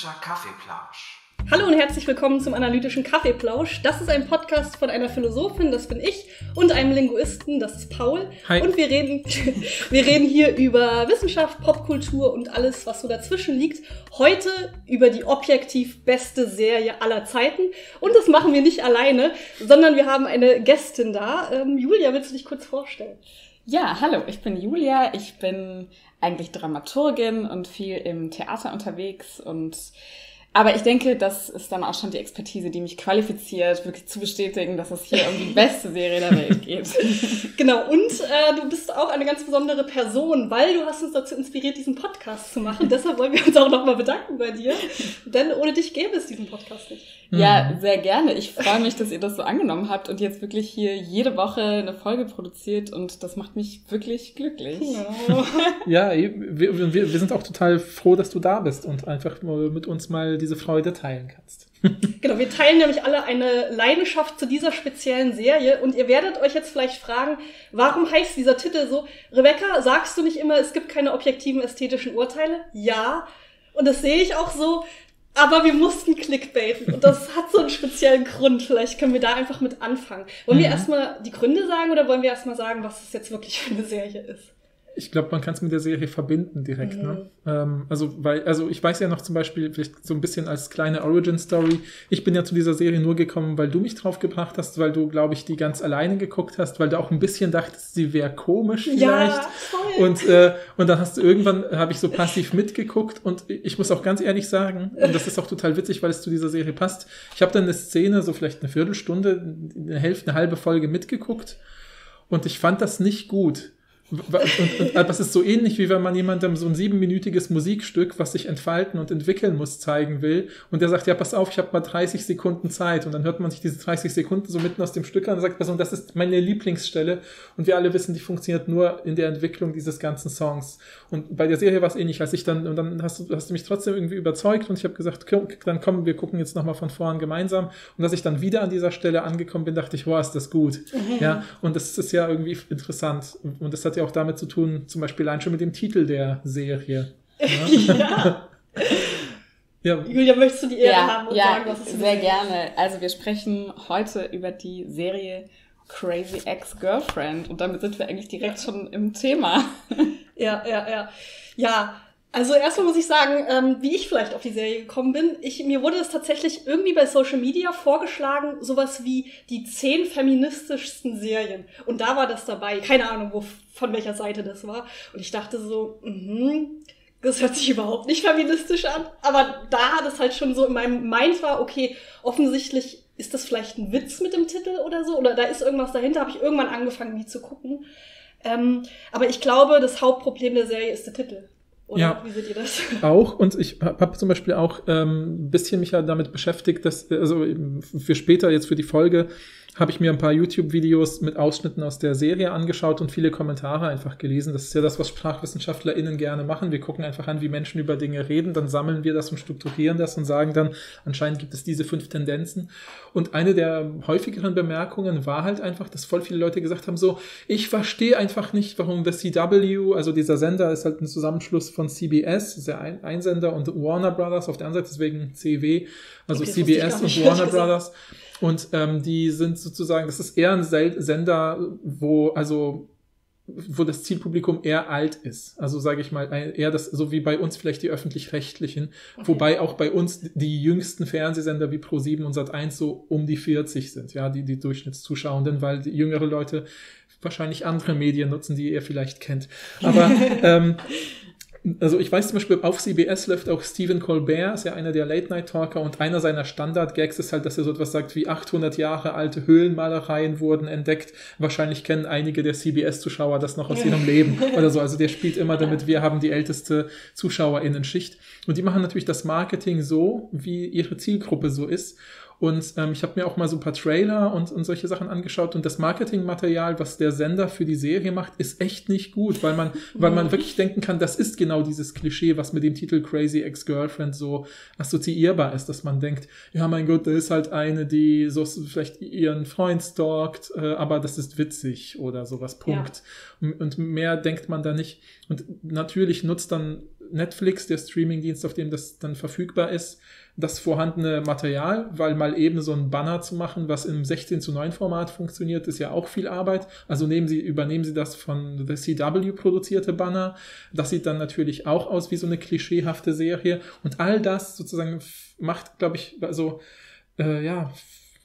Analytischer Kaffeeplausch. Hallo und herzlich willkommen zum analytischen Kaffeeplausch. Das ist ein Podcast von einer Philosophin, das bin ich, und einem Linguisten, das ist Paul. Hi. Und wir reden, wir reden hier über Wissenschaft, Popkultur und alles, was so dazwischen liegt. Heute über die objektiv beste Serie aller Zeiten. Und das machen wir nicht alleine, sondern wir haben eine Gästin da. Ähm, Julia, willst du dich kurz vorstellen? Ja, hallo, ich bin Julia. Ich bin eigentlich Dramaturgin und viel im Theater unterwegs und aber ich denke, das ist dann auch schon die Expertise, die mich qualifiziert, wirklich zu bestätigen, dass es hier um die beste Serie der Welt geht. Genau, und äh, du bist auch eine ganz besondere Person, weil du hast uns dazu inspiriert, diesen Podcast zu machen. Deshalb wollen wir uns auch nochmal bedanken bei dir, denn ohne dich gäbe es diesen Podcast nicht. Ja, sehr gerne. Ich freue mich, dass ihr das so angenommen habt und jetzt wirklich hier jede Woche eine Folge produziert und das macht mich wirklich glücklich. Genau. Ja, wir, wir, wir sind auch total froh, dass du da bist und einfach mit uns mal diese Freude teilen kannst. Genau, wir teilen nämlich alle eine Leidenschaft zu dieser speziellen Serie und ihr werdet euch jetzt vielleicht fragen, warum heißt dieser Titel so? Rebecca, sagst du nicht immer, es gibt keine objektiven ästhetischen Urteile? Ja. Und das sehe ich auch so. Aber wir mussten clickbaiten und das hat so einen speziellen Grund. Vielleicht können wir da einfach mit anfangen. Wollen wir Mhm. erstmal die Gründe sagen oder wollen wir erstmal sagen, was es jetzt wirklich für eine Serie ist? Ich glaube, man kann es mit der Serie verbinden direkt. Ne? Ähm, also, weil, also ich weiß ja noch zum Beispiel, vielleicht so ein bisschen als kleine Origin-Story, ich bin ja zu dieser Serie nur gekommen, weil du mich draufgebracht hast, weil du, glaube ich, die ganz alleine geguckt hast, weil du auch ein bisschen dachtest, sie wäre komisch vielleicht. Ja, voll. Und, äh, und dann hast du irgendwann, habe ich so passiv mitgeguckt und ich muss auch ganz ehrlich sagen, und das ist auch total witzig, weil es zu dieser Serie passt, ich habe dann eine Szene, so vielleicht eine Viertelstunde, eine Hälfte, eine halbe Folge mitgeguckt und ich fand das nicht gut. Und, und, das ist so ähnlich, wie wenn man jemandem so ein siebenminütiges Musikstück, was sich entfalten und entwickeln muss, zeigen will. Und der sagt, ja, pass auf, ich habe mal 30 Sekunden Zeit. Und dann hört man sich diese 30 Sekunden so mitten aus dem Stück an und sagt, auf, das ist meine Lieblingsstelle. Und wir alle wissen, die funktioniert nur in der Entwicklung dieses ganzen Songs. Und bei der Serie war es ähnlich, als ich dann, und dann hast du, hast du mich trotzdem irgendwie überzeugt und ich habe gesagt, dann kommen, wir gucken jetzt nochmal von vorn gemeinsam. Und dass ich dann wieder an dieser Stelle angekommen bin, dachte ich, wow, ist das gut. Ja, und das ist ja irgendwie interessant. Und das hat ja auch damit zu tun, zum Beispiel allein schon mit dem Titel der Serie. ja. Ja, Julia, möchtest du die Ehre haben Ja, und ja, sagen, was es sehr gerne. Also wir sprechen heute über die Serie Crazy Ex-Girlfriend und damit sind wir eigentlich direkt schon im Thema. Ja, ja, ja. Ja, also erstmal muss ich sagen, ähm, wie ich vielleicht auf die Serie gekommen bin. Ich, mir wurde es tatsächlich irgendwie bei Social Media vorgeschlagen, sowas wie die zehn feministischsten Serien. Und da war das dabei. Keine Ahnung, wo, von welcher Seite das war. Und ich dachte so, mhm, das hört sich überhaupt nicht feministisch an. Aber da hat es halt schon so in meinem Mind war, okay, offensichtlich ist das vielleicht ein Witz mit dem Titel oder so. Oder da ist irgendwas dahinter. Habe ich irgendwann angefangen, die zu gucken. Ähm, aber ich glaube, das Hauptproblem der Serie ist der Titel. Oder Ja. wie seht ihr das? auch. Und ich habe hab zum Beispiel auch ähm, ein bisschen mich ja damit beschäftigt, dass, also für später, jetzt für die Folge, habe ich mir ein paar YouTube-Videos mit Ausschnitten aus der Serie angeschaut und viele Kommentare einfach gelesen. Das ist ja das, was SprachwissenschaftlerInnen gerne machen. Wir gucken einfach an, wie Menschen über Dinge reden, dann sammeln wir das und strukturieren das und sagen dann, anscheinend gibt es diese fünf Tendenzen. Und eine der häufigeren Bemerkungen war halt einfach, dass voll viele Leute gesagt haben, so, ich verstehe einfach nicht, warum the CW, also dieser Sender ist halt ein Zusammenschluss von CBS, das ist ja ein Einsender, und Warner Brothers auf der anderen Seite, deswegen CW, also Okay, das CBS und Warner ehrlich gesagt. Und ähm, die sind sozusagen, das ist eher ein Sender, wo, also wo das Zielpublikum eher alt ist. Also sage ich mal, eher das, so wie bei uns vielleicht die öffentlich-rechtlichen, wobei auch bei uns die jüngsten Fernsehsender wie Pro7 und Sat1 so um die 40 sind, ja, die, die Durchschnittszuschauenden, weil die jüngere Leute wahrscheinlich andere Medien nutzen, die ihr vielleicht kennt. Aber ähm, also ich weiß zum Beispiel, auf CBS läuft auch Stephen Colbert, ist ja einer der Late-Night-Talker und einer seiner Standard-Gags ist halt, dass er so etwas sagt wie 800 Jahre alte Höhlenmalereien wurden entdeckt. Wahrscheinlich kennen einige der CBS-Zuschauer das noch aus ihrem Leben oder so. Also der spielt immer damit, wir haben die älteste ZuschauerInnen-Schicht. Und die machen natürlich das Marketing so, wie ihre Zielgruppe so ist. Und ähm, ich habe mir auch mal so ein paar Trailer und, und solche Sachen angeschaut und das Marketingmaterial, was der Sender für die Serie macht, ist echt nicht gut, weil man, weil man wirklich denken kann, das ist genau dieses Klischee, was mit dem Titel Crazy Ex-Girlfriend so assoziierbar ist, dass man denkt, ja mein Gott, da ist halt eine, die so vielleicht ihren Freund stalkt, äh, aber das ist witzig oder sowas, Punkt. Und, und mehr denkt man da nicht. Und natürlich nutzt dann Netflix, der Streamingdienst, auf dem das dann verfügbar ist, das vorhandene Material, weil mal eben so ein Banner zu machen, was im 16 zu 9 Format funktioniert, ist ja auch viel Arbeit. Also nehmen Sie, übernehmen Sie das von The CW produzierte Banner. Das sieht dann natürlich auch aus wie so eine klischeehafte Serie. Und all das sozusagen macht, glaube ich, also, äh, ja,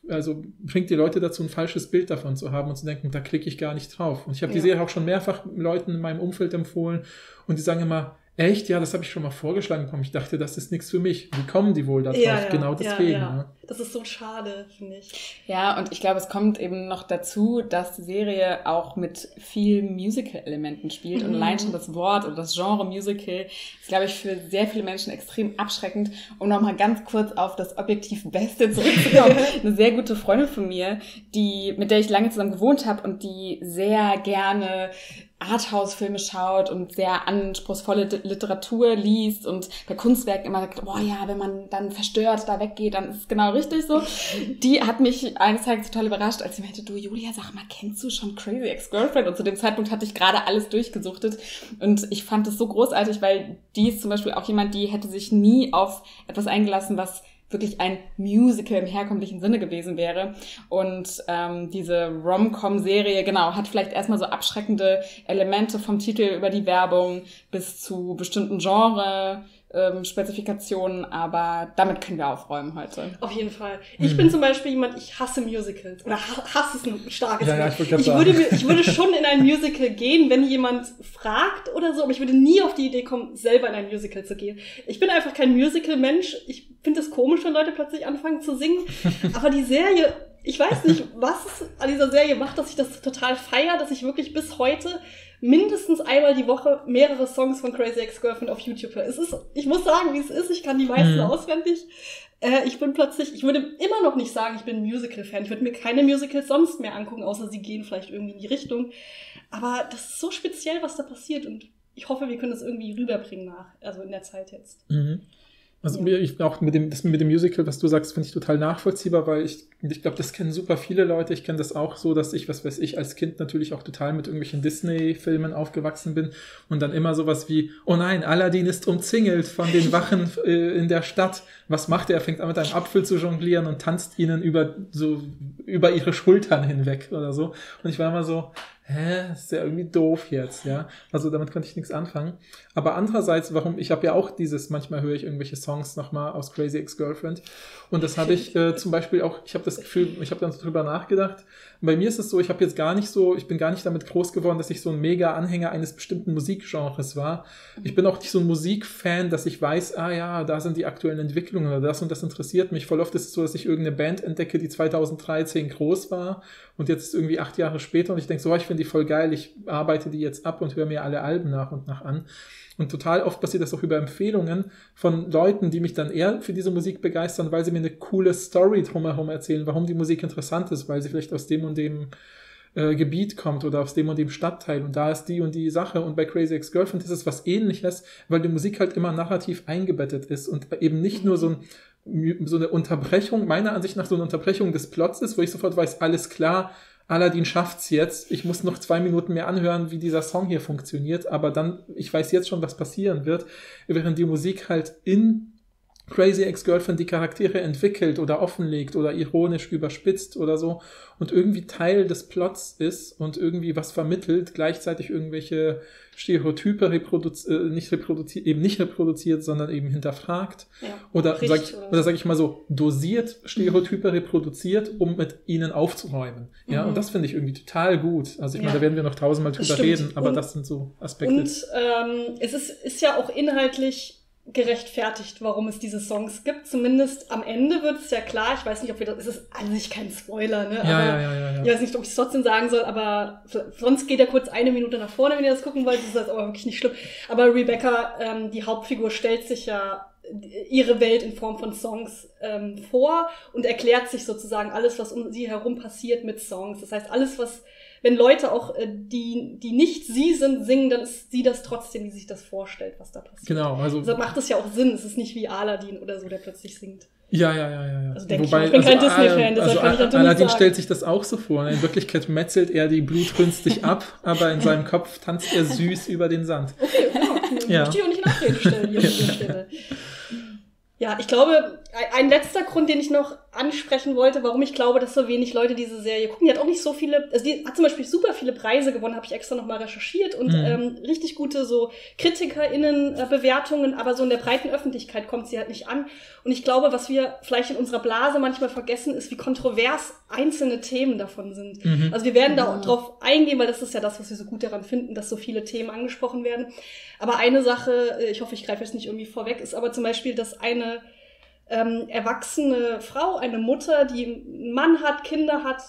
also bringt die Leute dazu, ein falsches Bild davon zu haben und zu denken, da klicke ich gar nicht drauf. Und ich habe ja. die Serie auch schon mehrfach Leuten in meinem Umfeld empfohlen und die sagen immer, Echt? Ja, das habe ich schon mal vorgeschlagen bekommen. Ich dachte, das ist nichts für mich. Wie kommen die wohl darauf? Ja, ja, genau deswegen. Ja, ne? Das ist so schade, finde ich. Ja, und ich glaube, es kommt eben noch dazu, dass die Serie auch mit viel Musical-Elementen spielt. Mhm. Und allein schon das Wort oder das Genre Musical ist, glaube ich, für sehr viele Menschen extrem abschreckend. Um nochmal ganz kurz auf das objektiv Beste zurückzukommen. Eine sehr gute Freundin von mir, die, mit der ich lange zusammen gewohnt habe und die sehr gerne Arthouse-Filme schaut und sehr anspruchsvolle Literatur liest und bei Kunstwerken immer sagt, boah ja, wenn man dann verstört da weggeht, dann ist es genau richtig so. Die hat mich eines Tages total überrascht, als sie meinte, du Julia, sag mal, kennst du schon Crazy Ex-Girlfriend? Und zu dem Zeitpunkt hatte ich gerade alles durchgesuchtet und ich fand es so großartig, weil die ist zum Beispiel auch jemand, die hätte sich nie auf etwas eingelassen, was wirklich ein Musical im herkömmlichen Sinne gewesen wäre. Und ähm, diese Rom-Com-Serie, genau, hat vielleicht erstmal so abschreckende Elemente vom Titel über die Werbung bis zu bestimmten Genre ähm, Spezifikationen, aber damit können wir aufräumen heute. Auf jeden Fall. Ich mhm. bin zum Beispiel jemand, ich hasse Musicals. Oder hasse es ein starkes ja, ja, ich, ich, würde, ich würde schon in ein Musical gehen, wenn jemand fragt oder so, aber ich würde nie auf die Idee kommen, selber in ein Musical zu gehen. Ich bin einfach kein Musical-Mensch. Ich finde es komisch, wenn Leute plötzlich anfangen zu singen. Aber die Serie ich weiß nicht, was es an dieser Serie macht, dass ich das total feier, dass ich wirklich bis heute mindestens einmal die Woche mehrere Songs von Crazy Ex-Girlfriend auf YouTube höre. Es ist, ich muss sagen, wie es ist, ich kann die meisten mhm. auswendig. Äh, ich bin plötzlich, ich würde immer noch nicht sagen, ich bin Musical-Fan. Ich würde mir keine Musicals sonst mehr angucken, außer sie gehen vielleicht irgendwie in die Richtung. Aber das ist so speziell, was da passiert und ich hoffe, wir können das irgendwie rüberbringen nach, also in der Zeit jetzt. Mhm. Also ja. ich auch mit dem, das mit dem Musical, was du sagst, finde ich total nachvollziehbar, weil ich, ich glaube, das kennen super viele Leute. Ich kenne das auch so, dass ich, was weiß ich, als Kind natürlich auch total mit irgendwelchen Disney-Filmen aufgewachsen bin und dann immer sowas wie, oh nein, Aladdin ist umzingelt von den Wachen äh, in der Stadt. Was macht er? Er fängt an mit einem Apfel zu jonglieren und tanzt ihnen über so über ihre Schultern hinweg oder so. Und ich war immer so, hä, ist ja irgendwie doof jetzt, ja. Also damit konnte ich nichts anfangen. Aber andererseits, warum, ich habe ja auch dieses, manchmal höre ich irgendwelche Songs nochmal aus Crazy Ex-Girlfriend. Und das habe ich äh, zum Beispiel auch, ich habe das Gefühl, ich habe dann so drüber nachgedacht. Bei mir ist es so, ich habe jetzt gar nicht so, ich bin gar nicht damit groß geworden, dass ich so ein mega Anhänger eines bestimmten Musikgenres war. Ich bin auch nicht so ein Musikfan, dass ich weiß, ah ja, da sind die aktuellen Entwicklungen oder das und das interessiert mich. Voll oft ist es so, dass ich irgendeine Band entdecke, die 2013 groß war und jetzt ist irgendwie acht Jahre später und ich denke so, oh, ich finde die voll geil, ich arbeite die jetzt ab und höre mir alle Alben nach und nach an. Und total oft passiert das auch über Empfehlungen von Leuten, die mich dann eher für diese Musik begeistern, weil sie mir eine coole Story drumherum erzählen, warum die Musik interessant ist, weil sie vielleicht aus dem und dem äh, Gebiet kommt oder aus dem und dem Stadtteil. Und da ist die und die Sache. Und bei Crazy Ex-Girlfriend ist es was ähnliches, weil die Musik halt immer narrativ eingebettet ist und eben nicht nur so ein so eine Unterbrechung, meiner Ansicht nach so eine Unterbrechung des Plots ist, wo ich sofort weiß, alles klar, Aladdin schafft's jetzt. Ich muss noch zwei Minuten mehr anhören, wie dieser Song hier funktioniert, aber dann, ich weiß jetzt schon, was passieren wird, während die Musik halt in Crazy Ex-Girlfriend die Charaktere entwickelt oder offenlegt oder ironisch überspitzt oder so und irgendwie Teil des Plots ist und irgendwie was vermittelt, gleichzeitig irgendwelche Stereotype reproduziert, äh, nicht reproduziert, eben nicht reproduziert, sondern eben hinterfragt. Ja, oder sag ich, oder sag ich mal so, dosiert Stereotype mhm. reproduziert, um mit ihnen aufzuräumen. Ja, mhm. und das finde ich irgendwie total gut. Also ich ja. meine, da werden wir noch tausendmal drüber reden, aber und, das sind so Aspekte. Und ähm, es ist, ist ja auch inhaltlich gerechtfertigt, warum es diese Songs gibt. Zumindest am Ende wird es ja klar. Ich weiß nicht, ob wir das, es ist an sich kein Spoiler, ne? Ja, aber ja, ja, ja, ja. Ich weiß nicht, ob ich es trotzdem sagen soll, aber sonst geht er kurz eine Minute nach vorne, wenn ihr das gucken wollt. Das ist jetzt aber wirklich nicht schlimm. Aber Rebecca, ähm, die Hauptfigur, stellt sich ja ihre Welt in Form von Songs ähm, vor und erklärt sich sozusagen alles, was um sie herum passiert mit Songs. Das heißt, alles, was wenn Leute auch, äh, die, die nicht sie sind, singen, dann ist sie das trotzdem, die sich das vorstellt, was da passiert. Genau, also. also macht es ja auch Sinn. Es ist nicht wie Aladdin oder so, der plötzlich singt. Ja, ja, ja, ja. Also denke Wobei, ich, ich bin kein also, Disney-Fan, deshalb also, kann ich Aladdin stellt sich das auch so vor. In Wirklichkeit metzelt er die Blutrünstig ab, aber in seinem Kopf tanzt er süß über den Sand. Okay, wow. ja. möchte ich auch nicht in Abrede stellen hier an dieser Stelle. Ja, ich glaube, ein letzter Grund, den ich noch ansprechen wollte, warum ich glaube, dass so wenig Leute diese Serie gucken. Die hat auch nicht so viele, also die hat zum Beispiel super viele Preise gewonnen, habe ich extra nochmal recherchiert und mhm. ähm, richtig gute so KritikerInnen-Bewertungen, aber so in der breiten Öffentlichkeit kommt sie halt nicht an. Und ich glaube, was wir vielleicht in unserer Blase manchmal vergessen, ist, wie kontrovers einzelne Themen davon sind. Mhm. Also wir werden da auch drauf eingehen, weil das ist ja das, was wir so gut daran finden, dass so viele Themen angesprochen werden. Aber eine Sache, äh, ich hoffe, ich greife jetzt nicht irgendwie vorweg, ist aber zum Beispiel, dass eine ähm, erwachsene Frau, eine Mutter, die einen Mann hat, Kinder hat,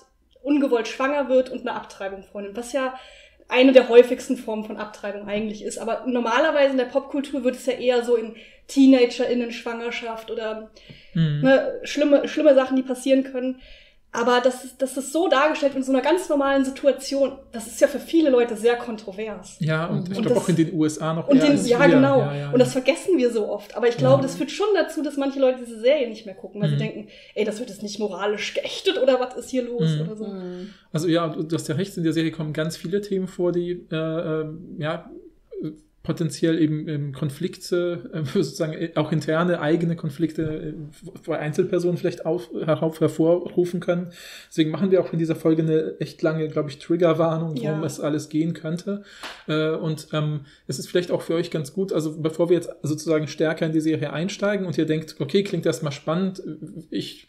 ungewollt schwanger wird und eine Abtreibung vornimmt, was ja eine der häufigsten Formen von Abtreibung eigentlich ist. Aber normalerweise in der Popkultur wird es ja eher so in TeacherInnen-Schwangerschaft oder mhm. ne, schlimme, schlimme Sachen, die passieren können. Aber das ist, das ist so dargestellt in so einer ganz normalen Situation. Das ist ja für viele Leute sehr kontrovers. Ja, und ich glaube auch in den USA noch. Und den, ja, genau. Ja, ja, und das vergessen wir so oft. Aber ich glaube, das führt schon dazu, dass manche Leute diese Serie nicht mehr gucken, weil mhm. sie denken, ey, das wird jetzt nicht moralisch geächtet oder was ist hier los mhm. oder so. Mhm. Also ja, du hast ja recht, in der Serie kommen ganz viele Themen vor, die äh, äh, ja potenziell eben ähm, Konflikte, äh, sozusagen äh, auch interne eigene Konflikte äh, bei Einzelpersonen vielleicht auf, herauf, hervorrufen können. Deswegen machen wir auch in dieser Folge eine echt lange, glaube ich, Triggerwarnung, worum ja. es alles gehen könnte. Äh, und ähm, es ist vielleicht auch für euch ganz gut, also bevor wir jetzt sozusagen stärker in die Serie einsteigen und ihr denkt, okay, klingt erstmal spannend, ich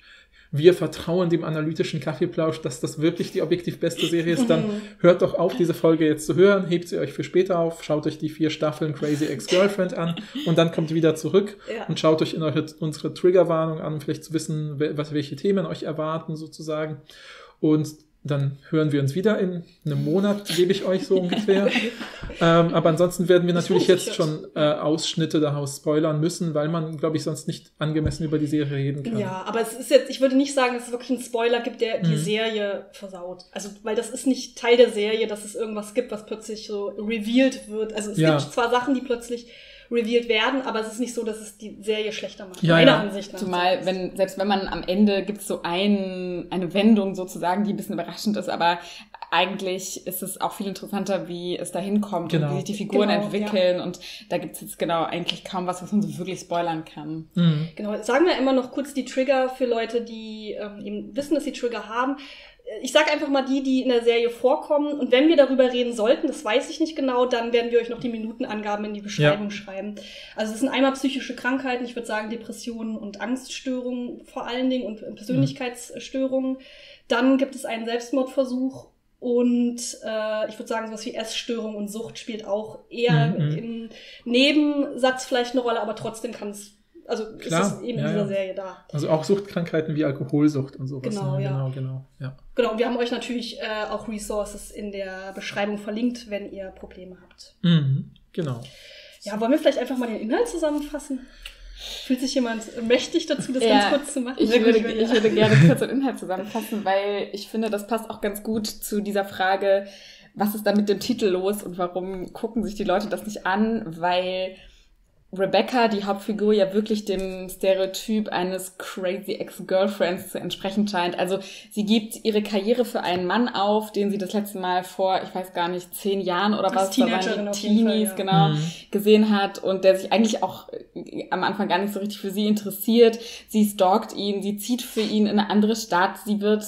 wir vertrauen dem analytischen Kaffeeplausch, dass das wirklich die objektiv beste Serie ist, dann hört doch auf, diese Folge jetzt zu hören, hebt sie euch für später auf, schaut euch die vier Staffeln Crazy Ex-Girlfriend an. Und dann kommt wieder zurück ja. und schaut euch in eure, unsere Triggerwarnung an, um vielleicht zu wissen, was, welche Themen euch erwarten sozusagen. Und dann hören wir uns wieder in einem Monat, gebe ich euch so ungefähr. ähm, aber ansonsten werden wir natürlich jetzt schon äh, Ausschnitte daraus spoilern müssen, weil man, glaube ich, sonst nicht angemessen über die Serie reden kann. Ja, aber es ist jetzt, ich würde nicht sagen, dass es wirklich einen Spoiler gibt, der die mhm. Serie versaut. Also, weil das ist nicht Teil der Serie, dass es irgendwas gibt, was plötzlich so revealed wird. Also es ja. gibt zwar Sachen, die plötzlich revealed werden, aber es ist nicht so, dass es die Serie schlechter macht. Ja, meiner ja. Ansicht nach. Zumal, wenn, selbst wenn man am Ende gibt es so ein, eine Wendung sozusagen, die ein bisschen überraschend ist, aber eigentlich ist es auch viel interessanter, wie es dahin kommt genau. und wie sich die Figuren genau, entwickeln. Ja. Und da gibt es jetzt genau eigentlich kaum was, was man so wirklich spoilern kann. Mhm. Genau, sagen wir immer noch kurz die Trigger für Leute, die ähm, eben wissen, dass sie Trigger haben ich sage einfach mal die, die in der Serie vorkommen. Und wenn wir darüber reden sollten, das weiß ich nicht genau, dann werden wir euch noch die Minutenangaben in die Beschreibung ja. schreiben. Also es sind einmal psychische Krankheiten, ich würde sagen Depressionen und Angststörungen vor allen Dingen und Persönlichkeitsstörungen. Mhm. Dann gibt es einen Selbstmordversuch und äh, ich würde sagen, sowas wie Essstörung und Sucht spielt auch eher mhm. im Nebensatz vielleicht eine Rolle, aber trotzdem kann es also Klar, ist es eben ja, in dieser ja. Serie da. Also auch Suchtkrankheiten wie Alkoholsucht und sowas. Genau, ne? ja. Genau, genau, ja. Genau, und wir haben euch natürlich äh, auch Resources in der Beschreibung verlinkt, wenn ihr Probleme habt. Mhm, genau. Ja, wollen wir vielleicht einfach mal den Inhalt zusammenfassen? Fühlt sich jemand mächtig dazu, das ja, ganz kurz zu machen? Ich würde, ich würde gerne kurz den Inhalt zusammenfassen, weil ich finde, das passt auch ganz gut zu dieser Frage, was ist da mit dem Titel los und warum gucken sich die Leute das nicht an, weil Rebecca, die Hauptfigur, ja wirklich dem Stereotyp eines crazy Ex-Girlfriends zu entsprechen scheint. Also sie gibt ihre Karriere für einen Mann auf, den sie das letzte Mal vor, ich weiß gar nicht, zehn Jahren oder was, da waren die Teenies, Fall, ja. genau, mhm. gesehen hat und der sich eigentlich auch äh, am Anfang gar nicht so richtig für sie interessiert. Sie stalkt ihn, sie zieht für ihn in eine andere Stadt, sie wird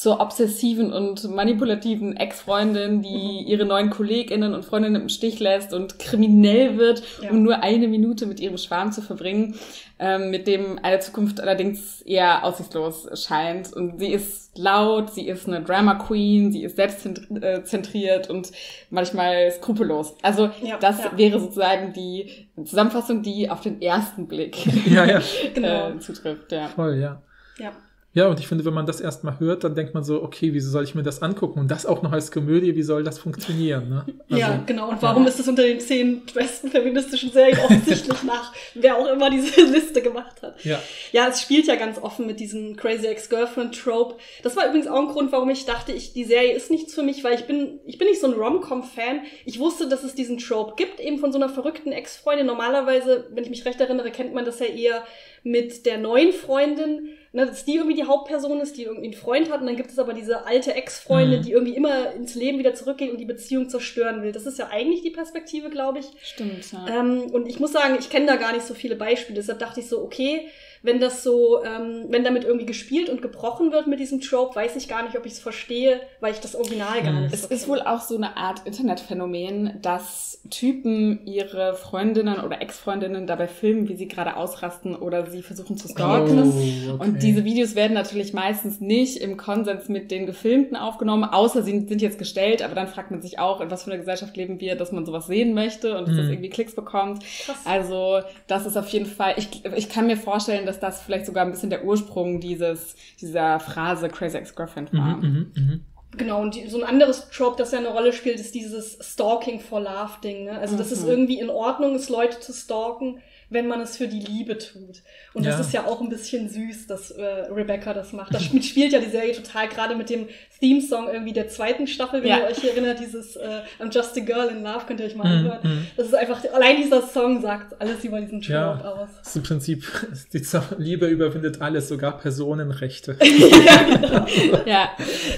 zur obsessiven und manipulativen Ex-Freundin, die mhm. ihre neuen KollegInnen und Freundinnen im Stich lässt und kriminell wird, ja. um nur eine Minute Minute mit ihrem Schwarm zu verbringen, ähm, mit dem eine Zukunft allerdings eher aussichtslos scheint. Und sie ist laut, sie ist eine Drama Queen, sie ist selbstzentriert und manchmal skrupellos. Also ja, das ja. wäre sozusagen die Zusammenfassung, die auf den ersten Blick ja, ja. genau. äh, zutrifft. Ja. Voll, ja. Ja. Ja, und ich finde, wenn man das erstmal hört, dann denkt man so, okay, wieso soll ich mir das angucken? Und das auch noch als Komödie, wie soll das funktionieren? Ne? Also, ja, genau. Und warum ja. ist das unter den zehn besten feministischen Serien offensichtlich nach, wer auch immer diese Liste gemacht hat? Ja. Ja, es spielt ja ganz offen mit diesem Crazy Ex-Girlfriend-Trope. Das war übrigens auch ein Grund, warum ich dachte, ich, die Serie ist nichts für mich, weil ich bin, ich bin nicht so ein Rom-Com-Fan. Ich wusste, dass es diesen Trope gibt, eben von so einer verrückten Ex-Freundin. Normalerweise, wenn ich mich recht erinnere, kennt man das ja eher mit der neuen Freundin ne, dass die irgendwie die Hauptperson ist, die irgendwie einen Freund hat und dann gibt es aber diese alte Ex-Freundin, Mhm. die irgendwie immer ins Leben wieder zurückgeht und die Beziehung zerstören will. Das ist ja eigentlich die Perspektive, glaube ich. Stimmt, ja. Ähm, und ich muss sagen, ich kenne da gar nicht so viele Beispiele. Deshalb dachte ich so, okay, wenn das so, ähm, wenn damit irgendwie gespielt und gebrochen wird mit diesem Trope, weiß ich gar nicht, ob ich es verstehe, weil ich das Original gar Mhm. nicht Es so ist wohl auch so eine Art Internetphänomen, dass Typen ihre Freundinnen oder Ex-Freundinnen dabei filmen, wie sie gerade ausrasten oder sie versuchen zu stalken. Oh, okay. Und diese Videos werden natürlich meistens nicht im Konsens mit den Gefilmten aufgenommen, außer sie sind jetzt gestellt, aber dann fragt man sich auch, in was für einer Gesellschaft leben wir, dass man sowas sehen möchte und dass das Mhm. irgendwie Klicks bekommt. Krass. Also das ist auf jeden Fall, ich, ich kann mir vorstellen, dass das vielleicht sogar ein bisschen der Ursprung dieses, dieser Phrase Crazy Ex-Girlfriend war. Mhm, mhm, mhm. Genau, und die, so ein anderes Trope, das ja eine Rolle spielt, ist dieses Stalking for Love Ding. Ne? Also, dass es Mhm. irgendwie in Ordnung ist, Leute zu stalken, wenn man es für die Liebe tut. Und das Ja. ist ja auch ein bisschen süß, dass äh, Rebecca das macht. Das spielt, ja die Serie total, gerade mit dem Theme-Song irgendwie der zweiten Staffel, wenn Ja. ihr euch erinnert, dieses äh, I'm just a girl in love, könnt ihr euch mal Mhm, anhören. mhm. Das ist einfach, allein dieser Song sagt alles über diesen Trope Ja. aus. Das ist im Prinzip, die Liebe überwindet alles, sogar Personenrechte. Ja,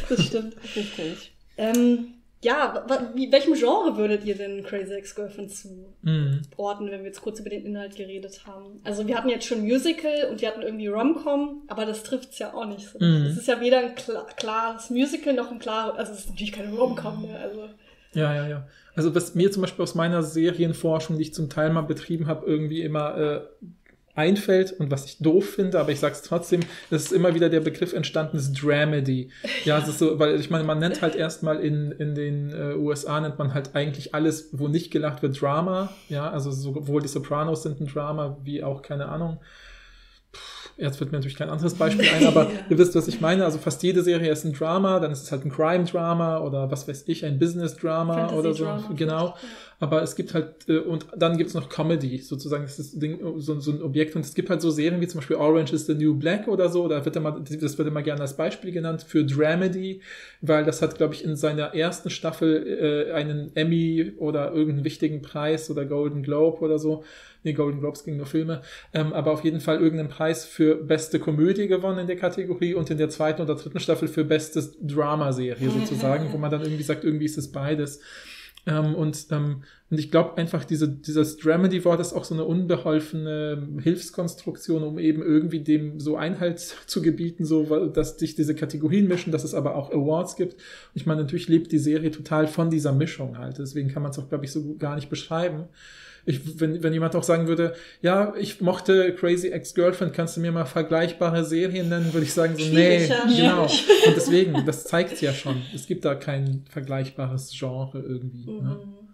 Das stimmt. richtig. Ähm, ja, welchem Genre würdet ihr denn Crazy Ex-Girlfriend zu Mhm. Orten, wenn wir jetzt kurz über den Inhalt geredet haben. Also wir hatten jetzt schon Musical und wir hatten irgendwie Rom-Com, aber das trifft's ja auch nicht so. Mhm. Es ist ja weder ein kla klares Musical noch ein klares, also es ist natürlich keine Rom-Com mehr. Also Ja, ja, ja. Also was mir zum Beispiel aus meiner Serienforschung, die ich zum Teil mal betrieben habe, irgendwie immer äh, einfällt und was ich doof finde, aber ich sag's trotzdem, es ist immer wieder der Begriff entstanden, ist Dramedy. Ja, es ist so, weil ich meine, man nennt halt erstmal in, in den äh, USA nennt man halt eigentlich alles, wo nicht gelacht wird, Drama. Ja, also sowohl die Sopranos sind ein Drama, wie auch, keine Ahnung, Jetzt wird mir natürlich kein anderes Beispiel ein, aber ihr wisst, was ich meine. Also fast jede Serie ist ein Drama, dann ist es halt ein Crime-Drama oder was weiß ich, ein Business-Drama oder so. Genau. Aber es gibt halt, äh, und dann gibt es noch Comedy, sozusagen, das ist Ding, so, so ein Objekt. Und es gibt halt so Serien wie zum Beispiel Orange is the New Black oder so, da wird immer, das wird immer gerne als Beispiel genannt für Dramedy, weil das hat, glaube ich, in seiner ersten Staffel äh, einen Emmy oder irgendeinen wichtigen Preis oder Golden Globe oder so. Nee, Golden Globes ging nur Filme. Ähm, aber auf jeden Fall irgendeinen Preis für beste Komödie gewonnen in der Kategorie und in der zweiten oder dritten Staffel für bestes Dramaserie sozusagen, wo man dann irgendwie sagt, irgendwie ist es beides. Ähm, und, ähm, und ich glaube einfach, diese, dieses Dramedy-Wort ist auch so eine unbeholfene Hilfskonstruktion, um eben irgendwie dem so Einhalt zu gebieten, so dass sich diese Kategorien mischen, dass es aber auch Awards gibt. Ich meine, natürlich lebt die Serie total von dieser Mischung halt. Deswegen kann man es auch, glaube ich, so gar nicht beschreiben. Ich, wenn, wenn jemand auch sagen würde, ja, ich mochte Crazy Ex-Girlfriend, kannst du mir mal vergleichbare Serien nennen, würde ich sagen, so, nee, genau. Und deswegen, das zeigt ja schon. Es gibt da kein vergleichbares Genre irgendwie. Ne? Mhm.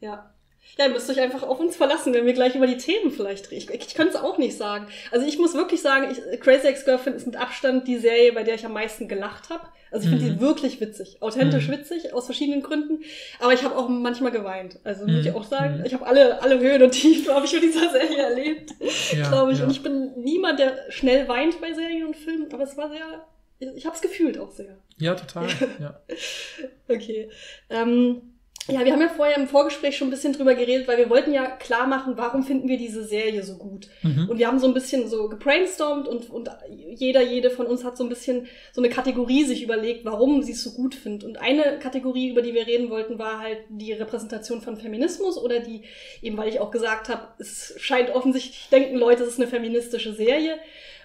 Ja. Ja, ihr müsst euch einfach auf uns verlassen, wenn wir gleich über die Themen vielleicht reden. Ich, ich könnte es auch nicht sagen. Also ich muss wirklich sagen, ich, Crazy Ex-Girlfriend ist mit Abstand die Serie, bei der ich am meisten gelacht habe. Also ich finde Mhm. die wirklich witzig. Authentisch Mhm. witzig, aus verschiedenen Gründen. Aber ich habe auch manchmal geweint. Also muss Mhm. ich auch sagen, Mhm. ich habe alle, alle Höhen und Tiefen habe ich mit dieser Serie erlebt, Ja, glaube ich. ja. Und ich bin niemand, der schnell weint bei Serien und Filmen, aber es war sehr, ich habe es gefühlt auch sehr. Ja, total. Ja. Okay. Ähm, ja, wir haben ja vorher im Vorgespräch schon ein bisschen drüber geredet, weil wir wollten ja klar machen, warum finden wir diese Serie so gut. Mhm. Und wir haben so ein bisschen so gebrainstormt und, und jeder, jede von uns hat so ein bisschen so eine Kategorie sich überlegt, warum sie es so gut findet. Und eine Kategorie, über die wir reden wollten, war halt die Repräsentation von Feminismus oder die, eben weil ich auch gesagt habe, es scheint offensichtlich, denken Leute, es ist eine feministische Serie.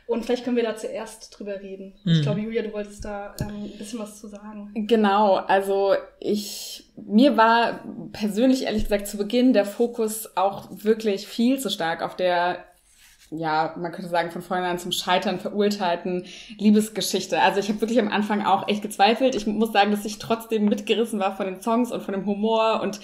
Und vielleicht können wir da zuerst drüber reden. Ich Mhm. glaube, Julia, du wolltest da ähm, ein bisschen was zu sagen. Genau, also ich, mir war persönlich ehrlich gesagt zu Beginn der Fokus auch wirklich viel zu stark auf der ja, man könnte sagen, von vornherein zum Scheitern verurteilten Liebesgeschichte. Also ich habe wirklich am Anfang auch echt gezweifelt. Ich muss sagen, dass ich trotzdem mitgerissen war von den Songs und von dem Humor und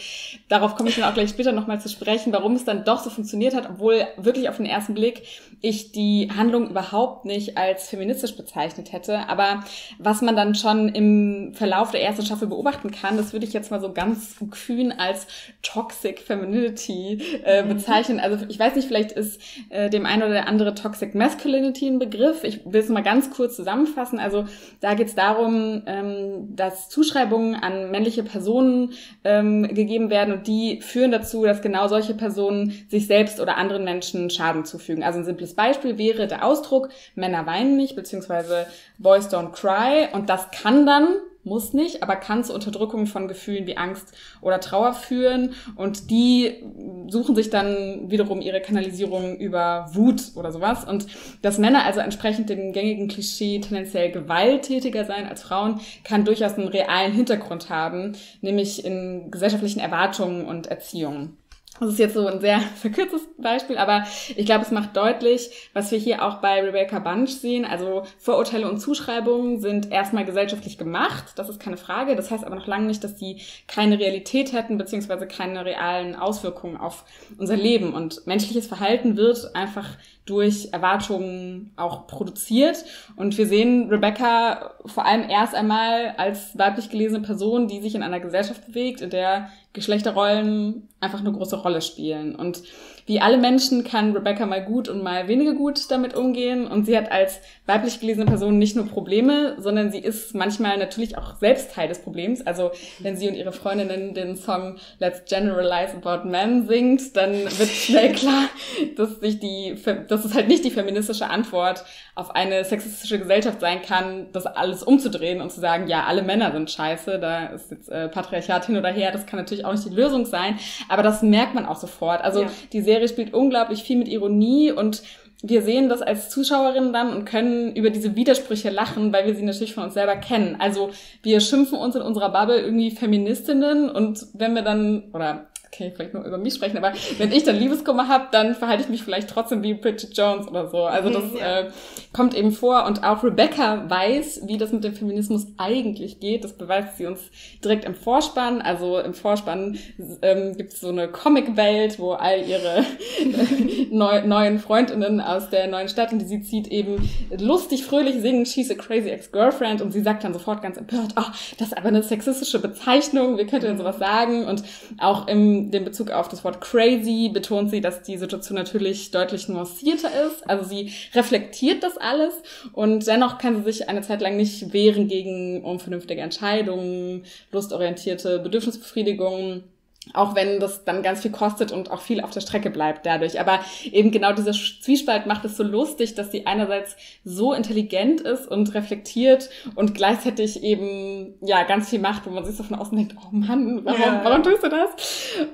darauf komme ich dann auch gleich später nochmal zu sprechen, warum es dann doch so funktioniert hat, obwohl wirklich auf den ersten Blick ich die Handlung überhaupt nicht als feministisch bezeichnet hätte. Aber was man dann schon im Verlauf der ersten Staffel beobachten kann, das würde ich jetzt mal so ganz kühn als Toxic Femininity äh, bezeichnen. Also ich weiß nicht, vielleicht ist äh, dem einen ein oder der andere Toxic Masculinity ein Begriff. Ich will es mal ganz kurz zusammenfassen. Also da geht es darum, ähm, dass Zuschreibungen an männliche Personen ähm, gegeben werden und die führen dazu, dass genau solche Personen sich selbst oder anderen Menschen Schaden zufügen. Also ein simples Beispiel wäre der Ausdruck Männer weinen nicht, beziehungsweise Boys don't cry. Und das kann dann muss nicht, aber kann zu Unterdrückung von Gefühlen wie Angst oder Trauer führen. Und die suchen sich dann wiederum ihre Kanalisierung über Wut oder sowas. Und dass Männer also entsprechend dem gängigen Klischee tendenziell gewalttätiger sein als Frauen, kann durchaus einen realen Hintergrund haben, nämlich in gesellschaftlichen Erwartungen und Erziehungen. Das ist jetzt so ein sehr verkürztes Beispiel, aber ich glaube, es macht deutlich, was wir hier auch bei Rebecca Bunch sehen. Also Vorurteile und Zuschreibungen sind erstmal gesellschaftlich gemacht, das ist keine Frage. Das heißt aber noch lange nicht, dass die keine Realität hätten, beziehungsweise keine realen Auswirkungen auf unser Leben. Und menschliches Verhalten wird einfach durch Erwartungen auch produziert. Und wir sehen Rebecca vor allem erst einmal als weiblich gelesene Person, die sich in einer Gesellschaft bewegt, in der Geschlechterrollen einfach eine große Rolle spielen. Und wie alle Menschen kann Rebecca mal gut und mal weniger gut damit umgehen. Und sie hat als weiblich gelesene Person nicht nur Probleme, sondern sie ist manchmal natürlich auch selbst Teil des Problems. Also wenn sie und ihre Freundinnen den Song Let's Generalize About Men singt, dann wird schnell klar, dass sich die, dass es halt nicht die feministische Antwort auf eine sexistische Gesellschaft sein kann, das alles umzudrehen und zu sagen, ja, alle Männer sind scheiße, da ist jetzt äh, Patriarchat hin oder her, das kann natürlich auch nicht die Lösung sein, aber das merkt man auch sofort. Also ja. die Serie spielt unglaublich viel mit Ironie und wir sehen das als Zuschauerinnen dann und können über diese Widersprüche lachen, weil wir sie natürlich von uns selber kennen. Also wir schimpfen uns in unserer Bubble irgendwie Feministinnen und wenn wir dann, oder okay, vielleicht nur über mich sprechen, aber wenn ich dann Liebeskummer habe, dann verhalte ich mich vielleicht trotzdem wie Bridget Jones oder so. Also das ja. äh, kommt eben vor und auch Rebecca weiß, wie das mit dem Feminismus eigentlich geht. Das beweist sie uns direkt im Vorspann. Also im Vorspann ähm, gibt es so eine Comic-Welt, wo all ihre neu, neuen Freundinnen aus der neuen Stadt, in die sie zieht, eben lustig, fröhlich singen, She's a crazy ex-girlfriend und sie sagt dann sofort ganz empört, ach, das ist aber eine sexistische Bezeichnung, wie könnt ihr denn sowas sagen? Und auch im den Bezug auf das Wort crazy betont sie, dass die Situation natürlich deutlich nuancierter ist. Also sie reflektiert das alles und dennoch kann sie sich eine Zeit lang nicht wehren gegen unvernünftige Entscheidungen, lustorientierte Bedürfnisbefriedigung auch wenn das dann ganz viel kostet und auch viel auf der Strecke bleibt dadurch. Aber eben genau dieser Zwiespalt macht es so lustig, dass sie einerseits so intelligent ist und reflektiert und gleichzeitig eben ja ganz viel macht, wo man sich so von außen denkt, oh Mann, warum, ja. warum tust du das?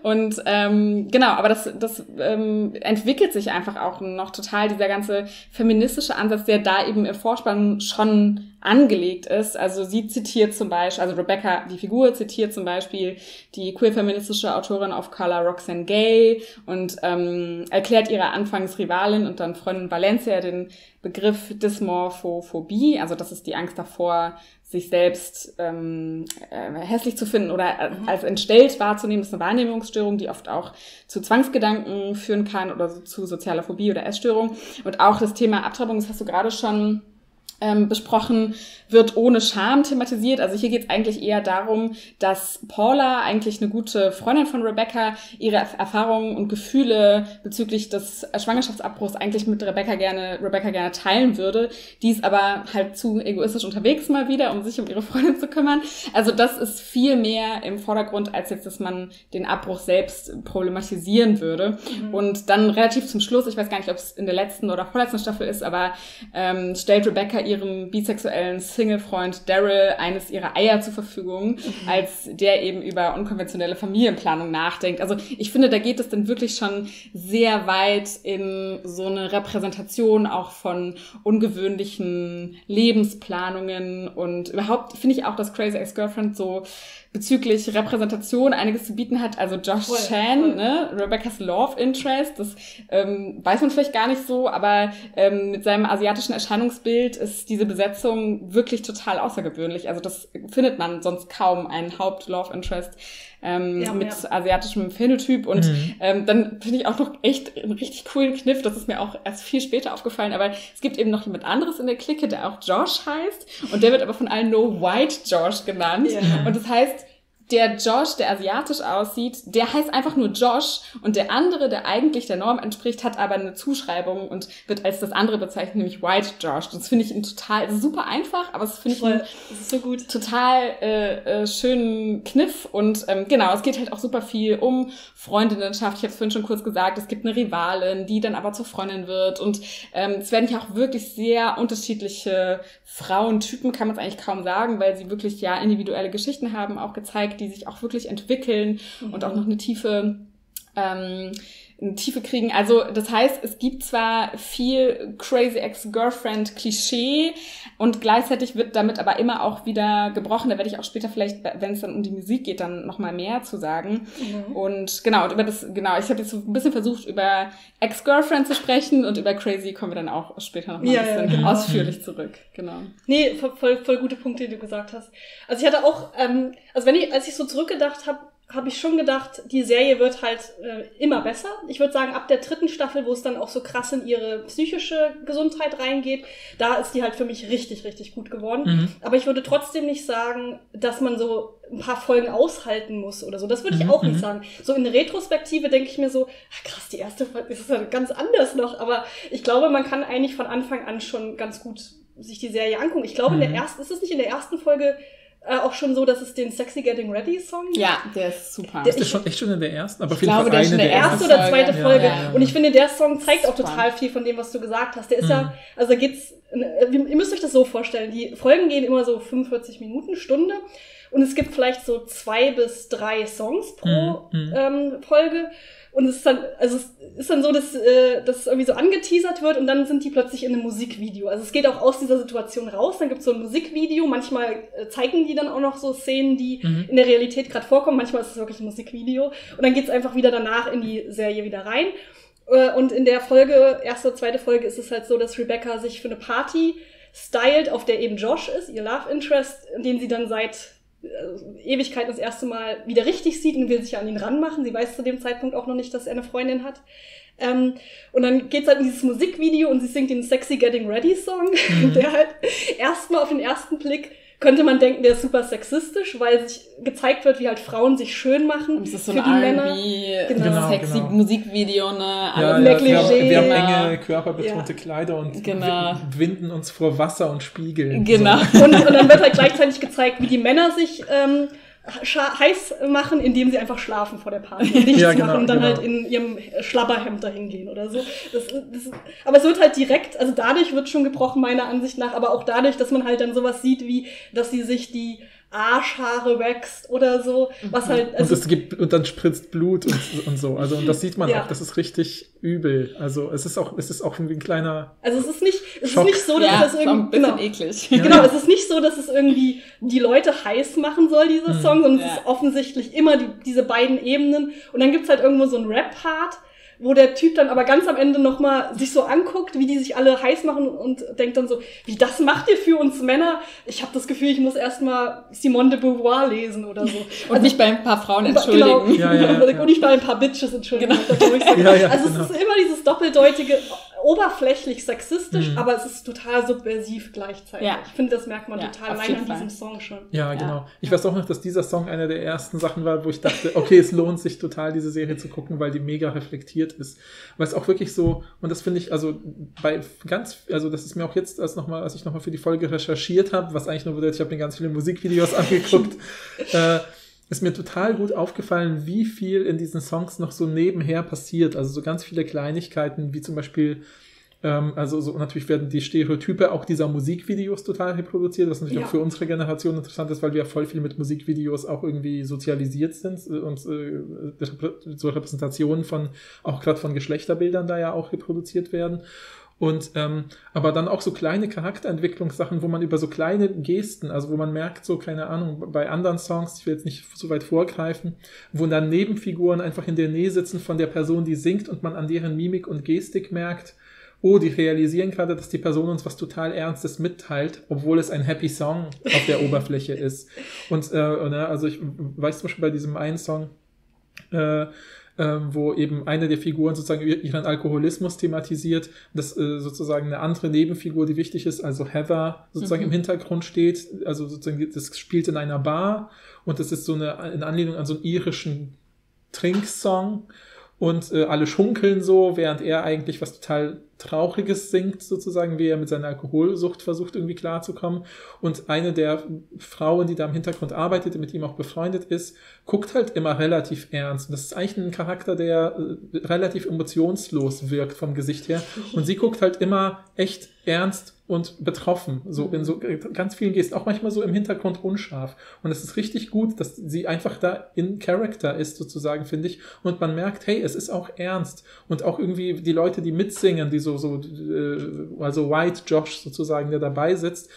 Und ähm, genau, aber das, das ähm, entwickelt sich einfach auch noch total, dieser ganze feministische Ansatz, der da eben im Vorspann schon angelegt ist. Also sie zitiert zum Beispiel, also Rebecca, die Figur, zitiert zum Beispiel die queer-feministische Autorin of Color Roxanne Gay und ähm, erklärt ihrer Anfangsrivalin und dann Freundin Valencia den Begriff Dysmorphophobie, also das ist die Angst davor, sich selbst ähm, äh, hässlich zu finden oder äh, mhm. als entstellt wahrzunehmen. Das ist eine Wahrnehmungsstörung, die oft auch zu Zwangsgedanken führen kann oder zu sozialer Phobie oder Essstörung. Und auch das Thema Abtreibung, das hast du gerade schon ähm, besprochen, wird ohne Scham thematisiert. Also hier geht es eigentlich eher darum, dass Paula, eigentlich eine gute Freundin von Rebecca, ihre Erfahrungen und Gefühle bezüglich des Schwangerschaftsabbruchs eigentlich mit Rebecca gerne, Rebecca gerne teilen würde. Die ist aber halt zu egoistisch unterwegs mal wieder, um sich um ihre Freundin zu kümmern. Also das ist viel mehr im Vordergrund, als jetzt, dass man den Abbruch selbst problematisieren würde. Mhm. Und dann relativ zum Schluss, ich weiß gar nicht, ob es in der letzten oder vorletzten Staffel ist, aber ähm, stellt Rebecca ihrem bisexuellen Single-Freund Daryl eines ihrer Eier zur Verfügung, mhm. als der eben über unkonventionelle Familienplanung nachdenkt. Also ich finde, da geht es dann wirklich schon sehr weit in so eine Repräsentation auch von ungewöhnlichen Lebensplanungen und überhaupt finde ich auch, dass Crazy Ex-Girlfriend so bezüglich Repräsentation einiges zu bieten hat. Also Josh voll, Chan, voll. ne, Rebecca's Love Interest, das ähm, weiß man vielleicht gar nicht so, aber ähm, mit seinem asiatischen Erscheinungsbild ist diese Besetzung wirklich total außergewöhnlich. Also das findet man sonst kaum, einen Haupt-Love Interest ähm, ja, mit ja. asiatischem Phänotyp. Und mhm. ähm, dann finde ich auch noch echt einen richtig coolen Kniff, das ist mir auch erst viel später aufgefallen, aber es gibt eben noch jemand anderes in der Clique, der auch Josh heißt und der wird aber von allen nur White Josh genannt. Ja. Und das heißt, der Josh, der asiatisch aussieht, der heißt einfach nur Josh und der andere, der eigentlich der Norm entspricht, hat aber eine Zuschreibung und wird als das andere bezeichnet, nämlich White Josh. Das finde ich ein total, super einfach, aber das finde ich ein, das ist so gut. total äh, äh, schönen Kniff und ähm, genau, es geht halt auch super viel um Freundinnenschaft. Ich habe es vorhin schon kurz gesagt, es gibt eine Rivalin, die dann aber zur Freundin wird und ähm, es werden ja auch wirklich sehr unterschiedliche Frauentypen, kann man es eigentlich kaum sagen, weil sie wirklich ja individuelle Geschichten haben, auch gezeigt, die sich auch wirklich entwickeln mhm. und auch noch eine tiefe ähm, Tiefe kriegen. Also das heißt, es gibt zwar viel Crazy Ex-Girlfriend Klischee und gleichzeitig wird damit aber immer auch wieder gebrochen. Da werde ich auch später vielleicht, wenn es dann um die Musik geht, dann nochmal mehr zu sagen. Mhm. Und genau, und über das, genau, ich habe jetzt so ein bisschen versucht, über Ex-Girlfriend zu sprechen und über Crazy kommen wir dann auch später nochmal ja, ein bisschen ja, genau. ausführlich zurück. Genau. Nee, voll, voll gute Punkte, die du gesagt hast. Also ich hatte auch, ähm, also wenn ich, als ich so zurückgedacht habe, habe ich schon gedacht, die Serie wird halt äh, immer besser. Ich würde sagen, ab der dritten Staffel, wo es dann auch so krass in ihre psychische Gesundheit reingeht, da ist die halt für mich richtig, richtig gut geworden. Mhm. Aber ich würde trotzdem nicht sagen, dass man so ein paar Folgen aushalten muss oder so. Das würde ich mhm. auch nicht mhm. sagen. So in der Retrospektive denke ich mir so, ach krass, die erste Folge ist ja ganz anders noch. Aber ich glaube, man kann eigentlich von Anfang an schon ganz gut sich die Serie angucken. Ich glaube, mhm. in der mhm. ersten, ist es nicht in der ersten Folge äh, auch schon so, dass es den Sexy Getting Ready Song gibt. Ja, der ist super. Der, ist der schon echt schon in der ersten? Aber ich glaube, der ist schon in der ersten oder zweite Folge. Ja, ja, ja. Und ich finde, der Song zeigt auch total viel von dem, was du gesagt hast. Der ist mhm. ja, also da geht's, äh, ihr müsst euch das so vorstellen, die Folgen gehen immer so 45 Minuten, Stunde. Und es gibt vielleicht so zwei bis drei Songs pro mhm. ähm, Folge. Und es ist dann, also es ist dann so, dass, äh, dass irgendwie so angeteasert wird und dann sind die plötzlich in einem Musikvideo. Also es geht auch aus dieser Situation raus, dann gibt es so ein Musikvideo, manchmal äh, zeigen die dann auch noch so Szenen, die mhm. in der Realität gerade vorkommen, manchmal ist es wirklich ein Musikvideo. Und dann geht es einfach wieder danach in die Serie wieder rein. Äh, und in der Folge, erste, zweite Folge, ist es halt so, dass Rebecca sich für eine Party stylt, auf der eben Josh ist, ihr Love Interest, den sie dann seit Ewigkeit das erste Mal wieder richtig sieht und will sich an ihn ranmachen. Sie weiß zu dem Zeitpunkt auch noch nicht, dass er eine Freundin hat. Ähm, und dann geht's halt in dieses Musikvideo und sie singt den Sexy Getting Ready Song, mhm. der halt erstmal auf den ersten Blick könnte man denken, der ist super sexistisch, weil sich gezeigt wird, wie halt Frauen sich schön machen das ist so für die Männer. Genau. genau sexy genau. Musikvideo, ne? Ja, ja, wir, haben, wir haben enge, körperbetonte ja. Kleider und genau. winden uns vor Wasser und Spiegeln. Genau. So. Und, und, dann wird halt gleichzeitig gezeigt, wie die Männer sich ähm, heiß machen, indem sie einfach schlafen vor der Party und nichts ja, genau, machen und dann genau. halt in ihrem Schlabberhemd dahin gehen oder so. Das, das, aber es wird halt direkt, also dadurch wird schon gebrochen, meiner Ansicht nach, aber auch dadurch, dass man halt dann sowas sieht, wie, dass sie sich die Arschhaare wächst oder so, was halt. Also und es gibt und dann spritzt Blut und, und so. Also und das sieht man ja. auch. Das ist richtig übel. Also es ist auch, es ist auch irgendwie ein kleiner. Also es ist nicht, es Schock. ist nicht so, dass ja, das irgendwie genau, eklig. Genau, es ist nicht so, dass es irgendwie die Leute heiß machen soll, dieser mhm. Song, sondern ja. es ist offensichtlich immer die, diese beiden Ebenen. Und dann gibt's halt irgendwo so einen Rap-Part wo der Typ dann aber ganz am Ende nochmal sich so anguckt, wie die sich alle heiß machen und denkt dann so, wie das macht ihr für uns Männer? Ich habe das Gefühl, ich muss erstmal Simone de Beauvoir lesen oder so. und also, nicht bei ein paar Frauen entschuldigen. Genau, ja, ja, ja. und nicht bei ein paar Bitches entschuldigen. Genau. Ja, ja, also genau. es ist immer dieses doppeldeutige, oberflächlich sexistisch, mhm. aber es ist total subversiv gleichzeitig. Ja. Ich finde, das merkt man ja, total allein an diesem Song schon. Ja, ja, genau. Ich weiß auch noch, dass dieser Song einer der ersten Sachen war, wo ich dachte, okay, es lohnt sich total, diese Serie zu gucken, weil die mega reflektiert ist. Weil es auch wirklich so, und das finde ich, also bei ganz, also das ist mir auch jetzt, als, noch mal, als ich nochmal für die Folge recherchiert habe, was eigentlich nur bedeutet, ich habe mir ganz viele Musikvideos angeguckt, äh, ist mir total gut aufgefallen, wie viel in diesen Songs noch so nebenher passiert. Also so ganz viele Kleinigkeiten, wie zum Beispiel, also so natürlich werden die Stereotype auch dieser Musikvideos total reproduziert, was natürlich ja. auch für unsere Generation interessant ist, weil wir ja voll viel mit Musikvideos auch irgendwie sozialisiert sind äh, und äh, so Repräsentationen von, auch gerade von Geschlechterbildern da ja auch reproduziert werden. Und ähm, aber dann auch so kleine Charakterentwicklungssachen, wo man über so kleine Gesten, also wo man merkt, so, keine Ahnung, bei anderen Songs, ich will jetzt nicht so weit vorgreifen, wo dann Nebenfiguren einfach in der Nähe sitzen von der Person, die singt und man an deren Mimik und Gestik merkt, oh, die realisieren gerade, dass die Person uns was total Ernstes mitteilt, obwohl es ein Happy Song auf der Oberfläche ist. Und äh, ne, also ich weiß zum Beispiel bei diesem einen Song, äh, ähm, wo eben eine der Figuren sozusagen ihren Alkoholismus thematisiert, dass äh, sozusagen eine andere Nebenfigur, die wichtig ist, also Heather sozusagen mhm. im Hintergrund steht, also sozusagen das spielt in einer Bar und das ist so eine in Anlehnung an so einen irischen Trinksong und äh, alle schunkeln so, während er eigentlich was total Trauriges singt, sozusagen, wie er mit seiner Alkoholsucht versucht, irgendwie klarzukommen. Und eine der Frauen, die da im Hintergrund arbeitet, die mit ihm auch befreundet ist, guckt halt immer relativ ernst. Und das ist eigentlich ein Charakter, der äh, relativ emotionslos wirkt vom Gesicht her. Und sie guckt halt immer echt ernst und betroffen, so in so ganz vielen Gesten, auch manchmal so im Hintergrund unscharf. Und es ist richtig gut, dass sie einfach da in Character ist, sozusagen, finde ich. Und man merkt, hey, es ist auch ernst. Und auch irgendwie die Leute, die mitsingen, die so, so, äh, also White Josh sozusagen, der dabei sitzt,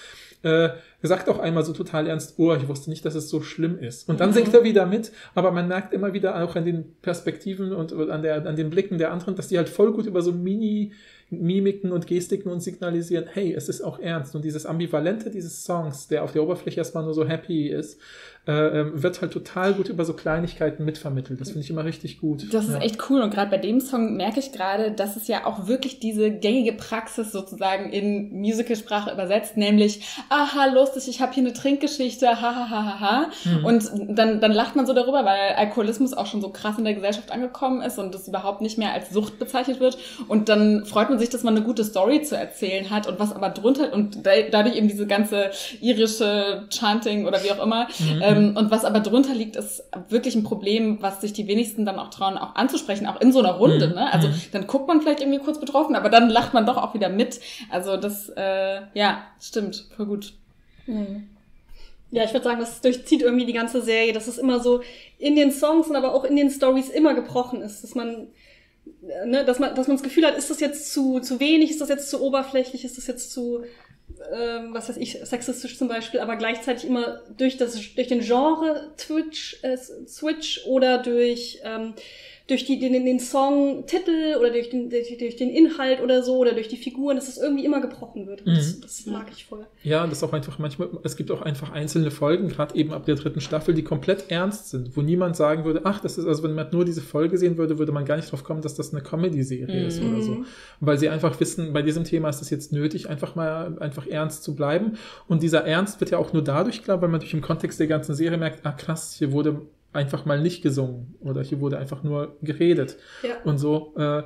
äh, sagt auch einmal so total ernst, oh, ich wusste nicht, dass es so schlimm ist. Und dann mhm. singt er wieder mit, aber man merkt immer wieder auch an den Perspektiven und an, der, an den Blicken der anderen, dass die halt voll gut über so Mini- Mimiken und Gestiken und signalisieren, hey, es ist auch ernst. Und dieses Ambivalente dieses Songs, der auf der Oberfläche erstmal nur so happy ist, äh, ähm, wird halt total gut über so Kleinigkeiten mitvermittelt. Das finde ich immer richtig gut. Das ist ja. echt cool. Und gerade bei dem Song merke ich gerade, dass es ja auch wirklich diese gängige Praxis sozusagen in Musicalsprache übersetzt, nämlich, aha, lustig, ich habe hier eine Trinkgeschichte, ha, ha, ha, ha, ha. Mhm. Und dann, dann lacht man so darüber, weil Alkoholismus auch schon so krass in der Gesellschaft angekommen ist und das überhaupt nicht mehr als Sucht bezeichnet wird. Und dann freut man sich, dass man eine gute Story zu erzählen hat und was aber drunter und dadurch eben diese ganze irische Chanting oder wie auch immer, mhm. ähm, ähm, und was aber drunter liegt, ist wirklich ein Problem, was sich die wenigsten dann auch trauen, auch anzusprechen, auch in so einer Runde. Mhm. Ne? Also mhm. dann guckt man vielleicht irgendwie kurz betroffen, aber dann lacht man doch auch wieder mit. Also das, äh, ja, stimmt, voll gut. Mhm. Ja, ich würde sagen, das durchzieht irgendwie die ganze Serie, dass es immer so in den Songs und aber auch in den Stories immer gebrochen ist, dass man ne, dass man dass man das Gefühl hat, ist das jetzt zu zu wenig, ist das jetzt zu oberflächlich, ist das jetzt zu ähm, was weiß ich, sexistisch zum Beispiel, aber gleichzeitig immer durch das durch den Genre Twitch äh, Switch oder durch ähm, durch die, den, den Song-Titel oder durch den, durch, den Inhalt oder so oder durch die Figuren, dass es irgendwie immer gebrochen wird. Mhm. Das, das, mag ich voll. Ja, das ist auch einfach manchmal, es gibt auch einfach einzelne Folgen, gerade eben ab der dritten Staffel, die komplett ernst sind, wo niemand sagen würde, ach, das ist, also wenn man nur diese Folge sehen würde, würde man gar nicht drauf kommen, dass das eine Comedy-Serie mhm. ist oder so. Mhm. Weil sie einfach wissen, bei diesem Thema ist es jetzt nötig, einfach mal einfach ernst zu bleiben. Und dieser Ernst wird ja auch nur dadurch klar, weil man durch im Kontext der ganzen Serie merkt, ah krass, hier wurde einfach mal nicht gesungen oder hier wurde einfach nur geredet. Ja. Und so, äh,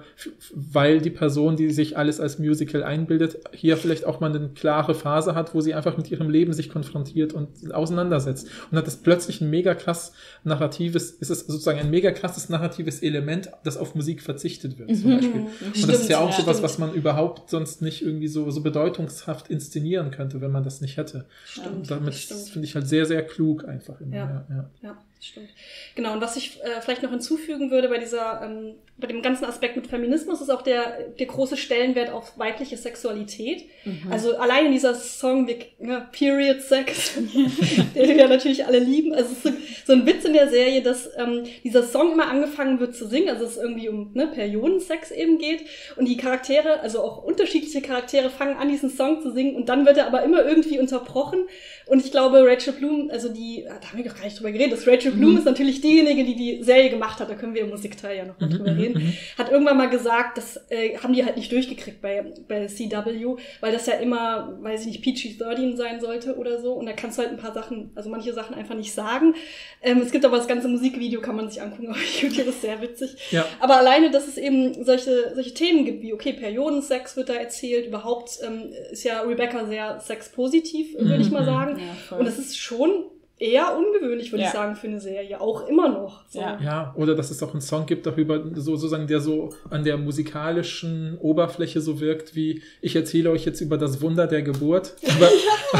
weil die Person, die sich alles als Musical einbildet, hier vielleicht auch mal eine klare Phase hat, wo sie einfach mit ihrem Leben sich konfrontiert und auseinandersetzt. Und hat das plötzlich ein mega krass narratives, ist es sozusagen ein mega krasses narratives Element, das auf Musik verzichtet wird, zum mhm. Beispiel. Und stimmt, das ist ja auch ja, sowas, was man überhaupt sonst nicht irgendwie so, so bedeutungshaft inszenieren könnte, wenn man das nicht hätte. Stimmt, damit finde ich halt sehr, sehr klug einfach immer. ja. ja. ja stimmt. Genau, und was ich äh, vielleicht noch hinzufügen würde bei dieser, ähm, bei dem ganzen Aspekt mit Feminismus, ist auch der, der große Stellenwert auf weibliche Sexualität. Mhm. Also allein in dieser Song, wie, ja, Period Sex, den wir natürlich alle lieben. Also es ist so, so, ein Witz in der Serie, dass ähm, dieser Song immer angefangen wird zu singen, also es irgendwie um ne, Periodensex eben geht. Und die Charaktere, also auch unterschiedliche Charaktere, fangen an, diesen Song zu singen und dann wird er aber immer irgendwie unterbrochen. Und ich glaube, Rachel Bloom, also die, da haben wir doch gar nicht drüber geredet, dass Rachel Rachel Bloom mhm. ist natürlich diejenige, die die Serie gemacht hat. Da können wir im Musikteil ja noch mal mhm, drüber mhm, reden. Mhm. Hat irgendwann mal gesagt, das äh, haben die halt nicht durchgekriegt bei, bei CW, weil das ja immer, weiß ich nicht, PG-13 sein sollte oder so. Und da kannst du halt ein paar Sachen, also manche Sachen einfach nicht sagen. Ähm, es gibt aber das ganze Musikvideo, kann man sich angucken auf YouTube, ist sehr witzig. Ja. Aber alleine, dass es eben solche, solche Themen gibt, wie, okay, Periodensex wird da erzählt, überhaupt ähm, ist ja Rebecca sehr sexpositiv, würde ich mal sagen. Ja, und das ist schon eher ungewöhnlich, würde ja. ich sagen, für eine Serie. Auch immer noch. So. Ja. ja, oder dass es auch einen Song gibt darüber, so, sozusagen, der so an der musikalischen Oberfläche so wirkt, wie ich erzähle euch jetzt über das Wunder der Geburt. Aber,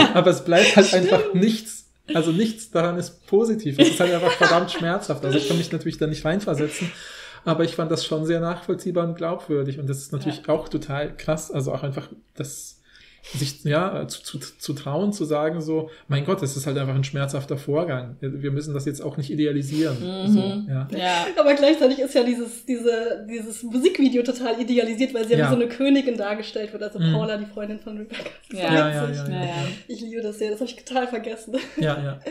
aber es bleibt halt Stimmt. einfach nichts. Also nichts daran ist positiv. Es ist halt einfach verdammt schmerzhaft. Also ich kann mich natürlich da nicht reinversetzen. Aber ich fand das schon sehr nachvollziehbar und glaubwürdig. Und das ist natürlich ja. auch total krass. Also auch einfach das sich ja zu, zu, zu trauen, zu sagen so, mein Gott, das ist halt einfach ein schmerzhafter Vorgang. Wir müssen das jetzt auch nicht idealisieren. Mhm. So, ja. ja. Aber gleichzeitig ist ja dieses, diese, dieses Musikvideo total idealisiert, weil sie ja, ja wie so eine Königin dargestellt wird, also mhm. Paula, die Freundin von Rebecca. Ja, ja, ja, ja, ja, Ich liebe das sehr, das habe ich total vergessen. Ja, ja.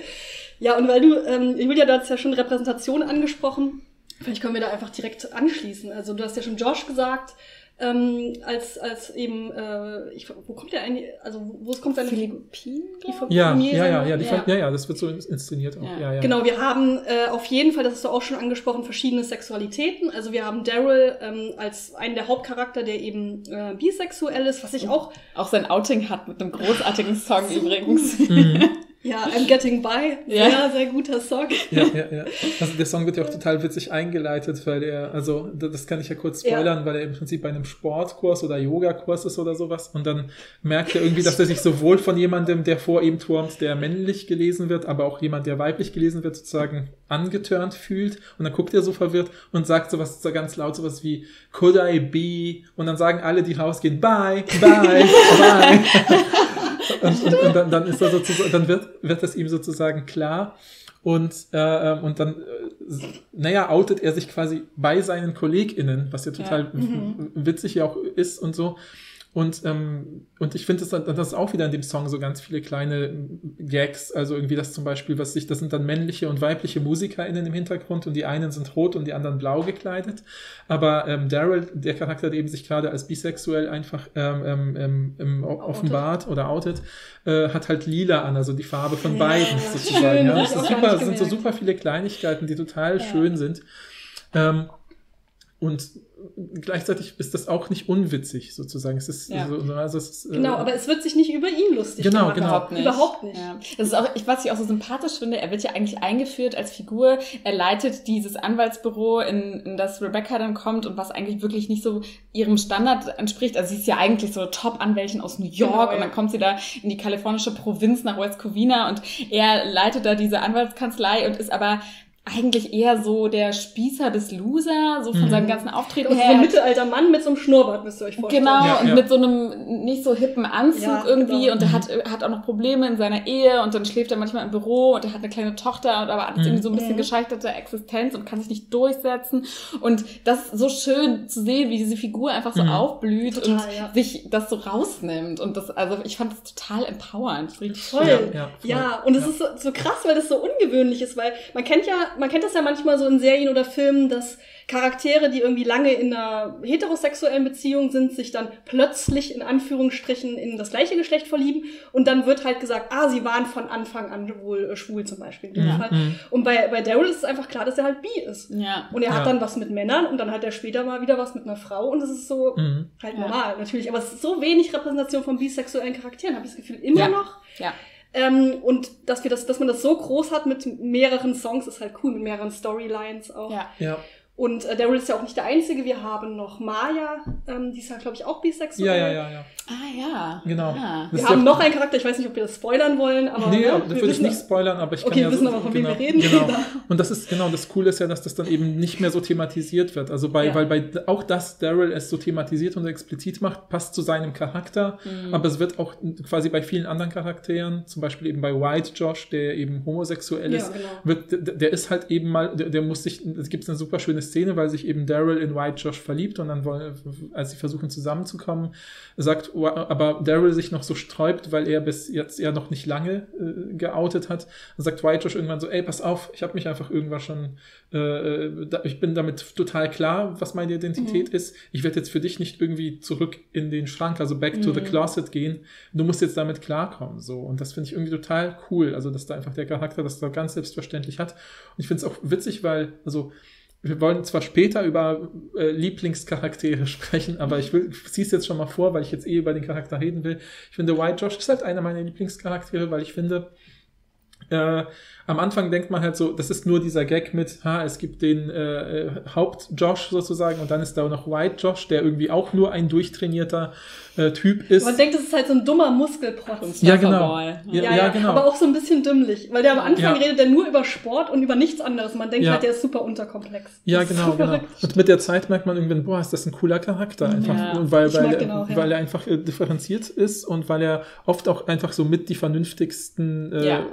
Ja, und weil du, ähm, Julia, du hast ja schon Repräsentation angesprochen Vielleicht können wir da einfach direkt anschließen. Also du hast ja schon Josh gesagt, ähm, als, als eben, äh, ich, wo kommt der eigentlich, also wo kommt seine Philippinen? Die Ja, ja, ja, ja, die, Ja. ja, ja, das wird so inszeniert auch. Ja. Ja, ja. Genau, wir haben äh, auf jeden Fall, das hast du auch schon angesprochen, verschiedene Sexualitäten. Also wir haben Daryl ähm, als einen der Hauptcharakter, der eben äh, bisexuell ist, was ich auch, Auch sein Outing hat mit einem großartigen Song übrigens. ja, I'm Getting By, Ja. sehr, sehr guter Song. Ja, ja, ja. Also der Song wird ja auch total witzig eingeleitet, weil er, also da- das kann ich ja kurz spoilern, weil er im Prinzip bei einem Sportkurs oder Yogakurs ist oder sowas und dann merkt er irgendwie, dass er sich sowohl von jemandem, der vor ihm turmt, der männlich gelesen wird, aber auch jemand, der weiblich gelesen wird, sozusagen angetörnt fühlt und dann guckt er so verwirrt und sagt sowas so ganz laut, sowas wie Could I be? Und dann sagen alle, die rausgehen, bye, bye, bye. Und, und, dann, dann ist er sozusagen, dann wird, wird es ihm sozusagen klar. Und, äh, ähm, und dann, äh, naja, outet er sich quasi bei seinen KollegInnen, was ja total w- witzig ja auch ist und so. Und, ähm, und ich finde, das, das ist auch wieder in dem Song so ganz viele kleine Gags. Also irgendwie das zum Beispiel, was sich, das sind dann männliche und weibliche MusikerInnen im Hintergrund und die einen sind rot und die anderen blau gekleidet. Aber ähm, Daryl, der Charakter, der eben sich gerade als bisexuell einfach ähm, ähm, ähm, offenbart oder outet, äh, hat halt lila an, also die Farbe von Ja, beiden schön, sozusagen. Ja, das das super, sind so super viele Kleinigkeiten, die total Ja. schön sind. Ähm, und gleichzeitig ist das auch nicht unwitzig, sozusagen. Es ist, Ja. so, also es ist, äh, Genau, aber es wird sich nicht über ihn lustig Genau, gemacht. genau. Überhaupt nicht. Überhaupt nicht. Ja. Das ist auch, ich, was ich auch so sympathisch finde, er wird ja eigentlich eingeführt als Figur. Er leitet dieses Anwaltsbüro, in, in das Rebecca dann kommt und was eigentlich wirklich nicht so ihrem Standard entspricht. Also sie ist ja eigentlich so Top-Anwältin aus New York Genau, ja. und dann kommt sie da in die kalifornische Provinz nach West Covina und er leitet da diese Anwaltskanzlei und ist aber eigentlich eher so der Spießer des Loser, so von Mhm. seinem ganzen Auftreten Das ist so her. ein mittelalter Mann mit so einem Schnurrbart, müsst ihr euch vorstellen. Genau, Ja, und ja. mit so einem nicht so hippen Anzug Ja, irgendwie genau. und er hat, hat auch noch Probleme in seiner Ehe und dann schläft er manchmal im Büro und er hat eine kleine Tochter und aber hat Mhm. irgendwie so ein bisschen Mhm. gescheiterte Existenz und kann sich nicht durchsetzen und das ist so schön zu sehen, wie diese Figur einfach so Mhm. aufblüht Total, und ja. sich das so rausnimmt und das, also ich fand das total empowernd, das richtig Voll. schön. Ja, Ja, ja, voll. und es Ja. ist so, so krass, weil das so ungewöhnlich ist, weil man kennt ja, man kennt das ja manchmal so in Serien oder Filmen, dass Charaktere, die irgendwie lange in einer heterosexuellen Beziehung sind, sich dann plötzlich in Anführungsstrichen in das gleiche Geschlecht verlieben und dann wird halt gesagt, ah, sie waren von Anfang an wohl äh, schwul zum Beispiel. In dem Ja. Fall. Mhm. Und bei, bei Daryl ist es einfach klar, dass er halt bi ist. Ja. Und er Ja. hat dann was mit Männern und dann hat er später mal wieder was mit einer Frau und das ist so Mhm. halt Ja. normal natürlich. Aber es ist so wenig Repräsentation von bisexuellen Charakteren, habe ich das Gefühl, immer Ja. noch. Ja. Ähm, und dass wir das, dass man das so groß hat mit mehreren Songs, ist halt cool, mit mehreren Storylines auch. Ja. Ja. Und äh, Daryl ist ja auch nicht der Einzige. Wir haben noch Maya, ähm, die ist ja, glaube ich, auch bisexuell. ja, ja, ja, ja. Ah ja. Genau. Ah. Wir haben ja- noch einen Charakter, ich weiß nicht, ob wir das spoilern wollen, aber Nee, ne, aber das wir würde ich nicht spoilern, aber ich kann Okay, ja wir wissen so, aber, von wem genau, wir reden. Genau. Und das ist genau das Coole ist ja, dass das dann eben nicht mehr so thematisiert wird. Also bei, Ja. weil bei auch das Daryl es so thematisiert und explizit macht, passt zu seinem Charakter. Mhm. Aber es wird auch quasi bei vielen anderen Charakteren, zum Beispiel eben bei White Josh, der eben homosexuell Ja, ist, genau. wird, der, der ist halt eben mal, der, der muss sich, es gibt eine super schöne Szene, weil sich eben Daryl in White Josh verliebt und dann wollen, als sie versuchen zusammenzukommen, sagt, aber Daryl sich noch so sträubt, weil er bis jetzt ja noch nicht lange äh, geoutet hat, dann sagt White Josh irgendwann so, ey, pass auf, ich habe mich einfach irgendwann schon, äh, da, ich bin damit total klar, was meine Identität Mhm. ist. Ich werde jetzt für dich nicht irgendwie zurück in den Schrank, also back to the Mhm. closet gehen. Du musst jetzt damit klarkommen, so. Und das finde ich irgendwie total cool, also dass da einfach der Charakter das da ganz selbstverständlich hat. Und ich finde es auch witzig, weil, also, wir wollen zwar später über äh, Lieblingscharaktere sprechen, aber ich will, ziehe es jetzt schon mal vor, weil ich jetzt eh über den Charakter reden will. Ich finde, White Josh ist halt einer meiner Lieblingscharaktere, weil ich finde, äh, am Anfang denkt man halt so, das ist nur dieser Gag mit, ha, es gibt den äh, äh, Haupt-Josh sozusagen und dann ist da noch White Josh, der irgendwie auch nur ein durchtrainierter äh, Typ ist. Man denkt, das ist halt so ein dummer Muskelprotz. Ja, genau. Surferboy. Ja, Ja, ja, genau. aber auch so ein bisschen dümmlich, weil der am Anfang Ja. redet der nur über Sport und über nichts anderes. Man denkt Ja. halt, der ist super unterkomplex. Ja, genau, genau. Und mit der Zeit merkt man irgendwann, boah, ist das ein cooler Charakter einfach. Ja. Weil, weil, er, ja. weil er einfach äh, differenziert ist und weil er oft auch einfach so mit die vernünftigsten äh, Ja.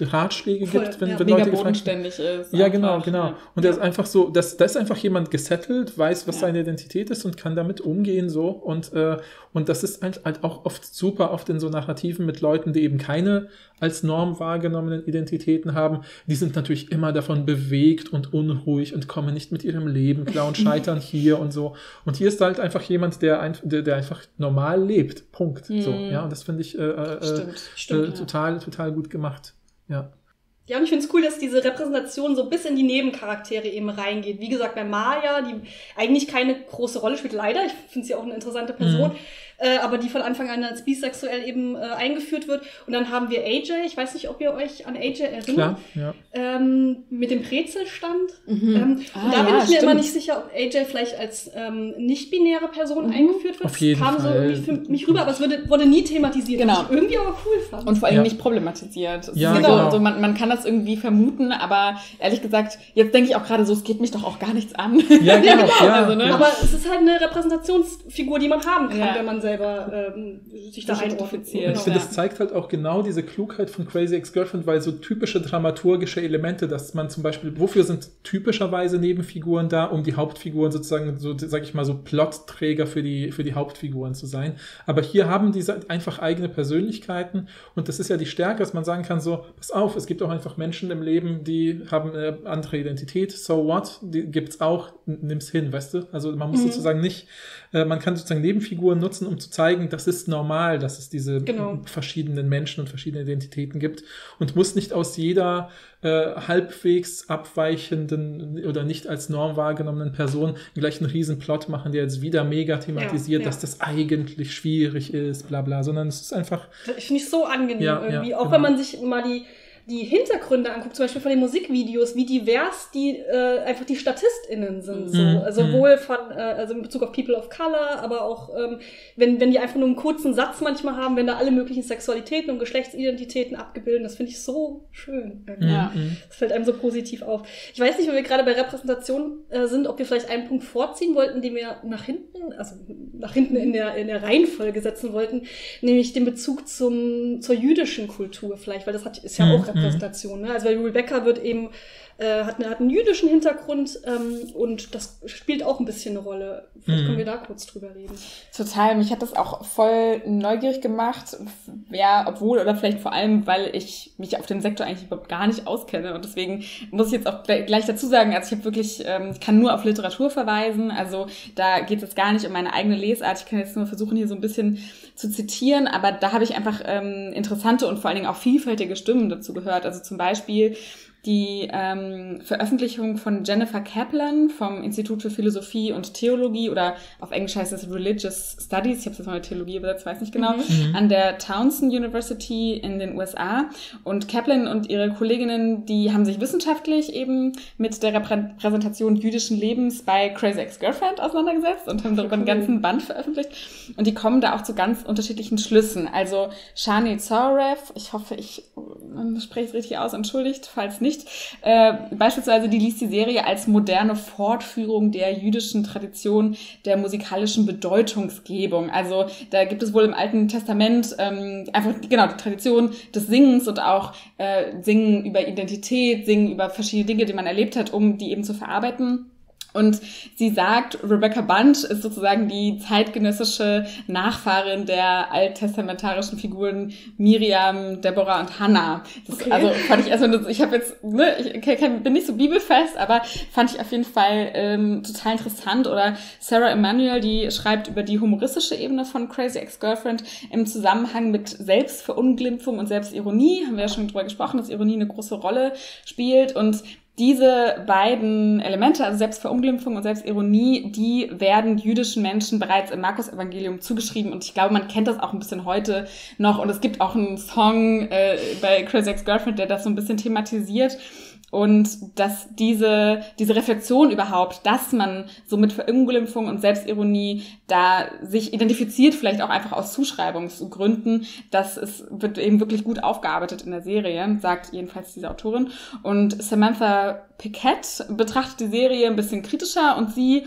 Ratschläge Voll, gibt, wenn, ja. wenn Mega Leute gefragt ist. Ja, genau, genau. Ja. Und der ist einfach so, das, da ist einfach jemand gesettelt, weiß, was ja. seine Identität ist und kann damit umgehen so. Und, äh, und das ist halt, halt auch oft super oft in so Narrativen mit Leuten, die eben keine als Norm wahrgenommenen Identitäten haben. Die sind natürlich immer davon bewegt und unruhig und kommen nicht mit ihrem Leben klar und scheitern hier und so. Und hier ist halt einfach jemand, der, ein, der, der einfach normal lebt. Punkt. Mhm. So, ja, und das finde ich äh, äh, stimmt, stimmt, äh, total, total gut gemacht. Ja. Ja, und ich finde es cool, dass diese Repräsentation so bis in die Nebencharaktere eben reingeht. Wie gesagt, bei Maya, die eigentlich keine große Rolle spielt, leider. Ich finde sie auch eine interessante Person. Mhm äh, aber die von Anfang an als bisexuell eben äh, eingeführt wird. Und dann haben wir AJ, ich weiß nicht, ob ihr euch an AJ erinnert, Klar, ja. ähm, mit dem Brezelstand. Mhm. Ähm, ah, und da ja, bin ich mir stimmt. immer nicht sicher, ob AJ vielleicht als ähm, nicht-binäre Person mhm. eingeführt wird. Auf jeden das kam Fall. so irgendwie für mich rüber, aber es wurde, wurde nie thematisiert, genau. was ich irgendwie aber cool fand. Und vor allem ja. nicht problematisiert. Ja, genau. Also man, man kann das irgendwie vermuten, aber ehrlich gesagt, jetzt denke ich auch gerade so, es geht mich doch auch gar nichts an. Ja, genau. ja, genau. Also, ne? Aber es ist halt eine Repräsentationsfigur, die man haben kann, wenn man selber ähm, sich da identifiziert. Ich finde, das zeigt halt auch genau diese Klugheit von Crazy Ex-Girlfriend, weil so typische dramaturgische Elemente, dass man zum Beispiel, wofür sind typischerweise Nebenfiguren da, um die Hauptfiguren sozusagen, so, sag ich mal, so Plotträger für die, für die Hauptfiguren zu sein. Aber hier haben diese einfach eigene Persönlichkeiten und das ist ja die Stärke, dass man sagen kann, so, pass auf, es gibt auch einfach Menschen im Leben, die haben eine andere Identität, so what, die gibt's auch, nimm's hin, weißt du? Also man muss mhm. sozusagen nicht, äh, man kann sozusagen Nebenfiguren nutzen, um zu zeigen, das ist ist normal, dass es diese genau. verschiedenen Menschen und verschiedene Identitäten gibt und muss nicht aus jeder äh, halbwegs abweichenden oder nicht als Norm wahrgenommenen Person gleich einen riesen Plot machen, der jetzt wieder mega thematisiert, ja, ja. dass das eigentlich schwierig ist, bla bla, sondern es ist einfach. Ich finde ich so angenehm ja, irgendwie. Auch genau. wenn man sich mal die die Hintergründe anguckt, zum Beispiel von den Musikvideos, wie divers die äh, einfach die StatistInnen sind. So. Mhm. Also mhm. sowohl von, äh, also in Bezug auf People of Color, aber auch ähm, wenn, wenn die einfach nur einen kurzen Satz manchmal haben, wenn da alle möglichen Sexualitäten und Geschlechtsidentitäten abgebildet, das finde ich so schön. Ja. Mhm. Das fällt einem so positiv auf. Ich weiß nicht, wenn wir gerade bei Repräsentation äh, sind, ob wir vielleicht einen Punkt vorziehen wollten, den wir nach hinten, also nach hinten in der, in der Reihenfolge setzen wollten, nämlich den Bezug zum, zur jüdischen Kultur vielleicht, weil das hat, ist ja mhm. auch Repräsentation. Ne? Also weil Rebecca wird eben äh, hat, hat, einen jüdischen Hintergrund ähm, und das spielt auch ein bisschen eine Rolle. Vielleicht mhm. können wir da kurz drüber reden. Total, mich hat das auch voll neugierig gemacht, ja, obwohl oder vielleicht vor allem, weil ich mich auf dem Sektor eigentlich überhaupt gar nicht auskenne und deswegen muss ich jetzt auch gleich dazu sagen, also ich habe wirklich, ähm, ich kann nur auf Literatur verweisen, also da geht es gar nicht um meine eigene Lesart, ich kann jetzt nur versuchen, hier so ein bisschen zu zitieren, aber da habe ich einfach ähm, interessante und vor allen Dingen auch vielfältige Stimmen dazu gehört. Also zum Beispiel die ähm, Veröffentlichung von Jennifer Kaplan vom Institut für Philosophie und Theologie oder auf Englisch heißt es Religious Studies, ich habe es jetzt mal mit Theologie übersetzt, weiß nicht genau, mhm. an der Townsend University in den USA. Und Kaplan und ihre Kolleginnen, die haben sich wissenschaftlich eben mit der Repräsentation jüdischen Lebens bei Crazy Ex-Girlfriend auseinandergesetzt und haben darüber einen ganzen Band veröffentlicht. Und die kommen da auch zu ganz unterschiedlichen Schlüssen. Also Shani Zorev, ich hoffe, ich äh, spreche es richtig aus, entschuldigt, falls nicht nicht. Äh, beispielsweise, die liest die Serie als moderne Fortführung der jüdischen Tradition der musikalischen Bedeutungsgebung. Also da gibt es wohl im Alten Testament ähm, einfach genau die Tradition des Singens und auch äh, Singen über Identität, Singen über verschiedene Dinge, die man erlebt hat, um die eben zu verarbeiten. Und sie sagt, Rebecca Bunch ist sozusagen die zeitgenössische Nachfahrin der alttestamentarischen Figuren Miriam, Deborah und Hannah. Das, okay. Also fand ich erstmal, ich habe jetzt, ne, ich bin nicht so bibelfest, aber fand ich auf jeden Fall ähm, total interessant. Oder Sarah Emanuel, die schreibt über die humoristische Ebene von Crazy Ex-Girlfriend im Zusammenhang mit Selbstverunglimpfung und Selbstironie. Haben wir ja schon drüber gesprochen, dass Ironie eine große Rolle spielt. Und diese beiden Elemente, also Selbstverunglimpfung und Selbstironie, die werden jüdischen Menschen bereits im Markus-Evangelium zugeschrieben. Und ich glaube, man kennt das auch ein bisschen heute noch. Und es gibt auch einen Song äh, bei Crazy Ex-Girlfriend, der das so ein bisschen thematisiert und dass diese, diese Reflexion überhaupt, dass man so mit Verunglimpfung und Selbstironie da sich identifiziert, vielleicht auch einfach aus Zuschreibungsgründen, das ist, wird eben wirklich gut aufgearbeitet in der Serie, sagt jedenfalls diese Autorin. Und Samantha Piquette betrachtet die Serie ein bisschen kritischer und sie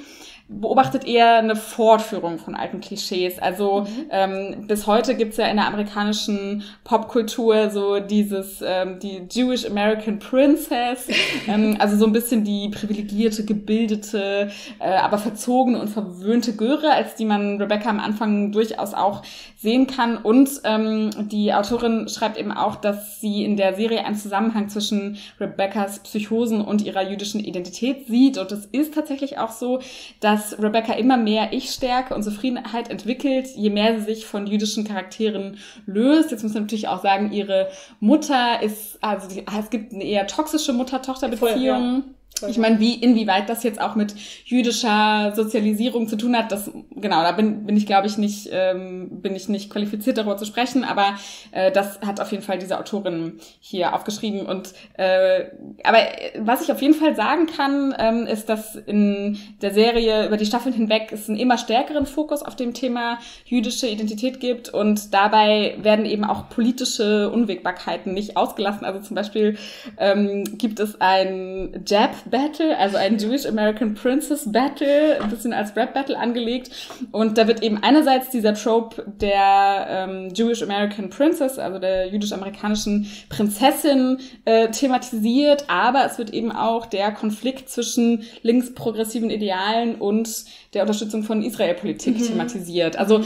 beobachtet eher eine Fortführung von alten Klischees. Also mhm. ähm, bis heute gibt's ja in der amerikanischen Popkultur so dieses, ähm, die Jewish American Princess, ähm, also so ein bisschen die privilegierte, gebildete, äh, aber verzogene und verwöhnte Göre, als die man Rebecca am Anfang durchaus auch sehen kann. Und ähm, die Autorin schreibt eben auch, dass sie in der Serie einen Zusammenhang zwischen Rebeccas Psychosen und ihrer jüdischen Identität sieht. Und es ist tatsächlich auch so, dass Rebecca immer mehr Ich-Stärke und Zufriedenheit entwickelt, je mehr sie sich von jüdischen Charakteren löst. Jetzt muss man natürlich auch sagen, ihre Mutter ist, also die, es gibt eine eher toxische Mutter-Tochter-Beziehung. Ich meine, wie, inwieweit das jetzt auch mit jüdischer Sozialisierung zu tun hat, das, genau, da bin, bin ich, glaube ich, nicht, ähm, bin ich nicht qualifiziert darüber zu sprechen, aber äh, das hat auf jeden Fall diese Autorin hier aufgeschrieben. Und äh, aber was ich auf jeden Fall sagen kann, ähm, ist, dass in der Serie über die Staffeln hinweg es einen immer stärkeren Fokus auf dem Thema jüdische Identität gibt und dabei werden eben auch politische Unwägbarkeiten nicht ausgelassen. Also zum Beispiel ähm, gibt es ein Jab Battle, also ein Jewish American Princess Battle, ein bisschen als Rap Battle angelegt. Und da wird eben einerseits dieser Trope der ähm, Jewish American Princess, also der jüdisch-amerikanischen Prinzessin, äh, thematisiert, aber es wird eben auch der Konflikt zwischen linksprogressiven Idealen und der Unterstützung von Israel-Politik mhm. thematisiert. Also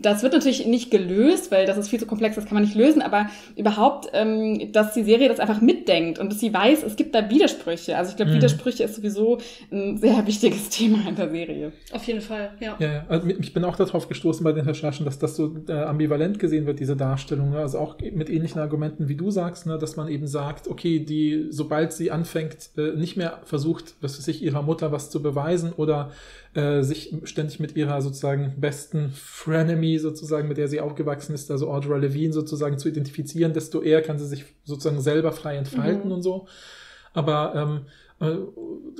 das wird natürlich nicht gelöst, weil das ist viel zu komplex, das kann man nicht lösen, aber überhaupt, ähm, dass die Serie das einfach mitdenkt und dass sie weiß, es gibt da Widersprüche. Also ich glaube. Widersprüche ist sowieso ein sehr wichtiges Thema in der Serie. Auf jeden Fall, ja. Ja, ja. Also ich bin auch darauf gestoßen bei den Recherchen, dass das so äh, ambivalent gesehen wird, diese Darstellung. Ne? Also auch mit ähnlichen Argumenten, wie du sagst, ne? dass man eben sagt, okay, die, sobald sie anfängt, äh, nicht mehr versucht, was sich ihrer Mutter was zu beweisen oder äh, sich ständig mit ihrer sozusagen besten Frenemy sozusagen, mit der sie aufgewachsen ist, also Audra Levine sozusagen zu identifizieren, desto eher kann sie sich sozusagen selber frei entfalten mhm. und so. Aber ähm, äh,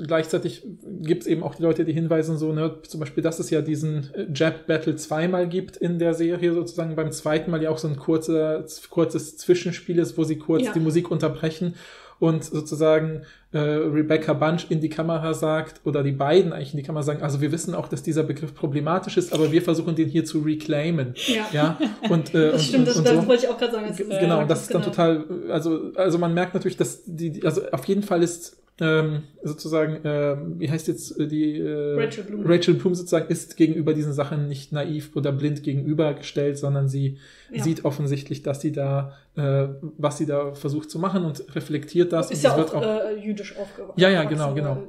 gleichzeitig gibt es eben auch die Leute, die hinweisen, so, ne, zum Beispiel, dass es ja diesen äh, Jab-Battle zweimal gibt in der Serie, sozusagen beim zweiten Mal ja auch so ein kurzer, kurzes Zwischenspiel ist, wo sie kurz ja. die Musik unterbrechen und sozusagen äh, Rebecca Bunch in die Kamera sagt, oder die beiden eigentlich in die Kamera sagen, also wir wissen auch, dass dieser Begriff problematisch ist, aber wir versuchen den hier zu reclaimen. Ja. ja? Und, äh, das stimmt, und, das, und so. das wollte ich auch gerade sagen. Das, genau, äh, das ist dann genau. total, also, also man merkt natürlich, dass die, also auf jeden Fall ist ähm, sozusagen, äh, wie heißt jetzt äh, die äh, Rachel Bloom. Rachel Bloom sozusagen ist gegenüber diesen Sachen nicht naiv oder blind gegenübergestellt, sondern sie ja. sieht offensichtlich, dass sie da, äh, was sie da versucht zu machen und reflektiert das. Ist und ja auch, auch äh, jüdisch aufgewachsen. Ja, ja, genau, genau.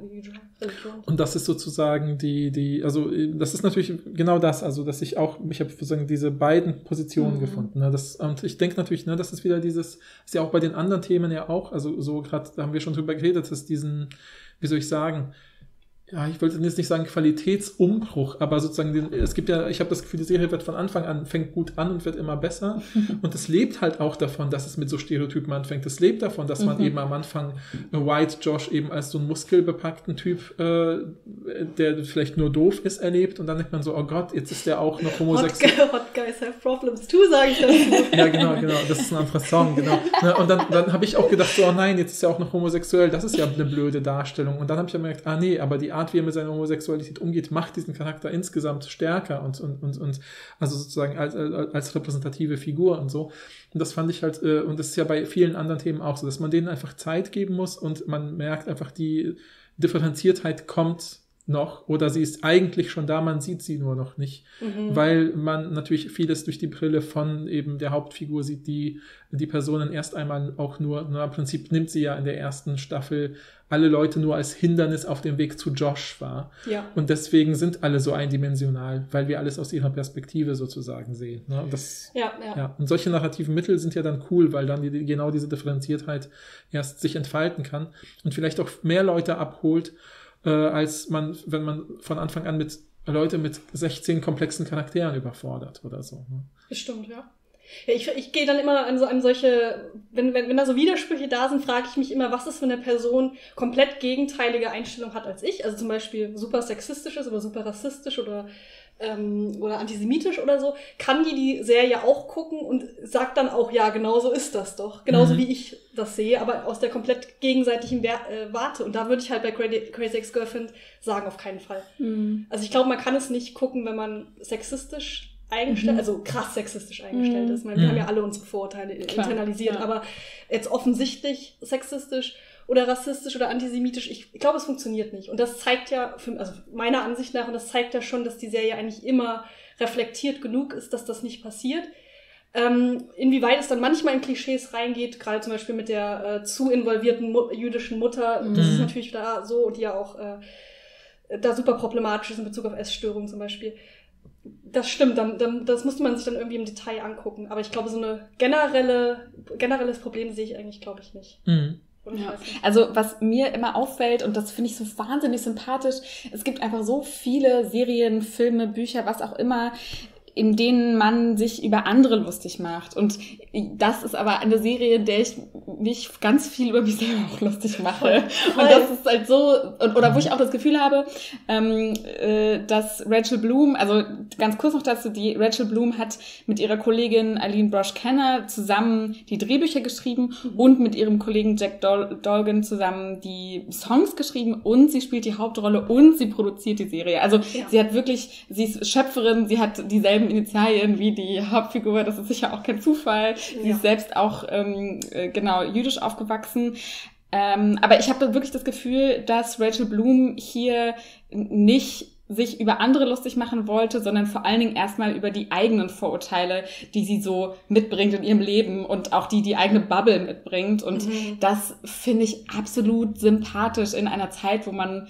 Und das ist sozusagen die, die, also das ist natürlich genau das, also dass ich auch, ich habe sozusagen diese beiden Positionen mhm. gefunden. Ne? Das, und ich denke natürlich, ne, das ist wieder dieses, ist ja auch bei den anderen Themen ja auch, also so gerade, da haben wir schon drüber geredet, dass diesen, wie soll ich sagen, ja, ich wollte jetzt nicht sagen Qualitätsumbruch, aber sozusagen, es gibt ja, ich habe das Gefühl, die Serie wird von Anfang an, fängt gut an und wird immer besser. und es lebt halt auch davon, dass es mit so Stereotypen anfängt. Es lebt davon, dass man mhm. eben am Anfang White Josh eben als so einen muskelbepackten Typ, äh, der vielleicht nur doof ist, erlebt und dann denkt man so, oh Gott, jetzt ist der auch noch homosexuell. Hot, hot guys have problems too, sage ich dazu. ja, genau, genau, das ist ein anderer Song, genau. Und dann, dann habe ich auch gedacht, so, oh nein, jetzt ist er auch noch homosexuell, das ist ja eine blöde Darstellung. Und dann habe ich ja gemerkt, ah nee, aber die Art, wie er mit seiner Homosexualität umgeht, macht diesen Charakter insgesamt stärker und, und, und, und also sozusagen als, als repräsentative Figur und so. Und das fand ich halt, äh, und das ist ja bei vielen anderen Themen auch so, dass man denen einfach Zeit geben muss und man merkt einfach, die Differenziertheit kommt noch oder sie ist eigentlich schon da, man sieht sie nur noch nicht, mhm. weil man natürlich vieles durch die Brille von eben der Hauptfigur sieht, die die Personen erst einmal auch nur, nur im Prinzip nimmt sie ja in der ersten Staffel alle Leute nur als Hindernis auf dem Weg zu Josh wahr. Ja. Und deswegen sind alle so eindimensional, weil wir alles aus ihrer Perspektive sozusagen sehen. Ne? Und das, ja, ja. ja. Und solche narrativen Mittel sind ja dann cool, weil dann die, genau diese Differenziertheit erst sich entfalten kann und vielleicht auch mehr Leute abholt, äh, als man, wenn man von Anfang an mit Leute mit 16 komplexen Charakteren überfordert oder so. Ne? Bestimmt, ja. Ja, ich, ich gehe dann immer an so an solche, wenn, wenn, wenn da so Widersprüche da sind, frage ich mich immer, was ist, wenn eine Person komplett gegenteilige Einstellung hat als ich. Also zum Beispiel super sexistisch ist oder super rassistisch oder ähm, oder antisemitisch oder so, kann die die Serie auch gucken und sagt dann auch, ja, genau so ist das doch. Genauso mhm. wie ich das sehe, aber aus der komplett gegenseitigen äh, Warte. Und da würde ich halt bei Crazy Ex-Girlfriend sagen, auf keinen Fall. Mhm. Also ich glaube, man kann es nicht gucken, wenn man sexistisch eingestellt, mhm. also krass sexistisch eingestellt mhm. ist. Ich meine, wir haben ja alle unsere Vorurteile Klar, internalisiert, ja. aber jetzt offensichtlich sexistisch oder rassistisch oder antisemitisch. Ich, ich glaube, es funktioniert nicht. Und das zeigt ja, für, also meiner Ansicht nach, und das zeigt ja schon, dass die Serie eigentlich immer reflektiert genug ist, dass das nicht passiert. Ähm, inwieweit es dann manchmal in Klischees reingeht, gerade zum Beispiel mit der äh, zu involvierten mu jüdischen Mutter, mhm. das ist natürlich da so, die ja auch äh, da super problematisch ist in Bezug auf Essstörungen zum Beispiel. Das stimmt, dann, dann, das musste man sich dann irgendwie im Detail angucken. Aber ich glaube, so eine generelle, generelles Problem sehe ich eigentlich, glaube ich, nicht. Mhm. Ja. Also was mir immer auffällt, und das finde ich so wahnsinnig sympathisch, es gibt einfach so viele Serien, Filme, Bücher, was auch immer, in denen man sich über andere lustig macht. Und das ist aber eine Serie, in der ich mich ganz viel über mich selber auch lustig mache. Und das ist halt so, oder wo ich auch das Gefühl habe, ähm, äh, dass Rachel Bloom, also ganz kurz noch dazu, die Rachel Bloom hat mit ihrer Kollegin Aline Brosh-Kenner zusammen die Drehbücher geschrieben mhm. und mit ihrem Kollegen Jack Dol Dolgan zusammen die Songs geschrieben und sie spielt die Hauptrolle und sie produziert die Serie. Also ja. sie hat wirklich, sie ist Schöpferin, sie hat dieselben dieselben Initialien wie die Hauptfigur, das ist sicher auch kein Zufall. Sie ja. ist selbst auch ähm, äh, genau jüdisch aufgewachsen. Ähm, aber ich habe wirklich das Gefühl, dass Rachel Bloom hier nicht sich über andere lustig machen wollte, sondern vor allen Dingen erstmal über die eigenen Vorurteile, die sie so mitbringt in ihrem Leben und auch die die eigene Bubble mitbringt. Und mhm. das finde ich absolut sympathisch in einer Zeit, wo man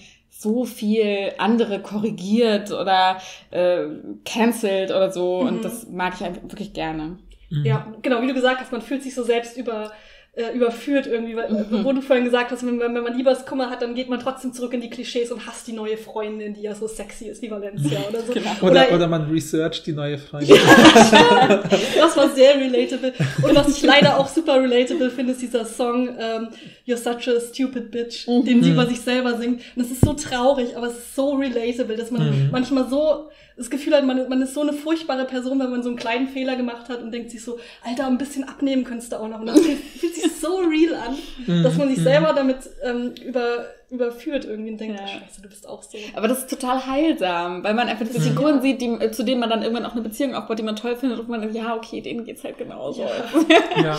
so viel andere korrigiert oder äh, cancelt oder so. Mhm. Und das mag ich einfach wirklich gerne. Mhm. Ja, genau, wie du gesagt hast, man fühlt sich so selbst über äh, überführt irgendwie, weil, mhm. wo du vorhin gesagt hast, wenn, wenn man Liebeskummer hat, dann geht man trotzdem zurück in die Klischees und hasst die neue Freundin, die ja so sexy ist wie Valencia oder so. Genau. Oder, oder, oder, man researcht die neue Freundin. das war sehr relatable. Und was ich leider auch super relatable finde, ist dieser Song ähm, You're such a stupid bitch, mhm. den sie über sich selber singt. Und es ist so traurig, aber es ist so relatable, dass man mhm. manchmal so das Gefühl hat, man, man ist so eine furchtbare Person, wenn man so einen kleinen Fehler gemacht hat und denkt sich so, Alter, ein bisschen abnehmen könntest du auch noch. Und das fühlt sich so real an, mhm. dass man sich mhm. selber damit ähm, über, überführt irgendwie und denkt, ja. scheiße, du bist auch so. Aber das ist total heilsam, weil man einfach diese Figuren ja. sieht, die, zu denen man dann irgendwann auch eine Beziehung aufbaut, die man toll findet und man dann, ja, okay, denen geht's halt genauso. Ja, ja. ja.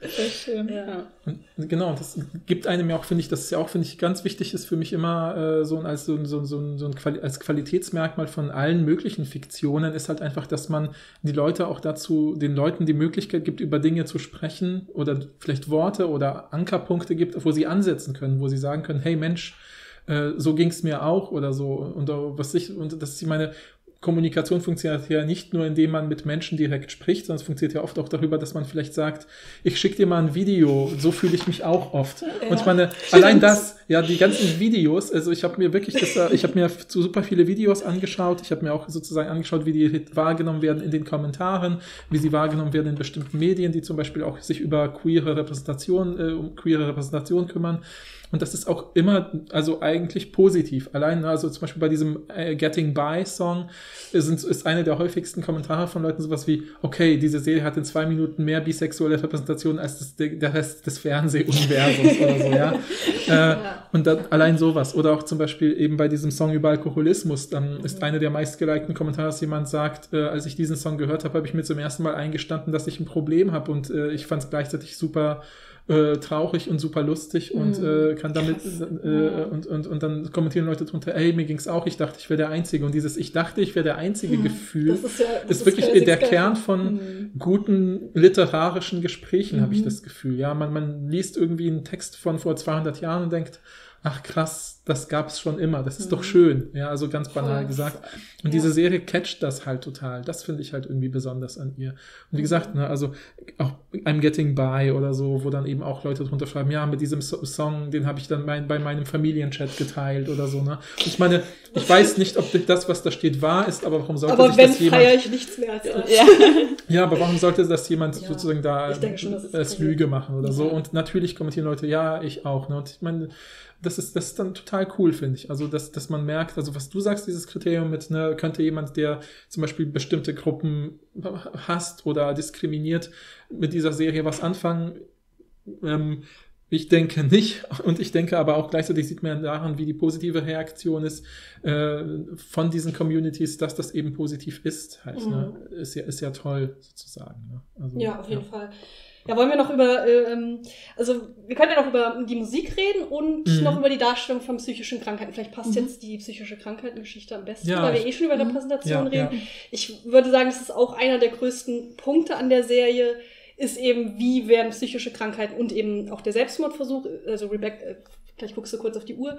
Sehr schön. Ja. Und genau, das gibt einem ja auch, finde ich, das ist ja auch, finde ich, ganz wichtig ist für mich immer äh, so als so, so, so, so ein Quali als Qualitätsmerkmal von allen möglichen Fiktionen ist halt einfach, dass man die Leute auch dazu, den Leuten die Möglichkeit gibt, über Dinge zu sprechen oder vielleicht Worte oder Ankerpunkte gibt, wo sie ansetzen können, wo sie sagen können, hey Mensch, äh, so ging es mir auch oder so. Und was ich, und das ist meine, Kommunikation funktioniert ja nicht nur, indem man mit Menschen direkt spricht, sondern es funktioniert ja oft auch darüber, dass man vielleicht sagt, ich schicke dir mal ein Video, so fühle ich mich auch oft. Ja, und ich meine, allein das, ja, die ganzen Videos, also ich habe mir wirklich, das, ich habe mir super viele Videos angeschaut, ich habe mir auch sozusagen angeschaut, wie die wahrgenommen werden in den Kommentaren, wie sie wahrgenommen werden in bestimmten Medien, die zum Beispiel auch sich über queere Repräsentation, äh, um queere Repräsentation kümmern. Und das ist auch immer, also eigentlich positiv. Allein, also zum Beispiel bei diesem äh, Getting By Song ist, ist eine der häufigsten Kommentare von Leuten sowas wie, okay, diese Serie hat in zwei Minuten mehr bisexuelle Repräsentation als das, der Rest des Fernsehuniversums oder so, ja. Äh. Und dann allein sowas. Oder auch zum Beispiel eben bei diesem Song über Alkoholismus, dann ist eine der meistgelikten Kommentare, dass jemand sagt, äh, als ich diesen Song gehört habe, habe ich mir zum ersten Mal eingestanden, dass ich ein Problem habe und äh, ich fand es gleichzeitig super äh, traurig und super lustig und mhm. äh, kann damit äh, und, und, und dann kommentieren Leute drunter, ey, mir ging's auch, ich dachte, ich wäre der Einzige. Und dieses Ich dachte, ich wäre der Einzige mhm. Gefühl ist, ja, ist, ist, wirklich der Kern von mhm. guten literarischen Gesprächen, habe ich mhm. das Gefühl. Ja, man, man liest irgendwie einen Text von vor 200 Jahren und denkt, ach krass, das gab es schon immer, das ist mhm. doch schön, ja, also ganz banal Voll. gesagt. Und ja. diese Serie catcht das halt total. Das finde ich halt irgendwie besonders an ihr. Und wie gesagt, ne, also auch I'm Getting By oder so, wo dann eben auch Leute drunter schreiben, ja, mit diesem so Song, den habe ich dann mein, bei meinem Familienchat geteilt oder so, ne. Und ich meine, Ich weiß nicht, ob das, was da steht, wahr ist, aber warum sollte aber sich wenn, das jemand... feiere ich nichts mehr als. Ja. Ja, aber warum sollte das jemand Ja, sozusagen da schon, als. Lüge machen oder so? Und natürlich kommentieren Leute, ja, ich auch. Ne? Und ich meine, das ist, das ist dann total cool, finde ich. Also, dass, dass man merkt, also was du sagst, dieses Kriterium mit, ne, könnte jemand, der zum Beispiel bestimmte Gruppen hasst oder diskriminiert, mit dieser Serie was anfangen? Ähm, ich denke nicht. Und ich denke aber auch gleichzeitig sieht man daran, wie die positive Reaktion ist äh, von diesen Communities, dass das eben positiv ist. Halt, ne? ist, ja, ist ja toll, sozusagen. Ne? Also, Ja, auf jeden Fall. Ja, wollen wir noch über, ähm, also wir können ja noch über die Musik reden und Mhm. noch über die Darstellung von psychischen Krankheiten. Vielleicht passt Mhm. jetzt die psychische Krankheitengeschichte am besten, Ja, weil wir eh schon über Mhm. Repräsentation Ja, reden. Ich würde sagen, das ist auch einer der größten Punkte an der Serie, ist eben, wie werden psychische Krankheiten und eben auch der Selbstmordversuch, also Rebecca, äh, gleich guckst du kurz auf die Uhr,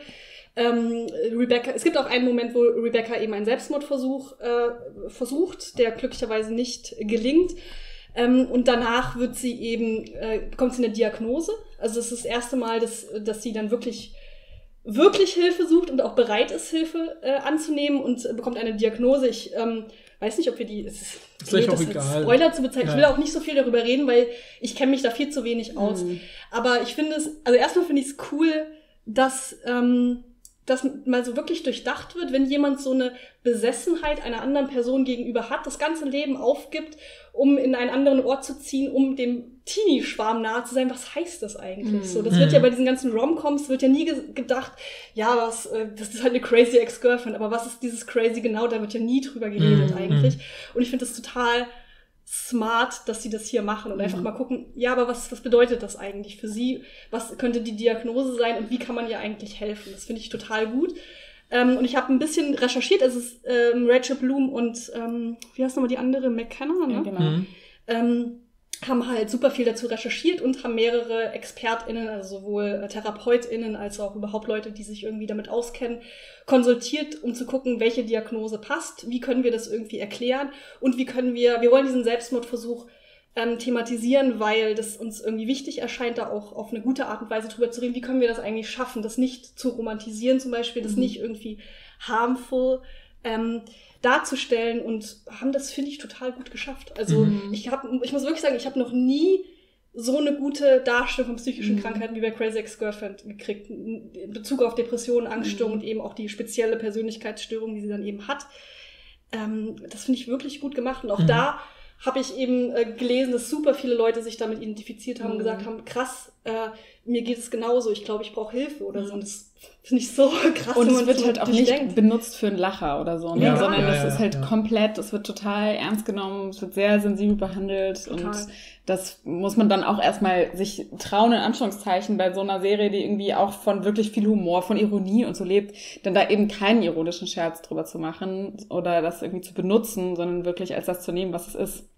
ähm, Rebecca, es gibt auch einen Moment, wo Rebecca eben einen Selbstmordversuch äh, versucht, der glücklicherweise nicht gelingt. Ähm, und danach wird sie eben, äh, bekommt sie eine Diagnose. Also es ist das erste Mal, dass, dass sie dann wirklich wirklich Hilfe sucht und auch bereit ist, Hilfe äh, anzunehmen und äh, bekommt eine Diagnose. Ich ähm, weiß nicht, ob wir die. Es ist, Ist blöd, auch das als egal. Spoiler zu bezeichnen. Ich will Ja. auch nicht so viel darüber reden, weil ich kenne mich da viel zu wenig aus. Mhm. Aber ich finde es, also erstmal finde ich es cool, dass ähm, das mal so wirklich durchdacht wird, wenn jemand so eine Besessenheit einer anderen Person gegenüber hat, das ganze Leben aufgibt, um in einen anderen Ort zu ziehen, um dem Teenie-Schwarm nahe zu sein. Was heißt das eigentlich Mhm. so? Das wird ja Mhm. bei diesen ganzen Rom-Coms wird ja nie ge gedacht, ja, was, äh, das ist halt eine crazy Ex-Girlfriend, aber was ist dieses crazy genau? Da wird ja nie drüber geredet Mhm. eigentlich. Und ich finde das total smart, dass sie das hier machen und einfach Mhm. mal gucken, ja, aber was, was bedeutet das eigentlich für sie? Was könnte die Diagnose sein und wie kann man ihr eigentlich helfen? Das finde ich total gut. Ähm, und ich habe ein bisschen recherchiert, es ist ähm, Rachel Bloom und ähm, wie heißt nochmal die andere? McKenna, ne? Ja, genau. Mhm. ähm, haben halt super viel dazu recherchiert und haben mehrere ExpertInnen, also sowohl äh, TherapeutInnen als auch überhaupt Leute, die sich irgendwie damit auskennen, konsultiert, um zu gucken, welche Diagnose passt, wie können wir das irgendwie erklären und wie können wir, wir wollen diesen Selbstmordversuch ähm, thematisieren, weil das uns irgendwie wichtig erscheint, da auch auf eine gute Art und Weise drüber zu reden, wie können wir das eigentlich schaffen, das nicht zu romantisieren zum Beispiel, das Mhm. nicht irgendwie harmful ähm, darzustellen und haben das, finde ich, total gut geschafft. Also Mhm. ich habe, ich muss wirklich sagen, ich habe noch nie so eine gute Darstellung von psychischen Mhm. Krankheiten wie bei Crazy Ex-Girlfriend gekriegt. In Bezug auf Depressionen, Angststörungen Mhm. und eben auch die spezielle Persönlichkeitsstörung, die sie dann eben hat. Ähm, das finde ich wirklich gut gemacht. Und auch Mhm. da habe ich eben äh, gelesen, dass super viele Leute sich damit identifiziert haben und Mhm. gesagt haben, krass, äh, mir geht es genauso, ich glaube, ich brauche Hilfe oder so. Mhm. Und das finde ich so krass. Und es man wird so halt auch nicht durchdenkt. benutzt für einen Lacher oder so, ne? Ja, sondern ja, es ja, ist halt ja. komplett, es wird total ernst genommen, es wird sehr sensibel behandelt Total. und das muss man dann auch erstmal sich trauen, in Anführungszeichen, bei so einer Serie, die irgendwie auch von wirklich viel Humor, von Ironie und so lebt, dann da eben keinen ironischen Scherz drüber zu machen oder das irgendwie zu benutzen, sondern wirklich als das zu nehmen, was es ist.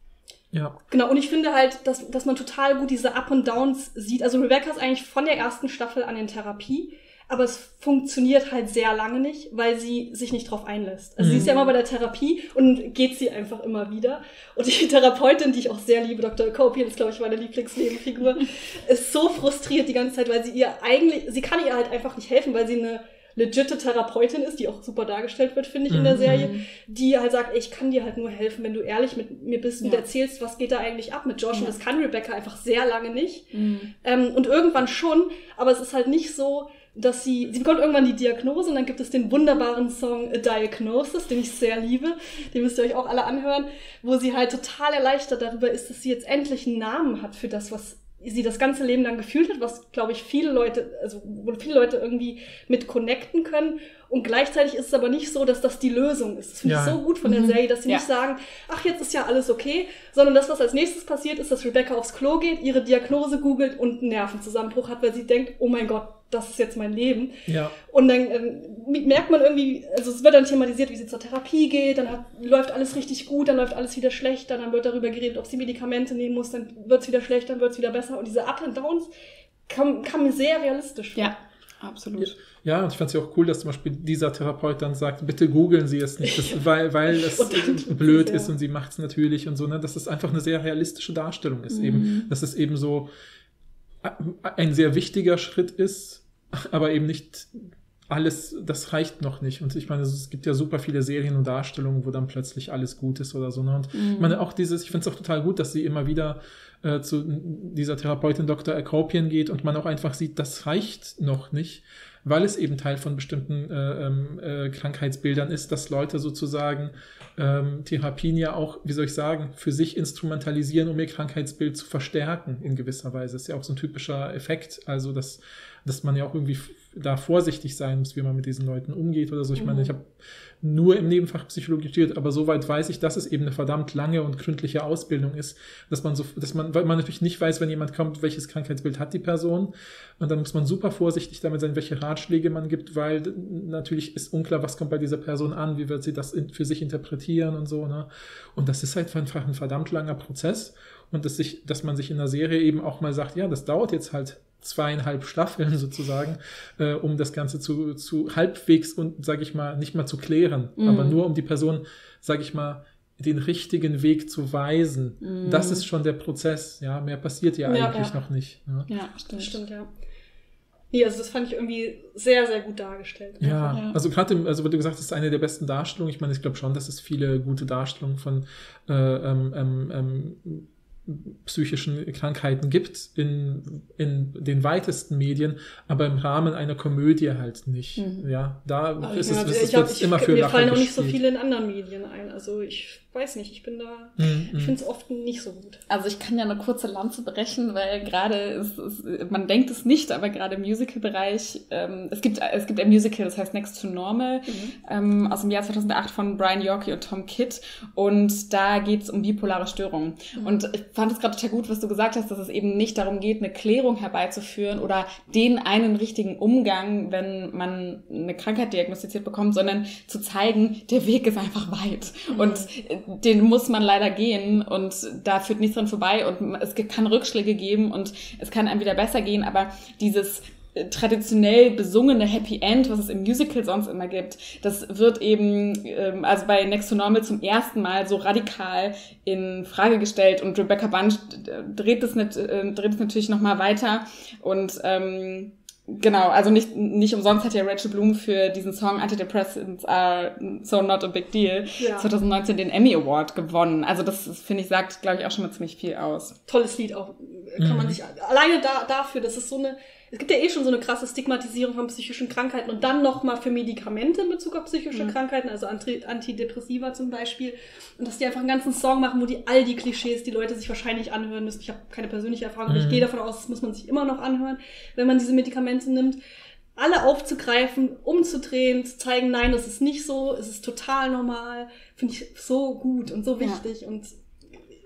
Ja. Genau, und ich finde halt, dass, dass man total gut diese Up und Downs sieht. Also Rebecca ist eigentlich von der ersten Staffel an in Therapie, aber es funktioniert halt sehr lange nicht, weil sie sich nicht drauf einlässt. Also sie Mhm. ist ja immer bei der Therapie und geht sie einfach immer wieder. Und die Therapeutin, die ich auch sehr liebe, Dr. Copian, ist, glaube ich, meine Lieblingsnebenfigur, ist so frustriert die ganze Zeit, weil sie ihr eigentlich, sie kann ihr halt einfach nicht helfen, weil sie eine legitte Therapeutin ist, die auch super dargestellt wird, finde ich, in der Mhm. Serie, die halt sagt, ich kann dir halt nur helfen, wenn du ehrlich mit mir bist und Ja. erzählst, was geht da eigentlich ab mit Josh. Ja. Und das kann Rebecca einfach sehr lange nicht. Mhm. Ähm, und irgendwann schon, aber es ist halt nicht so, dass sie, sie bekommt irgendwann die Diagnose und dann gibt es den wunderbaren Song A Diagnosis, den ich sehr liebe, den müsst ihr euch auch alle anhören, wo sie halt total erleichtert darüber ist, dass sie jetzt endlich einen Namen hat für das, was sie das ganze Leben lang gefühlt hat, was, glaube ich, viele Leute, also wo viele Leute irgendwie mit connecten können. Und gleichzeitig ist es aber nicht so, dass das die Lösung ist. Das finde Ja. ich so gut von der Mhm. Serie, dass sie Ja. nicht sagen, ach, jetzt ist ja alles okay, sondern das, was als nächstes passiert, ist, dass Rebecca aufs Klo geht, ihre Diagnose googelt und einen Nervenzusammenbruch hat, weil sie denkt, oh mein Gott, das ist jetzt mein Leben. Ja. Und dann ähm, merkt man irgendwie, also es wird dann thematisiert, wie sie zur Therapie geht, dann hat, läuft alles richtig gut, dann läuft alles wieder schlechter, dann wird darüber geredet, ob sie Medikamente nehmen muss, dann wird's wieder schlechter, dann wird's wieder besser. Und diese Up and Downs kam, kam mir sehr realistisch vor. Ja, absolut. Ja, und ich fand es ja auch cool, dass zum Beispiel dieser Therapeut dann sagt, bitte googeln Sie es nicht, das, weil, weil tut blöd ist und sie macht es natürlich und so, ne? dass es einfach eine sehr realistische Darstellung ist Mhm. eben. Dass es eben so ein sehr wichtiger Schritt ist, aber eben nicht alles, das reicht noch nicht. Und ich meine, es gibt ja super viele Serien und Darstellungen, wo dann plötzlich alles gut ist oder so. Ne? Und mhm. ich meine, auch dieses, ich finde es auch total gut, dass sie immer wieder äh, zu dieser Therapeutin Dr. Akropian geht und man auch einfach sieht, das reicht noch nicht, weil es eben Teil von bestimmten äh, ähm, äh, Krankheitsbildern ist, dass Leute sozusagen ähm, Therapien ja auch, wie soll ich sagen, für sich instrumentalisieren, um ihr Krankheitsbild zu verstärken in gewisser Weise. Das ist ja auch so ein typischer Effekt, also dass, dass man ja auch irgendwie da vorsichtig sein muss, wie man mit diesen Leuten umgeht oder so. Ich mhm. meine, ich habe nur im Nebenfach Psychologie studiert, aber soweit weiß ich, dass es eben eine verdammt lange und gründliche Ausbildung ist, dass man so, dass man, weil man natürlich nicht weiß, wenn jemand kommt, welches Krankheitsbild hat die Person. Und dann muss man super vorsichtig damit sein, welche Ratschläge man gibt, weil natürlich ist unklar, was kommt bei dieser Person an, wie wird sie das für sich interpretieren und so. Ne? Und das ist halt einfach ein verdammt langer Prozess. Und dass, sich, dass man sich in der Serie eben auch mal sagt, ja, das dauert jetzt halt zweieinhalb Staffeln sozusagen, äh, um das Ganze zu, zu halbwegs und, sage ich mal, nicht mal zu klären, mm. aber nur um die Person, sage ich mal, den richtigen Weg zu weisen. Mm. Das ist schon der Prozess, ja, mehr passiert ja, ja eigentlich ja. noch nicht. Ja, ja stimmt. stimmt, ja. Nee, also das fand ich irgendwie sehr, sehr gut dargestellt. Ja, ja. also gerade, also wie du gesagt hast, eine der besten Darstellungen. Ich meine, ich glaube schon, dass es viele gute Darstellungen von äh, ähm, ähm, ähm psychischen Krankheiten gibt in, in den weitesten Medien, aber im Rahmen einer Komödie halt nicht. Mhm. Ja, da aber ist es, ist es immer für Mir fallen auch nicht so viele in anderen Medien ein. Also ich weiß nicht, ich bin da, mhm. ich finde es oft nicht so gut. Also ich kann ja eine kurze Lanze brechen, weil gerade man denkt es nicht, aber gerade im Musical-Bereich, ähm, es gibt es gibt ein Musical, das heißt Next to Normal, mhm. ähm, aus dem Jahr 2008 von Brian Yorkie und Tom Kidd und da geht es um bipolare Störungen. Mhm. Und ich fand es gerade total gut, was du gesagt hast, dass es eben nicht darum geht, eine Klärung herbeizuführen oder den einen richtigen Umgang, wenn man eine Krankheit diagnostiziert bekommt, sondern zu zeigen, der Weg ist einfach weit. Mhm. Und den muss man leider gehen und da führt nichts dran vorbei und es kann Rückschläge geben und es kann einem wieder besser gehen, aber dieses äh, traditionell besungene Happy End, was es im Musical sonst immer gibt, das wird eben, ähm, also bei Next to Normal zum ersten Mal so radikal in Frage gestellt und Rebecca Bunch dreht es, äh, dreht es natürlich nochmal weiter und ähm, Genau, also nicht, nicht umsonst hat ja Rachel Bloom für diesen Song Antidepressants are so not a big deal ja. 2019 den Emmy Award gewonnen. Also das, das finde ich, sagt, glaube ich, auch schon mal ziemlich viel aus. Tolles Lied auch. Kann mhm. man sich, alleine da, dafür, das ist so eine, es gibt ja eh schon so eine krasse Stigmatisierung von psychischen Krankheiten und dann nochmal für Medikamente in Bezug auf psychische mhm. Krankheiten, also Antidepressiva zum Beispiel. Und dass die einfach einen ganzen Song machen, wo die all die Klischees, die Leute sich wahrscheinlich anhören müssen. Ich habe keine persönliche Erfahrung, aber ich mhm. gehe davon aus, das muss man sich immer noch anhören, wenn man diese Medikamente nimmt alle aufzugreifen, umzudrehen, zu zeigen, nein, das ist nicht so, es ist total normal, finde ich so gut und so wichtig ja. und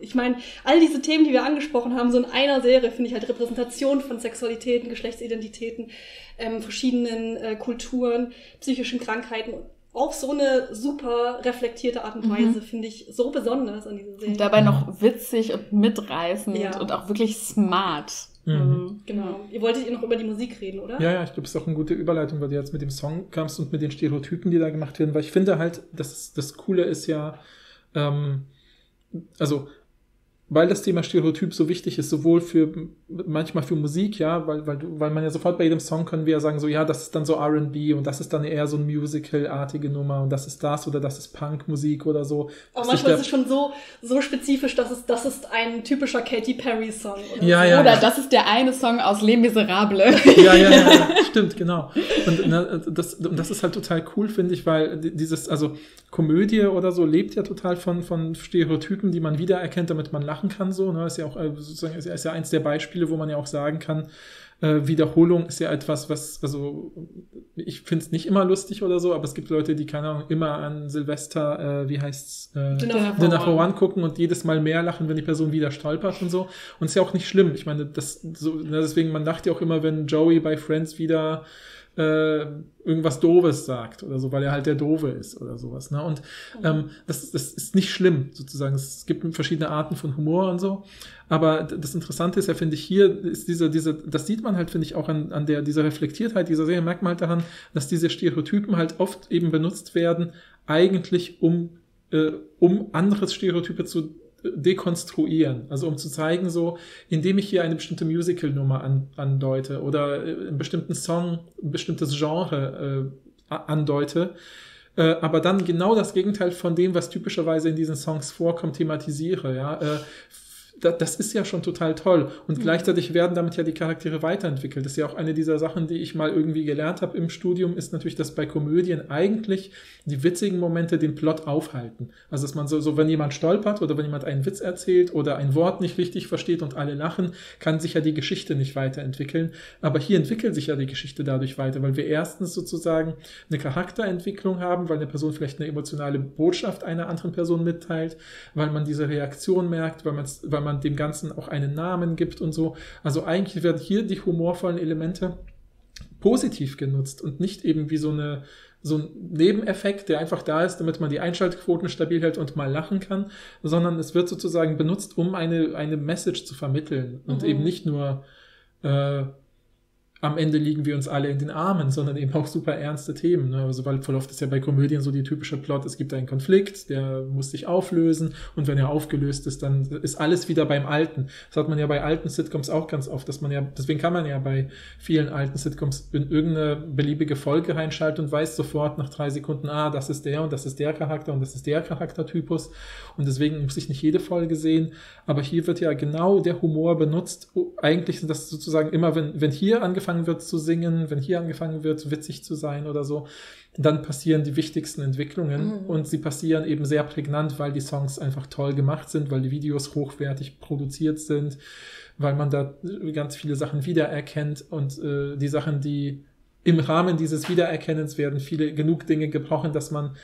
ich meine, all diese Themen, die wir angesprochen haben, so in einer Serie finde ich halt Repräsentation von Sexualitäten, Geschlechtsidentitäten, ähm, verschiedenen äh, Kulturen, psychischen Krankheiten auf so eine super reflektierte Art und Weise mhm. finde ich so besonders an dieser Serie. Und dabei noch witzig und mitreißend ja. und auch wirklich smart. Mhm. mhm. Genau. Ihr wolltet ihr noch über die Musik reden, oder? Ja, ja, ich glaube, es ist auch eine gute Überleitung, weil du jetzt mit dem Song kamst und mit den Stereotypen, die da gemacht werden, weil ich finde halt, dass das Coole ist ja, ähm, also weil das Thema Stereotyp so wichtig ist, sowohl für manchmal für Musik, ja, weil, weil, weil man ja sofort bei jedem Song können wir ja sagen, so ja, das ist dann so RB und das ist dann eher so ein Musical-artige Nummer und das ist das oder das ist Punkmusik oder so. Aber manchmal ist es schon so, so spezifisch, dass es, das ist ein typischer Katy Perry-Song. Oder, ja, so. ja, oder das ist der eine Song aus Les Miserables. Ja, ja, ja, ja stimmt, genau. Und ne, das, das ist halt total cool, finde ich, weil dieses, also Komödie oder so lebt ja total von, von Stereotypen, die man wiedererkennt, damit man lachen kann. So, ne? Ist ja auch äh, sozusagen ist ja eins der Beispiele, wo man ja auch sagen kann, äh, Wiederholung ist ja etwas, was, also ich finde es nicht immer lustig oder so, aber es gibt Leute, die, keine Ahnung, immer an Silvester, äh, wie heißt's, äh, Dinner, Dinner for One gucken und jedes Mal mehr lachen, wenn die Person wieder stolpert und so. Und ist ja auch nicht schlimm. Ich meine, das so, ne, deswegen, man lacht ja auch immer, wenn Joey bei Friends wieder äh, irgendwas Doofes sagt oder so, weil er halt der Doofe ist oder sowas. Ne? Und mhm. ähm, das, das ist nicht schlimm, sozusagen. Es gibt verschiedene Arten von Humor und so. Aber das Interessante ist ja, finde ich, hier ist diese, diese, das sieht man halt, finde ich, auch an, an der, dieser Reflektiertheit dieser Serie, merkt man halt daran, dass diese Stereotypen halt oft eben benutzt werden, eigentlich um, äh, um andere Stereotype zu dekonstruieren. Also um zu zeigen, so, indem ich hier eine bestimmte Musical-Nummer an, andeute oder äh, einen bestimmten Song, ein bestimmtes Genre äh, andeute, äh, aber dann genau das Gegenteil von dem, was typischerweise in diesen Songs vorkommt, thematisiere. Ja? Äh, das ist ja schon total toll. Und mhm. gleichzeitig werden damit ja die Charaktere weiterentwickelt. Das ist ja auch eine dieser Sachen, die ich mal irgendwie gelernt habe im Studium, ist natürlich, dass bei Komödien eigentlich die witzigen Momente den Plot aufhalten. Also, dass man so, so wenn jemand stolpert oder wenn jemand einen Witz erzählt oder ein Wort nicht richtig versteht und alle lachen, kann sich ja die Geschichte nicht weiterentwickeln. Aber hier entwickelt sich ja die Geschichte dadurch weiter, weil wir erstens sozusagen eine Charakterentwicklung haben, weil eine Person vielleicht eine emotionale Botschaft einer anderen Person mitteilt, weil man diese Reaktion merkt, weil man, weil man dem Ganzen auch einen Namen gibt und so. Also eigentlich werden hier die humorvollen Elemente positiv genutzt und nicht eben wie so eine so ein Nebeneffekt, der einfach da ist, damit man die Einschaltquoten stabil hält und mal lachen kann, sondern es wird sozusagen benutzt, um eine, eine Message zu vermitteln und mhm. eben nicht nur äh, am Ende liegen wir uns alle in den Armen, sondern eben auch super ernste Themen. Ne? Also weil voll oft ist ja bei Komödien so die typische Plot, es gibt einen Konflikt, der muss sich auflösen und wenn er aufgelöst ist, dann ist alles wieder beim Alten. Das hat man ja bei alten Sitcoms auch ganz oft, dass man ja, deswegen kann man ja bei vielen alten Sitcoms in irgendeine beliebige Folge reinschalten und weiß sofort nach drei Sekunden, ah, das ist der und das ist der Charakter und das ist der Charaktertypus und deswegen muss ich nicht jede Folge sehen, aber hier wird ja genau der Humor benutzt. Eigentlich sind das sozusagen immer, wenn, wenn hier angefangen angefangen wird zu singen, wenn hier angefangen wird, witzig zu sein oder so, dann passieren die wichtigsten Entwicklungen mhm. und sie passieren eben sehr prägnant, weil die Songs einfach toll gemacht sind, weil die Videos hochwertig produziert sind, weil man da ganz viele Sachen wiedererkennt und äh, die Sachen, die im Rahmen dieses Wiedererkennens werden viele genug Dinge gebrochen, dass man,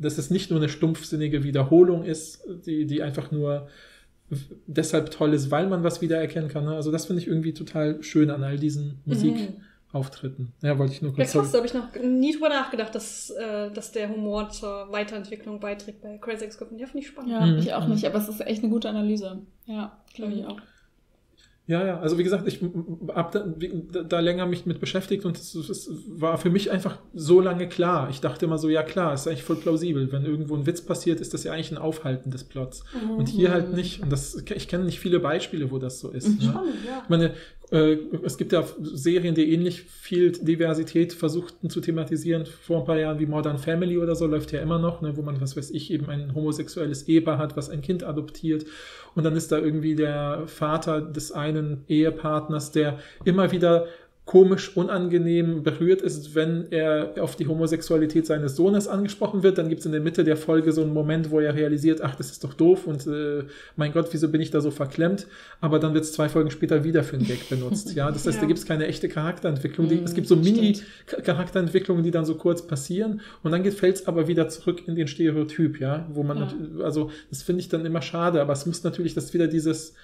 dass es nicht nur eine stumpfsinnige Wiederholung ist, die, die einfach nur deshalb toll ist, weil man was wiedererkennen kann. Ne? Also das finde ich irgendwie total schön an all diesen Musikauftritten. Mhm. Ja, wollte ich nur kurz sagen. Ja, krass, da habe ich noch nie drüber nachgedacht, dass, äh, dass der Humor zur Weiterentwicklung beiträgt bei Crazy Ex-Girlfriend. Ja, finde ich spannend. Ja, mhm. ich auch nicht, aber es ist echt eine gute Analyse. Ja, glaube ich auch. Ja, ja, also wie gesagt, ich habe da, da, länger mich mit beschäftigt und es war für mich einfach so lange klar. Ich dachte immer so, ja klar, ist eigentlich voll plausibel. Wenn irgendwo ein Witz passiert, ist das ja eigentlich ein Aufhalten des Plots. Mhm. Und hier halt nicht. Und das, ich kenne nicht viele Beispiele, wo das so ist. Mhm. Ne? Ja. Ich meine, es gibt ja Serien, die ähnlich viel Diversität versuchten zu thematisieren. Vor ein paar Jahren wie Modern Family oder so läuft ja immer noch, ne, wo man, was weiß ich, eben ein homosexuelles Ehepaar hat, was ein Kind adoptiert. Und dann ist da irgendwie der Vater des einen Ehepartners, der immer wieder komisch, unangenehm berührt ist, wenn er auf die Homosexualität seines Sohnes angesprochen wird. Dann gibt es in der Mitte der Folge so einen Moment, wo er realisiert, ach, das ist doch doof und äh, mein Gott, wieso bin ich da so verklemmt? Aber dann wird es zwei Folgen später wieder für einen Gag benutzt. Ja, das heißt, ja. da gibt es keine echte Charakterentwicklung. Die, es gibt so Mini-Charakterentwicklungen, die dann so kurz passieren und dann fällt es aber wieder zurück in den Stereotyp, ja, wo man, ja. also das finde ich dann immer schade, aber es muss natürlich, dass wieder dieses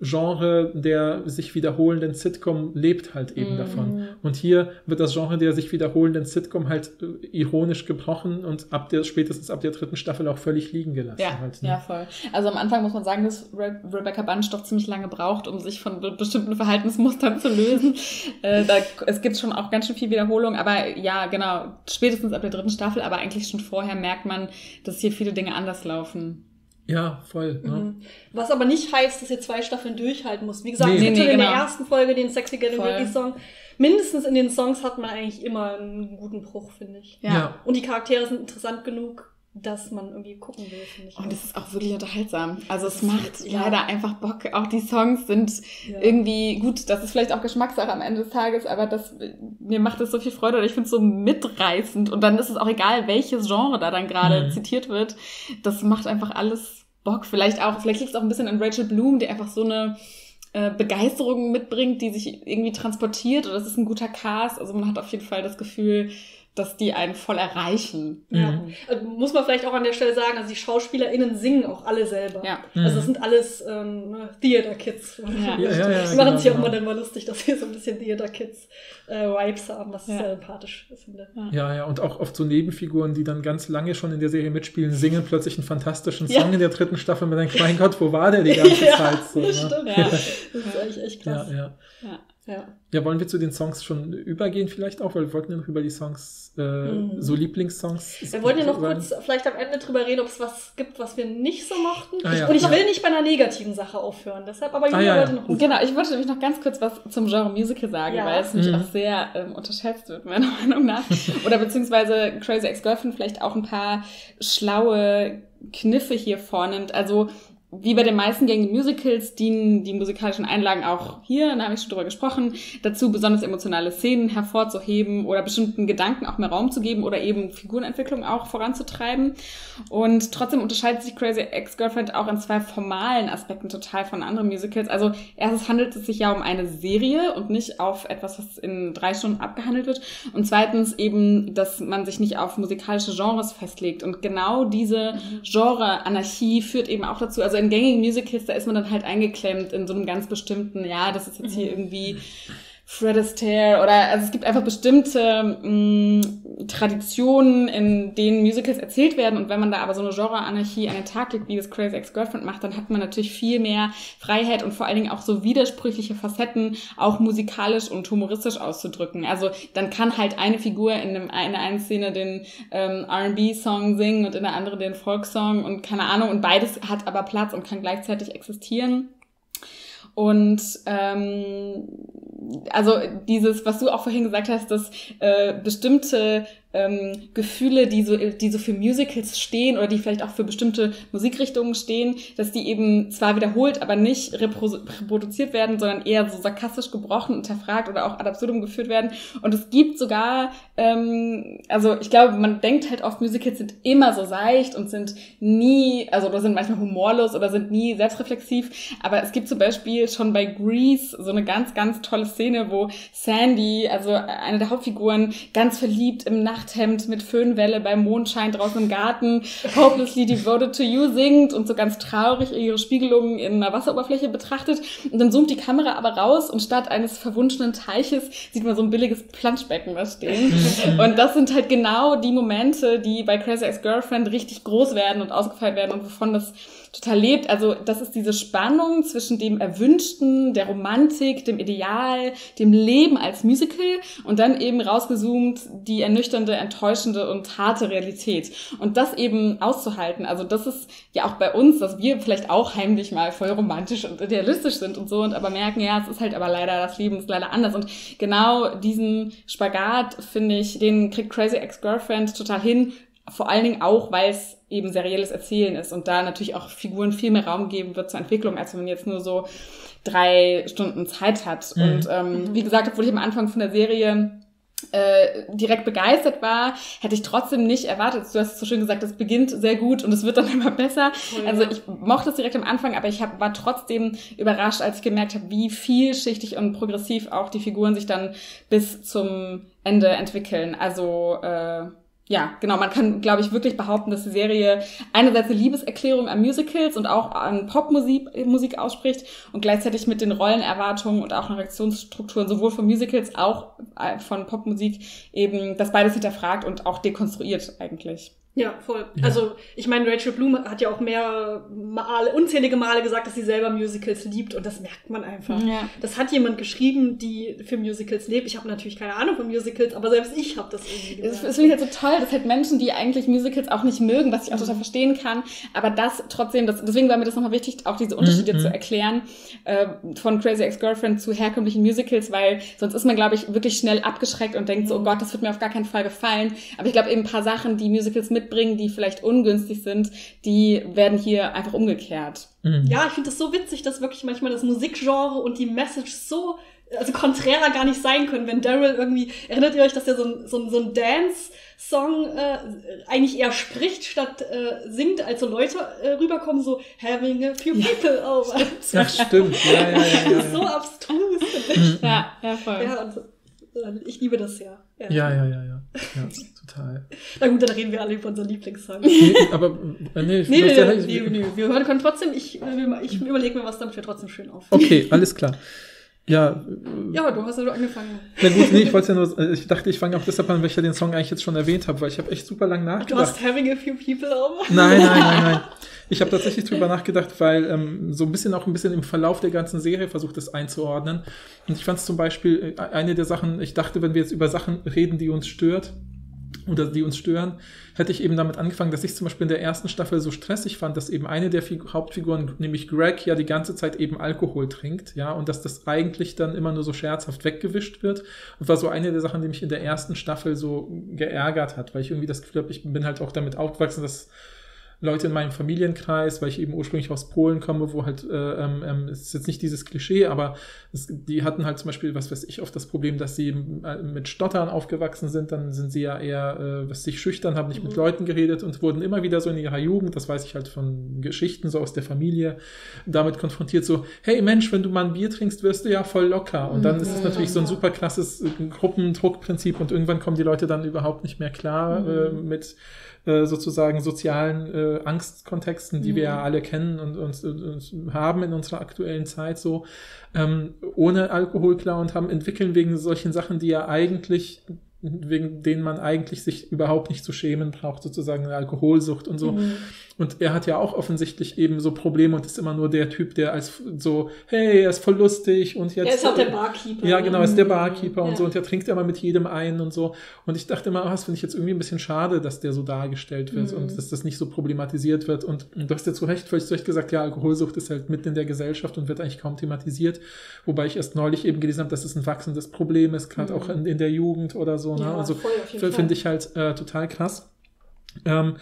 Genre der sich wiederholenden Sitcom lebt halt eben mm. davon. Und hier wird das Genre der sich wiederholenden Sitcom halt äh, ironisch gebrochen und ab der, spätestens ab der dritten Staffel auch völlig liegen gelassen. Ja, halt, ne? ja voll. Also am Anfang muss man sagen, dass Re Rebecca Bunch doch ziemlich lange braucht, um sich von be bestimmten Verhaltensmustern zu lösen. äh, da, es gibt schon auch ganz schön viel Wiederholung, aber ja, genau, spätestens ab der dritten Staffel, aber eigentlich schon vorher merkt man, dass hier viele Dinge anders laufen. Ja, voll. Ne? Mhm. Was aber nicht heißt, dass ihr zwei Staffeln durchhalten muss. Wie gesagt, nee, nee, nee, in genau. der ersten Folge den Sexy Getting Ready Song. Mindestens in den Songs hat man eigentlich immer einen guten Bruch, finde ich. Ja. ja. Und die Charaktere sind interessant genug, dass man irgendwie gucken will, finde ich. Und es ist auch wirklich unterhaltsam. Also es macht ja. leider einfach Bock. Auch die Songs sind ja. irgendwie gut. Das ist vielleicht auch Geschmackssache am Ende des Tages, aber das, mir macht es so viel Freude. Ich finde es so mitreißend. Und dann ist es auch egal, welches Genre da dann gerade mhm. zitiert wird. Das macht einfach alles Bock. Vielleicht auch, vielleicht liegt es auch ein bisschen an Rachel Bloom, die einfach so eine äh, Begeisterung mitbringt, die sich irgendwie transportiert. Oder es ist ein guter Cast. Also man hat auf jeden Fall das Gefühl, dass die einen voll erreichen. Ja. Mhm. Also muss man vielleicht auch an der Stelle sagen, also die SchauspielerInnen singen auch alle selber. Ja. Also das sind alles ähm, ne, Theater Kids. Ja. Ja, ja, ja, die machen genau, sich auch genau. immer dann mal lustig, dass wir so ein bisschen Theater Kids äh, Vibes haben, was ja. sehr sympathisch finde. Ja. ja, und auch oft so Nebenfiguren, die dann ganz lange schon in der Serie mitspielen, singen plötzlich einen fantastischen Song in der dritten Staffel und man denkt, mein Gott, wo war der die ganze Zeit? So, das ne? stimmt, ja. Das ist eigentlich echt krass. Ja, ja. Ja. ja, wollen wir zu den Songs schon übergehen vielleicht auch, weil wir wollten ja noch über die Songs, äh, mhm. so Lieblingssongs. Wir wollten ja noch kurz vielleicht am Ende drüber reden, ob es was gibt, was wir nicht so mochten. Ah, ja, und ich ja. will nicht bei einer negativen Sache aufhören, deshalb aber Julia ah, ja, wollte noch... Genau, ich wollte nämlich noch ganz kurz was zum Genre Musical sagen, weil es nämlich mhm. auch sehr ähm, unterschätzt wird, meiner Meinung nach. Oder beziehungsweise Crazy Ex-Girlfriend vielleicht auch ein paar schlaue Kniffe hier vornimmt. Also wie bei den meisten gängigen Musicals dienen die musikalischen Einlagen auch hier, da habe ich schon drüber gesprochen, dazu besonders emotionale Szenen hervorzuheben oder bestimmten Gedanken auch mehr Raum zu geben oder eben Figurenentwicklung auch voranzutreiben. Und trotzdem unterscheidet sich Crazy Ex-Girlfriend auch in zwei formalen Aspekten total von anderen Musicals. Also erstens handelt es sich ja um eine Serie und nicht auf etwas, was in drei Stunden abgehandelt wird. Und zweitens eben, dass man sich nicht auf musikalische Genres festlegt. Und genau diese mhm. Genre-Anarchie führt eben auch dazu, also in gängigen Musicals, da ist man dann halt eingeklemmt in so einem ganz bestimmten, ja, das ist jetzt hier mhm. irgendwie Fred Astaire oder also es gibt einfach bestimmte mh, mm, Traditionen, in denen Musicals erzählt werden und wenn man da aber so eine Genre-Anarchie an den Tag legt, wie das Crazy Ex-Girlfriend macht, dann hat man natürlich viel mehr Freiheit und vor allen Dingen auch so widersprüchliche Facetten auch musikalisch und humoristisch auszudrücken. Also dann kann halt eine Figur in, einem, in einer einen Szene den ähm, R&B-Song singen und in der anderen den Folksong und keine Ahnung und beides hat aber Platz und kann gleichzeitig existieren. Und ähm, also dieses, was du auch vorhin gesagt hast, dass äh, bestimmte ähm, Gefühle, die so, die so für Musicals stehen oder die vielleicht auch für bestimmte Musikrichtungen stehen, dass die eben zwar wiederholt, aber nicht reproduziert werden, sondern eher so sarkastisch gebrochen, unterfragt oder auch ad absurdum geführt werden. Und es gibt sogar, ähm, also ich glaube, man denkt halt oft, Musicals sind immer so seicht und sind nie, also oder sind manchmal humorlos oder sind nie selbstreflexiv. Aber es gibt zum Beispiel schon bei Grease so eine ganz, ganz tolle Szene, wo Sandy, also eine der Hauptfiguren, ganz verliebt im Nacht Nachthemd mit Föhnwelle beim Mondschein draußen im Garten Hopelessly Devoted to You singt und so ganz traurig ihre Spiegelungen in einer Wasseroberfläche betrachtet. Und dann zoomt die Kamera aber raus und statt eines verwunschenen Teiches sieht man so ein billiges Planschbecken da stehen. und das sind halt genau die Momente, die bei Crazy Ex-Girlfriend richtig groß werden und ausgefeilt werden und wovon das total lebt. Also das ist diese Spannung zwischen dem Erwünschten, der Romantik, dem Ideal, dem Leben als Musical und dann eben rausgezoomt die ernüchternde, enttäuschende und harte Realität. Und das eben auszuhalten, also das ist ja auch bei uns, dass wir vielleicht auch heimlich mal voll romantisch und idealistisch sind und so und aber merken, ja, es ist halt aber leider, das Leben ist leider anders. Und genau diesen Spagat, finde ich, den kriegt Crazy Ex-Girlfriend total hin, vor allen Dingen auch, weil es eben serielles Erzählen ist und da natürlich auch Figuren viel mehr Raum geben wird zur Entwicklung, als wenn man jetzt nur so drei Stunden Zeit hat. Mhm. Und ähm, wie gesagt, obwohl ich am Anfang von der Serie äh, direkt begeistert war, hätte ich trotzdem nicht erwartet. Du hast so schön gesagt, es beginnt sehr gut und es wird dann immer besser. Oh ja. Also ich mochte es direkt am Anfang, aber ich hab, war trotzdem überrascht, als ich gemerkt habe, wie vielschichtig und progressiv auch die Figuren sich dann bis zum Ende entwickeln. Also äh, ja, genau, man kann, glaube ich, wirklich behaupten, dass die Serie einerseits eine Liebeserklärung an Musicals und auch an Popmusik Musik ausspricht und gleichzeitig mit den Rollenerwartungen und auch Reaktionsstrukturen sowohl von Musicals auch äh, von Popmusik eben das beides hinterfragt und auch dekonstruiert eigentlich. Ja, voll. Ja. Also ich meine, Rachel Bloom hat ja auch mehr Male, unzählige Male gesagt, dass sie selber Musicals liebt und das merkt man einfach. Ja. Das hat jemand geschrieben, die für Musicals lebt. Ich habe natürlich keine Ahnung von Musicals, aber selbst ich habe das irgendwie gesagt. Das, finde ich halt so toll, dass halt Menschen, die eigentlich Musicals auch nicht mögen, was ich auch total mhm. verstehen kann, aber das trotzdem, das, deswegen war mir das nochmal wichtig, auch diese Unterschiede mhm. zu erklären äh, von Crazy Ex-Girlfriend zu herkömmlichen Musicals, weil sonst ist man, glaube ich, wirklich schnell abgeschreckt und denkt so, oh Gott, das wird mir auf gar keinen Fall gefallen. Aber ich glaube eben ein paar Sachen, die Musicals mit mitbringen, die vielleicht ungünstig sind, die werden hier einfach umgekehrt. Mhm. Ja, ich finde das so witzig, dass wirklich manchmal das Musikgenre und die Message so also konträrer gar nicht sein können, wenn Daryl irgendwie, erinnert ihr euch, dass er so ein, so ein, so ein Dance-Song äh, eigentlich eher spricht statt äh, singt, als so Leute äh, rüberkommen, so having a few people ja. over. Ja, stimmt. Ja, ja, ja, ja, ja. so abstrus. Mhm. Ja, ja, voll. Ja, und ich liebe das ja. Ja, ja, ja, ja. ja. Total. Na gut, dann reden wir alle über unseren Lieblingssong. Nee, aber äh, nee, nee, nee, ja, nee, nee, wir hören können trotzdem, ich, ich überlege mir was, damit wir trotzdem schön auf. Okay, alles klar. Ja. Ja, du hast ja nur angefangen. Na gut, nee, ich wollte ja nur, ich dachte, ich fange auch deshalb an, weil ich ja den Song eigentlich jetzt schon erwähnt habe, weil ich habe echt super lang nachgedacht. Du hast Having a Few People over? Nein, nein, nein, nein. Ich habe tatsächlich drüber nachgedacht, weil ähm, so ein bisschen auch ein bisschen im Verlauf der ganzen Serie versucht, das einzuordnen. Und ich fand es zum Beispiel äh, eine der Sachen, ich dachte, wenn wir jetzt über Sachen reden, die uns stört, oder die uns stören, hätte ich eben damit angefangen, dass ich zum Beispiel in der ersten Staffel so stressig fand, dass eben eine der Fig Hauptfiguren, nämlich Greg, ja die ganze Zeit eben Alkohol trinkt, ja, und dass das eigentlich dann immer nur so scherzhaft weggewischt wird. Und war so eine der Sachen, die mich in der ersten Staffel so geärgert hat, weil ich irgendwie das Gefühl habe, ich bin halt auch damit aufgewachsen, dass Leute in meinem Familienkreis, weil ich eben ursprünglich aus Polen komme, wo halt, äh, ähm, ähm, es ist jetzt nicht dieses Klischee, aber es, die hatten halt zum Beispiel, was weiß ich, oft das Problem, dass sie äh, mit Stottern aufgewachsen sind, dann sind sie ja eher, äh, was sich schüchtern, haben nicht mhm. mit Leuten geredet und wurden immer wieder so in ihrer Jugend, das weiß ich halt von Geschichten so aus der Familie, damit konfrontiert, so, hey Mensch, wenn du mal ein Bier trinkst, wirst du ja voll locker. Und dann mhm. ist es natürlich so ein super krasses äh, Gruppendruckprinzip und irgendwann kommen die Leute dann überhaupt nicht mehr klar mhm. äh, mit äh, sozusagen sozialen äh, Angstkontexten, die mhm. wir ja alle kennen und, und, und, haben in unserer aktuellen Zeit so, ähm, ohne Alkohol klar und haben, entwickeln wegen solchen Sachen, die ja eigentlich wegen denen man eigentlich sich überhaupt nicht zu schämen braucht, sozusagen eine Alkoholsucht und so. Mhm. Und er hat ja auch offensichtlich eben so Probleme und ist immer nur der Typ, der als so, hey, er ist voll lustig und jetzt. Er ist auch der Barkeeper. Ja, genau, er ist der mhm. Barkeeper ja. und so und er trinkt immer mit jedem ein und so. Und ich dachte immer, oh, das finde ich jetzt irgendwie ein bisschen schade, dass der so dargestellt wird mhm. und dass das nicht so problematisiert wird. Und, und du hast ja zu Recht, völlig zu Recht gesagt, ja, Alkoholsucht ist halt mitten in der Gesellschaft und wird eigentlich kaum thematisiert. Wobei ich erst neulich eben gelesen habe, dass es ein wachsendes Problem ist, gerade mhm. auch in, in der Jugend oder so. Ne? Ja, also finde ich halt äh, total krass. Ähm,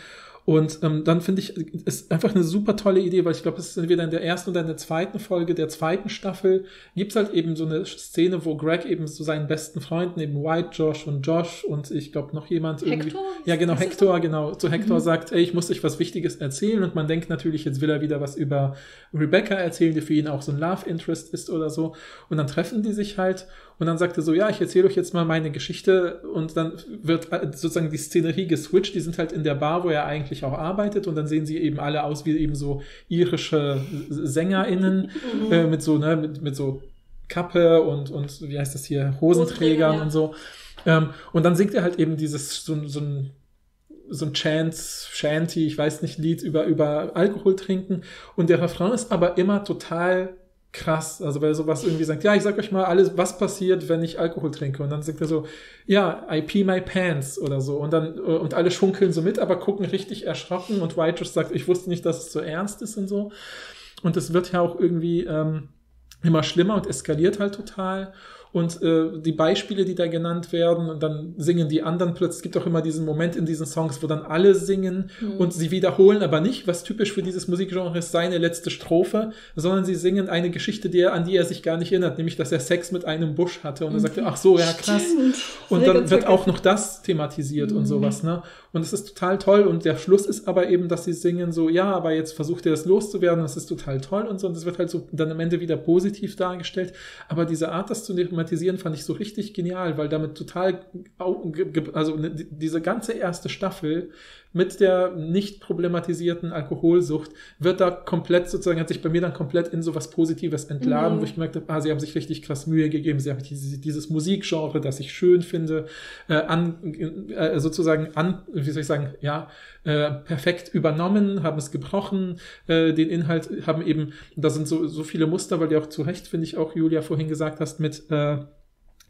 und ähm, dann finde ich, ist einfach eine super tolle Idee, weil ich glaube, es ist entweder in der ersten oder in der zweiten Folge der zweiten Staffel, gibt's halt eben so eine Szene, wo Greg eben so seinen besten Freunden, eben White Josh und Josh und ich glaube noch jemand irgendwie. Hector? Ja, genau, Hector, genau. Zu Hector mhm. sagt, ey, ich muss euch was Wichtiges erzählen und man denkt natürlich, jetzt will er wieder was über Rebecca erzählen, die für ihn auch so ein Love Interest ist oder so. Und dann treffen die sich halt und dann sagt er so, ja, ich erzähle euch jetzt mal meine Geschichte und dann wird äh, sozusagen die Szenerie geswitcht. Die sind halt in der Bar, wo er eigentlich auch arbeitet und dann sehen sie eben alle aus wie eben so irische SängerInnen mhm. äh, mit so, ne, mit, mit so Kappe und, und wie heißt das hier, Hosenträgern ja. und so. Ähm, und dann singt er halt eben dieses, so, so ein so ein Chance, Shanty, ich weiß nicht, Lied über, über Alkohol trinken. Und der Refrain ist aber immer total krass. Also weil er sowas irgendwie sagt, ja, ich sag euch mal alles, was passiert, wenn ich Alkohol trinke. Und dann sagt er so, ja, I pee my pants oder so. Und dann, und alle schunkeln so mit, aber gucken richtig erschrocken. Und White Just sagt, ich wusste nicht, dass es so ernst ist und so. Und es wird ja auch irgendwie ähm, immer schlimmer und eskaliert halt total und äh, die Beispiele, die da genannt werden und dann singen die anderen plötzlich. Es gibt auch immer diesen Moment in diesen Songs, wo dann alle singen mhm. und sie wiederholen aber nicht, was typisch für dieses Musikgenre ist, seine letzte Strophe, sondern sie singen eine Geschichte, die er, an die er sich gar nicht erinnert, nämlich, dass er Sex mit einem Busch hatte und mhm. er sagte, ach so, ja krass. Stimmt. Und dann wird auch noch das thematisiert mhm. und sowas, ne? Und es ist total toll und der Schluss ist aber eben, dass sie singen so, ja, aber jetzt versucht er das loszuwerden, das ist total toll und so und es wird halt so dann am Ende wieder positiv dargestellt, aber diese Art, das zu thematisieren, thematisieren, fand ich so richtig genial, weil damit total, also ne, diese ganze erste Staffel mit der nicht problematisierten Alkoholsucht wird da komplett sozusagen, hat sich bei mir dann komplett in so was Positives entladen, mhm. wo ich gemerkt habe, ah, sie haben sich richtig krass Mühe gegeben, sie haben dieses, dieses Musikgenre, das ich schön finde, äh, an, äh, sozusagen an, wie soll ich sagen, ja, äh, perfekt übernommen, haben es gebrochen, äh, den Inhalt haben eben, da sind so, so viele Muster, weil die auch zu Recht, finde ich auch, Julia, vorhin gesagt hast, mit äh,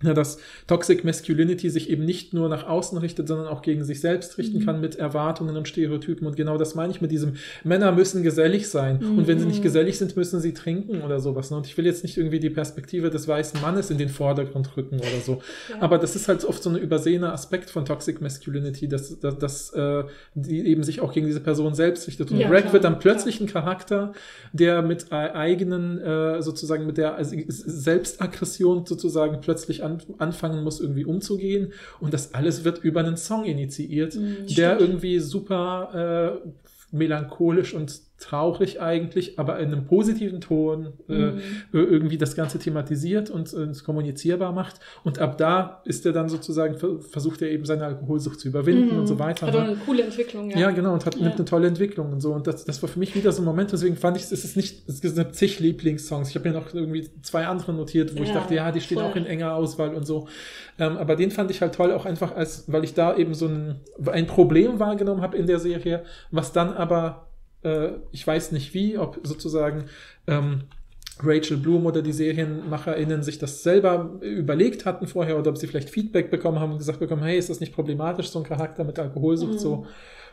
ja, dass Toxic Masculinity sich eben nicht nur nach außen richtet, sondern auch gegen sich selbst richten mhm. kann mit Erwartungen und Stereotypen. Und genau das meine ich mit diesem, Männer müssen gesellig sein. Mhm. Und wenn sie nicht mhm. gesellig sind, müssen sie trinken oder sowas. Ne? Und ich will jetzt nicht irgendwie die Perspektive des weißen Mannes in den Vordergrund rücken oder so. Ja. Aber das ist halt oft so ein übersehener Aspekt von Toxic Masculinity, dass, dass, dass äh, die eben sich auch gegen diese Person selbst richtet. Und ja, Greg wird dann plötzlich ein Charakter, der mit eigenen, äh, sozusagen mit der Selbstaggression sozusagen plötzlich an, anfangen muss, irgendwie umzugehen. Und das alles wird über einen Song initiiert, mhm, der stimmt. irgendwie super äh, melancholisch und traurig eigentlich, aber in einem positiven Ton äh, mhm. irgendwie das Ganze thematisiert und äh, kommunizierbar macht. Und ab da ist er dann sozusagen, versucht er eben seine Alkoholsucht zu überwinden mhm. und so weiter. Hat auch eine coole Entwicklung, ja. Ja, genau, und hat, ja. nimmt eine tolle Entwicklung und so. Und das, das war für mich wieder so ein Moment, deswegen fand ich, es ist nicht, es sind zig Lieblingssongs. Ich habe mir noch irgendwie zwei andere notiert, wo ja, ich dachte, ja, die stehen voll. auch in enger Auswahl und so. Ähm, aber den fand ich halt toll, auch einfach als, weil ich da eben so ein, ein Problem wahrgenommen habe in der Serie, was dann aber äh, ich weiß nicht wie, ob sozusagen ähm, Rachel Bloom oder die SerienmacherInnen sich das selber überlegt hatten vorher oder ob sie vielleicht Feedback bekommen haben und gesagt bekommen, hey, ist das nicht problematisch, so ein Charakter mit Alkoholsucht mhm. so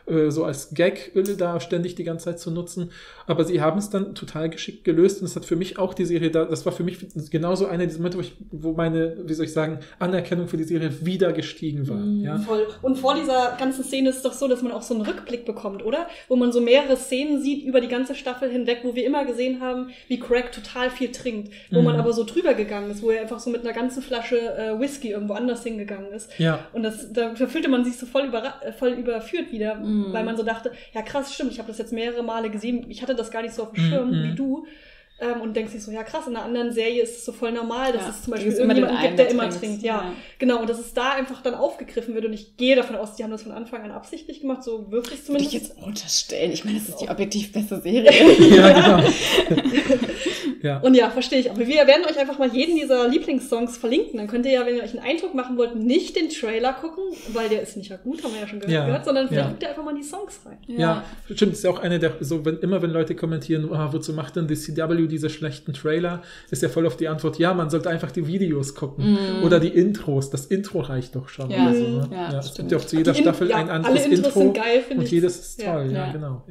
äh, so als Gag da ständig die ganze Zeit zu nutzen. Aber sie haben es dann total geschickt gelöst und es hat für mich auch die Serie da, das war für mich genauso einer dieser Momente, wo, ich, wo meine, wie soll ich sagen, Anerkennung für die Serie wieder gestiegen war. Mhm, ja? Voll. Und vor dieser ganzen Szene ist es doch so, dass man auch so einen Rückblick bekommt, oder? Wo man so mehrere Szenen sieht über die ganze Staffel hinweg, wo wir immer gesehen haben, wie Craig total viel trinkt, wo mhm. man aber so drüber gegangen ist, wo er einfach so mit einer ganzen Flasche äh, Whisky irgendwo anders hingegangen ist. Ja. Und das, da fühlte man sich so voll, über, voll überführt wieder. Mhm weil man so dachte, ja krass, stimmt, ich habe das jetzt mehrere Male gesehen, ich hatte das gar nicht so auf dem Schirm mhm. wie du. Ähm, und denkst sich so, ja krass, in einer anderen Serie ist es so voll normal, dass ja, es zum Beispiel irgendjemanden gibt, der immer trinkt. Ja, ja, genau. Und dass es da einfach dann aufgegriffen wird. Und ich gehe davon aus, die haben das von Anfang an absichtlich gemacht, so wirklich zumindest. Würde ich jetzt unterstellen. Ich meine, das ist die objektiv beste Serie. ja, genau. ja. Und ja, verstehe ich. Aber wir werden euch einfach mal jeden dieser Lieblingssongs verlinken. Dann könnt ihr ja, wenn ihr euch einen Eindruck machen wollt, nicht den Trailer gucken, weil der ist nicht ja gut, haben wir ja schon gehört, ja. sondern vielleicht guckt ihr einfach mal die Songs rein. Ja, stimmt. Das ist ja auch eine der, so, wenn, immer wenn Leute kommentieren, oh, wozu macht denn die CW diese schlechten Trailer, ist ja voll auf die Antwort, ja, man sollte einfach die Videos gucken. Mm. Oder die Intros. Das Intro reicht doch schon. Ja, so, ne? ja, ja es gibt ja auch zu jeder Staffel ja, ein anderes Intro. Geil, und jedes ist toll, ja, genau.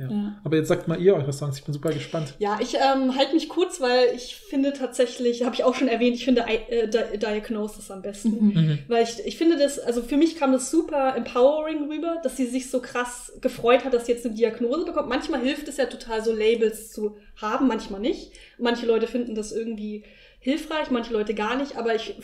Aber jetzt sagt mal ihr eure Songs, ich bin super gespannt. Ja, ich ähm, halte mich kurz, weil ich finde tatsächlich, habe ich auch schon erwähnt, ich finde äh, Diagnosis am besten. Mhm. mhm. Weil ich, ich finde das, also für mich kam das super empowering rüber, dass sie sich so krass gefreut hat, dass sie jetzt eine Diagnose bekommt. Manchmal hilft es ja total, so Labels zu haben, manchmal nicht. Manche Leute finden das irgendwie hilfreich, manche Leute gar nicht, aber ich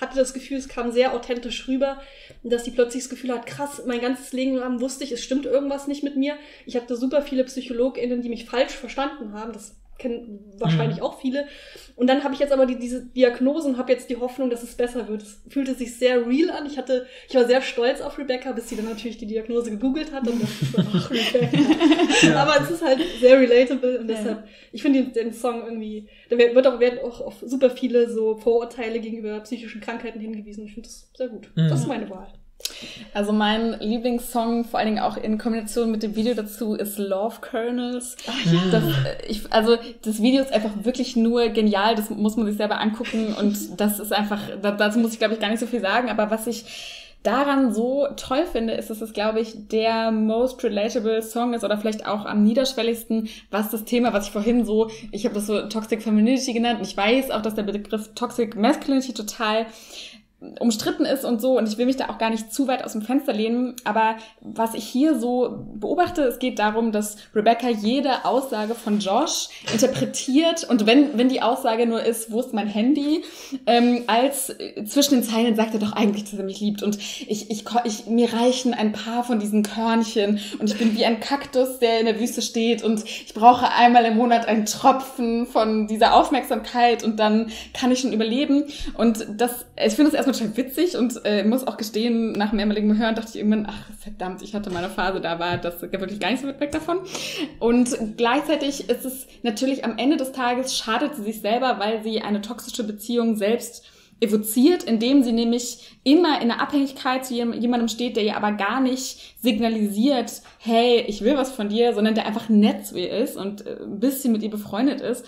hatte das Gefühl, es kam sehr authentisch rüber, dass sie plötzlich das Gefühl hat, krass, mein ganzes Leben lang wusste ich, es stimmt irgendwas nicht mit mir. Ich hatte super viele PsychologInnen, die mich falsch verstanden haben. Das kennen wahrscheinlich mhm. auch viele. Und dann habe ich jetzt aber die, diese Diagnose und habe jetzt die Hoffnung, dass es besser wird. Es fühlte sich sehr real an. Ich hatte, ich war sehr stolz auf Rebecca, bis sie dann natürlich die Diagnose gegoogelt hat und dachte so, ach, Rebecca. ja. Aber es ist halt sehr relatable und deshalb, ja. ich finde den, den, Song irgendwie, da wird auch, werden auch auf super viele so Vorurteile gegenüber psychischen Krankheiten hingewiesen. Ich finde das sehr gut. Mhm. Das ist meine Wahl. Also mein Lieblingssong, vor allen Dingen auch in Kombination mit dem Video dazu, ist Love Kernels. Ach, ja. das, ich, also das Video ist einfach wirklich nur genial, das muss man sich selber angucken und das ist einfach, dazu muss ich glaube ich gar nicht so viel sagen, aber was ich daran so toll finde, ist, dass es, glaube ich, der most relatable Song ist oder vielleicht auch am niederschwelligsten, was das Thema, was ich vorhin so, ich habe das so Toxic Femininity genannt und ich weiß auch, dass der Begriff Toxic Masculinity total umstritten ist und so. Und ich will mich da auch gar nicht zu weit aus dem Fenster lehnen, aber was ich hier so beobachte, es geht darum, dass Rebecca jede Aussage von Josh interpretiert. Und wenn, wenn die Aussage nur ist, wo ist mein Handy, ähm, als zwischen den Zeilen sagt er doch eigentlich, dass er mich liebt. Und ich, ich, ich, mir reichen ein paar von diesen Körnchen. Und ich bin wie ein Kaktus, der in der Wüste steht. Und ich brauche einmal im Monat einen Tropfen von dieser Aufmerksamkeit. Und dann kann ich schon überleben. Und das, ich finde es erstmal total witzig und äh, muss auch gestehen, nach mehrmaligem Hören dachte ich irgendwann, ach verdammt, ich hatte meine Phase, da war das wirklich gar nicht so weit weg davon. Und gleichzeitig ist es natürlich am Ende des Tages, schadet sie sich selber, weil sie eine toxische Beziehung selbst evoziert, indem sie nämlich immer in einer Abhängigkeit zu jemandem steht, der ihr aber gar nicht signalisiert, hey, ich will was von dir, sondern der einfach nett zu ihr ist und äh, ein bisschen mit ihr befreundet ist.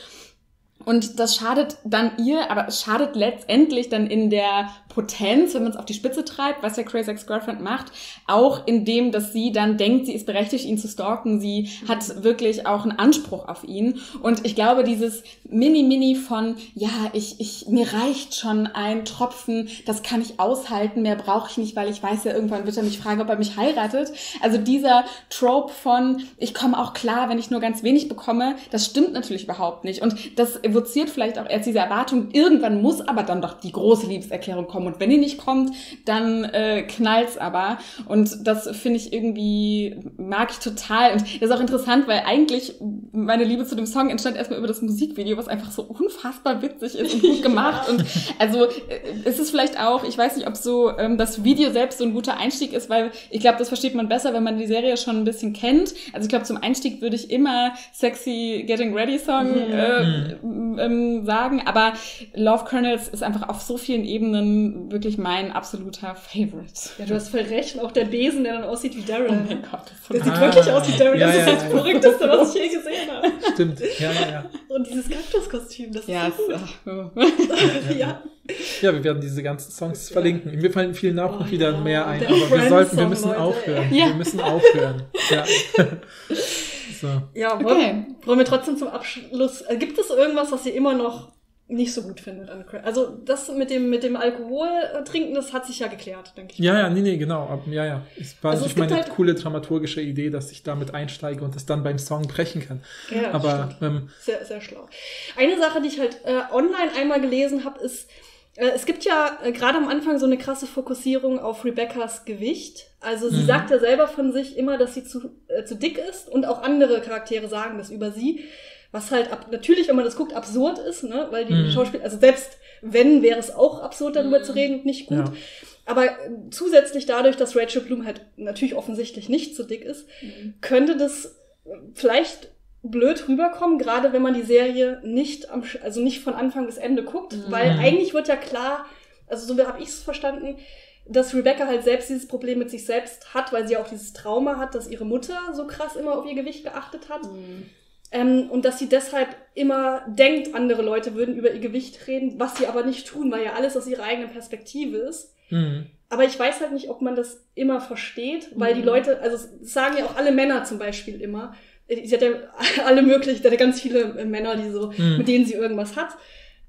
Und das schadet dann ihr, aber schadet letztendlich dann in der Potenz, wenn man es auf die Spitze treibt, was der Crazy Ex-Girlfriend macht, auch in dem, dass sie dann denkt, sie ist berechtigt, ihn zu stalken. Sie hat wirklich auch einen Anspruch auf ihn. Und ich glaube, dieses Mini-Mini von, ja, ich, ich, mir reicht schon ein Tropfen, das kann ich aushalten, mehr brauche ich nicht, weil ich weiß ja, irgendwann wird er mich fragen, ob er mich heiratet. Also dieser Trope von, ich komme auch klar, wenn ich nur ganz wenig bekomme, das stimmt natürlich überhaupt nicht. Und das evoziert vielleicht auch erst diese Erwartung, irgendwann muss aber dann doch die große Liebeserklärung kommen. Und wenn die nicht kommt, dann äh, knallt's aber. Und das finde ich irgendwie, mag ich total. Und das ist auch interessant, weil eigentlich meine Liebe zu dem Song entstand erstmal über das Musikvideo, was einfach so unfassbar witzig ist und gut gemacht. Und also äh, ist es vielleicht auch, ich weiß nicht, ob so ähm, das Video selbst so ein guter Einstieg ist, weil ich glaube, das versteht man besser, wenn man die Serie schon ein bisschen kennt. Also ich glaube, zum Einstieg würde ich immer Sexy Getting Ready Song mhm. äh, mhm. ähm, sagen, aber Love Kernels ist einfach auf so vielen Ebenen wirklich mein absoluter Favorite. Ja, du hast voll recht. Und auch der Besen, der dann aussieht wie Daryl. Oh mein Gott. Der sieht ah. wirklich aus wie Daryl. Ja, das ja, ist das ja. Verrückteste, was ich je gesehen habe. Stimmt, ja, ja, ja. Und dieses Kaktuskostüm, das ja, ist so gut. ja. ja. Ja, wir werden diese ganzen Songs verlinken. Mir fallen vielen auch noch oh, wieder mehr ein, aber wir sollten, wir müssen aufhören. Wir müssen aufhören. Ja. so. Ja, wollen, okay. wollen wir trotzdem zum Abschluss, äh, gibt es irgendwas, was ihr immer noch nicht so gut findet an Crash. Also das mit dem mit dem Alkohol trinken, das hat sich ja geklärt, denke ich. Ja, ja, nee, nee, genau. Ja, ja. Es war also natürlich meine halt coole dramaturgische Idee, dass ich damit einsteige und das dann beim Song brechen kann. Ja, aber ähm, sehr sehr schlau. Eine Sache, die ich halt äh, online einmal gelesen habe, ist äh, es gibt ja äh, gerade am Anfang so eine krasse Fokussierung auf Rebecca's Gewicht. Also sie mhm. sagt ja selber von sich immer, dass sie zu, äh, zu dick ist und auch andere Charaktere sagen das über sie was halt ab, natürlich, wenn man das guckt, absurd ist, ne? weil die mhm. Schauspieler, also selbst wenn, wäre es auch absurd, darüber mhm. zu reden und nicht gut. Ja. Aber äh, zusätzlich dadurch, dass Rachel Bloom halt natürlich offensichtlich nicht so dick ist, mhm. könnte das vielleicht blöd rüberkommen, gerade wenn man die Serie nicht am, also nicht von Anfang bis Ende guckt, mhm. weil eigentlich wird ja klar, also so habe ich es verstanden, dass Rebecca halt selbst dieses Problem mit sich selbst hat, weil sie auch dieses Trauma hat, dass ihre Mutter so krass immer auf ihr Gewicht geachtet hat. Mhm. Ähm, und dass sie deshalb immer denkt, andere Leute würden über ihr Gewicht reden, was sie aber nicht tun, weil ja alles aus ihrer eigenen Perspektive ist. Mhm. Aber ich weiß halt nicht, ob man das immer versteht, weil mhm. die Leute, also sagen ja auch alle Männer zum Beispiel immer, sie hat ja alle möglichen, sie hat ja ganz viele äh, Männer, die so, mhm. mit denen sie irgendwas hat.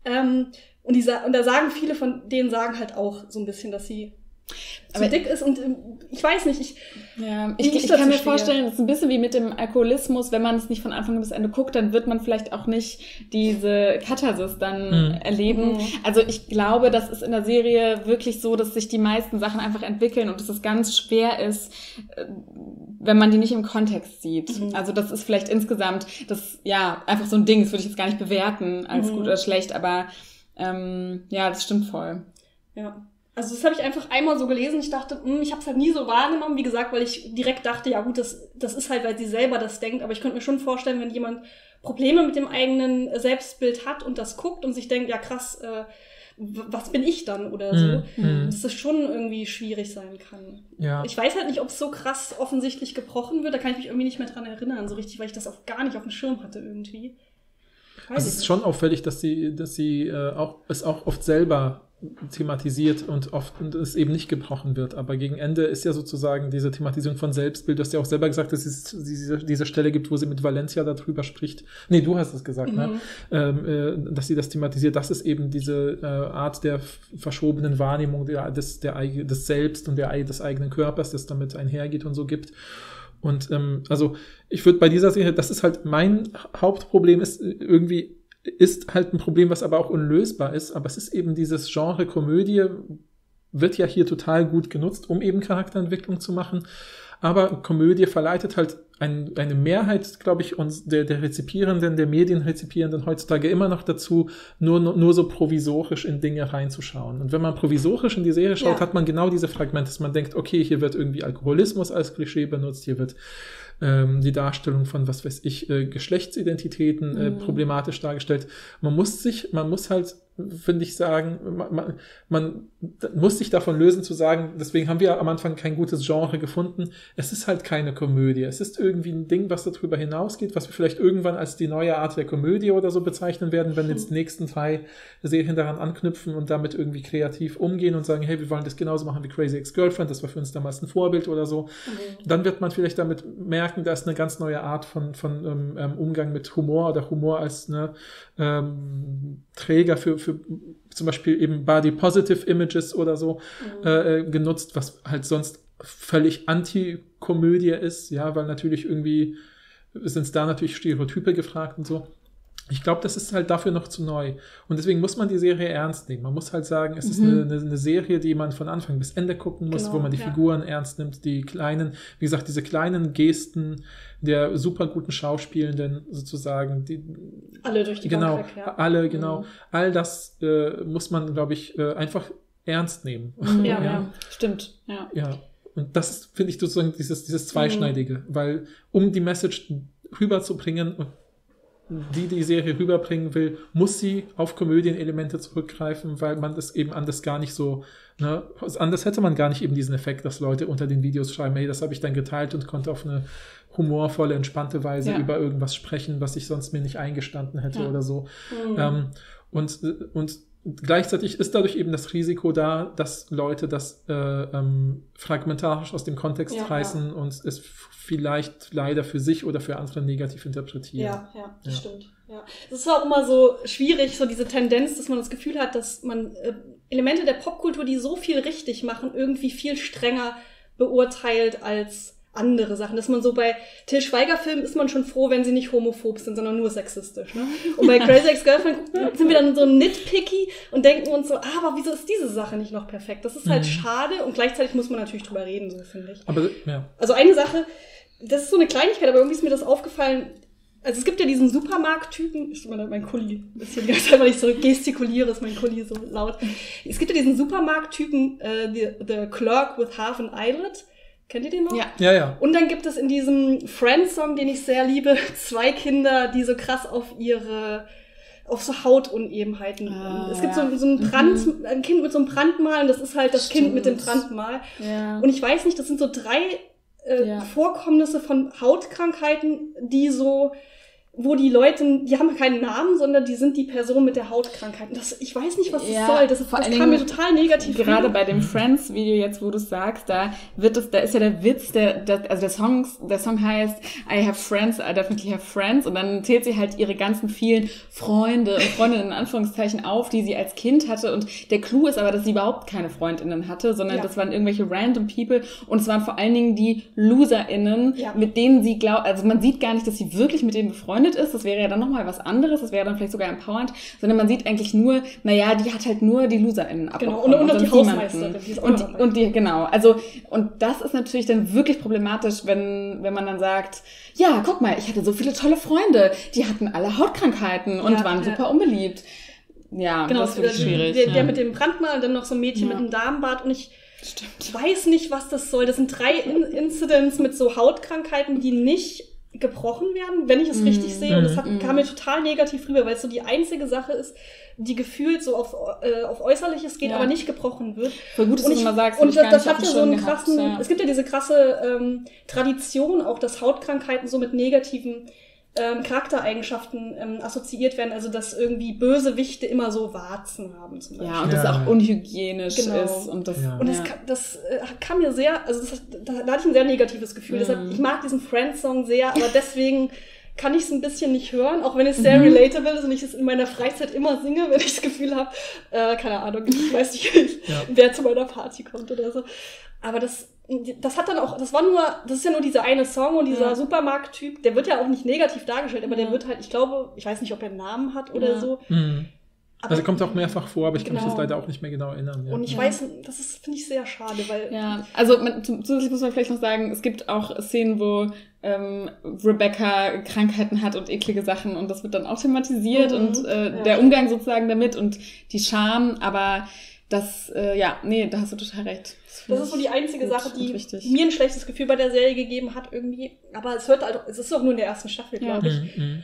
Ähm, und, die, und da sagen viele von denen sagen halt auch so ein bisschen, dass sie zu aber dick ist und ähm, ich weiß nicht, ich, ja, ich, ich, ich kann mir vorstellen, es ist ein bisschen wie mit dem Alkoholismus, wenn man es nicht von Anfang bis Ende guckt, dann wird man vielleicht auch nicht diese Katharsis dann mhm. erleben. Mhm. Also ich glaube, das ist in der Serie wirklich so, dass sich die meisten Sachen einfach entwickeln und dass es ganz schwer ist, äh, wenn man die nicht im Kontext sieht. Mhm. Also das ist vielleicht insgesamt, das ja einfach so ein Ding, das würde ich jetzt gar nicht bewerten als mhm. gut oder schlecht, aber ähm, ja, das stimmt voll. Ja. Also das habe ich einfach einmal so gelesen. Ich dachte, mh, hm, ich habe es halt nie so wahrgenommen, wie gesagt, weil ich direkt dachte, ja gut, das, das ist halt, weil sie selber das denkt. Aber ich könnte mir schon vorstellen, wenn jemand Probleme mit dem eigenen Selbstbild hat und das guckt und sich denkt, ja krass, äh, was bin ich dann oder so, mhm. dass das schon irgendwie schwierig sein kann. Ja. Ich weiß halt nicht, ob es so krass offensichtlich gebrochen wird. Da kann ich mich irgendwie nicht mehr dran erinnern, so richtig, weil ich das auch gar nicht auf dem Schirm hatte irgendwie. Also es ist schon auffällig, dass sie, dass sie äh, auch es auch oft selber thematisiert und oft und es eben nicht gebrochen wird. Aber gegen Ende ist ja sozusagen diese Thematisierung von Selbstbild, du hast ja auch selber gesagt, dass es diese, diese Stelle gibt, wo sie mit Valencia darüber spricht. Nee, du hast es gesagt, ne? mhm. ne? Ähm, äh, dass sie das thematisiert. Das ist eben diese äh, Art der verschobenen Wahrnehmung der, des, der, des Selbst und der, des eigenen Körpers, das damit einhergeht und so gibt. Und ähm, also ich würde bei dieser Serie, das ist halt mein Hauptproblem, ist irgendwie ist halt ein Problem, was aber auch unlösbar ist. Aber es ist eben dieses Genre Komödie, wird ja hier total gut genutzt, um eben Charakterentwicklung zu machen. Aber Komödie verleitet halt ein, eine Mehrheit, glaube ich, uns, der, der Rezipierenden, der Medienrezipierenden heutzutage immer noch dazu, nur, nur so provisorisch in Dinge reinzuschauen. Und wenn man provisorisch in die Serie schaut, ja. hat man genau diese Fragmente, dass man denkt, okay, hier wird irgendwie Alkoholismus als Klischee benutzt, hier wird ähm, die Darstellung von, was weiß ich, äh, Geschlechtsidentitäten äh, mhm. problematisch dargestellt. Man muss sich, man muss halt finde ich, sagen, man, man muss sich davon lösen zu sagen, deswegen haben wir am Anfang kein gutes Genre gefunden. Es ist halt keine Komödie. Es ist irgendwie ein Ding, was darüber hinausgeht, was wir vielleicht irgendwann als die neue Art der Komödie oder so bezeichnen werden, wenn jetzt die nächsten drei Serien daran anknüpfen und damit irgendwie kreativ umgehen und sagen, hey, wir wollen das genauso machen wie Crazy Ex-Girlfriend, das war für uns damals ein Vorbild oder so. Mhm. Dann wird man vielleicht damit merken, da ist eine ganz neue Art von, von ähm, ähm Umgang mit Humor oder Humor als eine ähm, Träger für, für zum Beispiel eben Body Positive Images oder so mhm. äh, genutzt, was halt sonst völlig Anti-Komödie ist, ja, weil natürlich irgendwie sind da natürlich Stereotype gefragt und so. Ich glaube, das ist halt dafür noch zu neu. Und deswegen muss man die Serie ernst nehmen. Man muss halt sagen, es mhm. ist eine, eine, Serie, die man von Anfang bis Ende gucken muss, genau, wo man die ja. Figuren ernst nimmt, die kleinen, wie gesagt, diese kleinen Gesten der super guten Schauspielenden sozusagen. Die, alle durch die genau, Bank weg, ja. Alle, genau. Mhm. All das äh, muss man, glaube ich, äh, einfach ernst nehmen. Mhm. Ja, ja, ja, stimmt. Ja. ja. Und das finde ich sozusagen dieses, dieses Zweischneidige, mhm. weil um die Message rüberzubringen und die die Serie rüberbringen will, muss sie auf Komödienelemente zurückgreifen, weil man das eben anders gar nicht so, ne, anders hätte man gar nicht eben diesen Effekt, dass Leute unter den Videos schreiben, hey, das habe ich dann geteilt und konnte auf eine humorvolle, entspannte Weise ja. über irgendwas sprechen, was ich sonst mir nicht eingestanden hätte ja. oder so. Mhm. Ähm, und, und gleichzeitig ist dadurch eben das Risiko da, dass Leute das äh, ähm, fragmentarisch aus dem Kontext ja, reißen ja. und es vielleicht leider für sich oder für andere negativ interpretieren. Ja, ja, das ja. stimmt. Ja. Es ist auch immer so schwierig, so diese Tendenz, dass man das Gefühl hat, dass man äh, Elemente der Popkultur, die so viel richtig machen, irgendwie viel strenger beurteilt als andere Sachen. Dass man so bei Till Schweiger-Filmen ist man schon froh, wenn sie nicht homophob sind, sondern nur sexistisch. Ne? Und bei Crazy Ex-Girlfriend sind wir dann so nitpicky und denken uns so, ah, aber wieso ist diese Sache nicht noch perfekt? Das ist halt mhm. schade und gleichzeitig muss man natürlich drüber reden, so finde ich. Aber, ja. Also eine Sache, das ist so eine Kleinigkeit, aber irgendwie ist mir das aufgefallen. Also es gibt ja diesen Supermarkt-Typen, ich meine, mein Kuli ist ganze Zeit, weil ich so gestikuliere, ist mein Kuli so laut. Es gibt ja diesen Supermarkt-Typen, äh, the, the Clerk with Half an Eyelid Kennt ihr den noch? Ja. ja, ja. Und dann gibt es in diesem Friends-Song, den ich sehr liebe, zwei Kinder, die so krass auf ihre auf so Hautunebenheiten. Ah, es gibt ja. so, so ein Brand, mhm. ein Kind mit so einem Brandmal und das ist halt das Stimmt. Kind mit dem Brandmal. Ja. Und ich weiß nicht, das sind so drei äh, ja. Vorkommnisse von Hautkrankheiten, die so wo die Leute, die haben keinen Namen, sondern die sind die Person mit der Hautkrankheit. Das, ich weiß nicht, was das ja, soll. Das, das kam mir total negativ. Gerade bei dem Friends-Video jetzt, wo du sagst, da wird es, da ist ja der Witz, der, der, also der Song, der Song heißt I have friends, I definitely have friends und dann zählt sie halt ihre ganzen vielen Freunde und Freundinnen in Anführungszeichen auf, die sie als Kind hatte und der Clou ist aber, dass sie überhaupt keine Freundinnen hatte, sondern ja. das waren irgendwelche random People und es waren vor allen Dingen die LoserInnen, ja. mit denen sie glaubt, also man sieht gar nicht, dass sie wirklich mit denen befreundet befreundet ist, das wäre ja dann nochmal was anderes, das wäre dann vielleicht sogar empowernd, sondern man sieht eigentlich nur, naja, die hat halt nur die LoserInnen abbekommen. Genau, und, und, und die Hausmeisterin. Die und, die, und die, genau, also, und das ist natürlich dann wirklich problematisch, wenn, wenn man dann sagt, ja, guck mal, ich hatte so viele tolle Freunde, die hatten alle Hautkrankheiten und ja, waren ja. super unbeliebt. Ja, genau, das ist wirklich schwierig. Der, der ja. mit dem Brandmal und dann noch so ein Mädchen mit einem Darmbart und ich Stimmt. weiß nicht, was das soll. Das sind drei In Incidents mit so Hautkrankheiten, die nicht gebrochen werden, wenn ich es mm. richtig sehe. Und das hat, mm. kam mir total negativ rüber, weil es so die einzige Sache ist, die gefühlt so auf, äh, auf Äußerliches geht, ja. aber nicht gebrochen wird. Voll gut, dass und ich, du mal sagst. Und das, das hat ja so einen krassen, gehabt, ja. es gibt ja diese krasse ähm, Tradition, auch dass Hautkrankheiten so mit negativen ähm, Charaktereigenschaften ähm, assoziiert werden, also dass irgendwie Bösewichte immer so Warzen haben zum Beispiel. Ja, und ja. das auch unhygienisch genau. ist. Und das, ja. und das, ja. das äh, kam mir sehr, also das, da, da hatte ich ein sehr negatives Gefühl. Mhm. Deshalb, ich mag diesen Friends-Song sehr, aber deswegen kann ich es ein bisschen nicht hören, auch wenn es sehr mhm. relatable ist und ich es in meiner Freizeit immer singe, wenn ich das Gefühl habe, äh, keine Ahnung, ich weiß nicht, wer zu meiner Party kommt oder so. Aber das das hat dann auch, das war nur, das ist ja nur dieser eine Song und dieser ja. Supermarkt-Typ, der wird ja auch nicht negativ dargestellt, aber der wird halt, ich glaube, ich weiß nicht, ob er einen Namen hat oder ja. so. Mhm. also kommt auch mehrfach vor, aber ich kann genau. mich das leider auch nicht mehr genau erinnern. Ja. Und ich weiß, das ist, finde ich, sehr schade, weil. Ja, also man, zusätzlich muss man vielleicht noch sagen, es gibt auch Szenen, wo ähm, Rebecca Krankheiten hat und eklige Sachen und das wird dann auch thematisiert mhm. und äh, der Umgang sozusagen damit und die Scham, aber das, äh, ja, nee, da hast du total recht. Das, das ist so die einzige Sache, die mir ein schlechtes Gefühl bei der Serie gegeben hat, irgendwie. Aber es hört halt, es ist doch nur in der ersten Staffel, glaube ich. Mhm, mhm.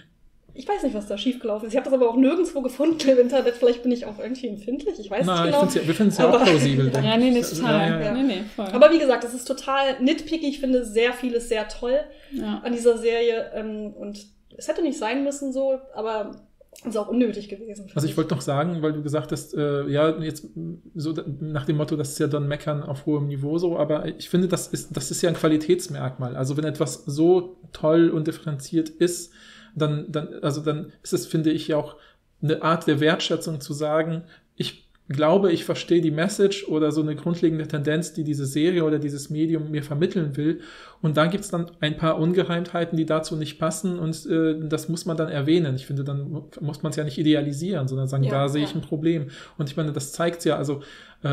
Ich weiß nicht, was da schiefgelaufen ist. Ich habe das aber auch nirgendwo gefunden im Internet. Vielleicht bin ich auch irgendwie empfindlich. Ich weiß Na, nicht genau. Ich wir finden es ja auch plausibel. ja, nee, nee, total. Ja, ja. Nee, nee, voll. Aber wie gesagt, es ist total nitpicky. Ich finde sehr vieles sehr toll ja. an dieser Serie. Ähm, und es hätte nicht sein müssen so, aber ist auch unnötig gewesen. Also ich wollte noch sagen, weil du gesagt hast, äh, ja, jetzt so nach dem Motto, das ist ja dann Meckern auf hohem Niveau so, aber ich finde, das ist, das ist ja ein Qualitätsmerkmal. Also wenn etwas so toll und differenziert ist, dann, dann, also dann ist es, finde ich, ja auch eine Art der Wertschätzung zu sagen, ich glaube, ich verstehe die Message oder so eine grundlegende Tendenz, die diese Serie oder dieses Medium mir vermitteln will. Und da gibt's dann ein paar Ungereimtheiten, die dazu nicht passen und äh, das muss man dann erwähnen. Ich finde, dann muss man es ja nicht idealisieren, sondern sagen, Ja, da sehe ich ja. ein Problem. Und ich meine, das zeigt ja, also äh,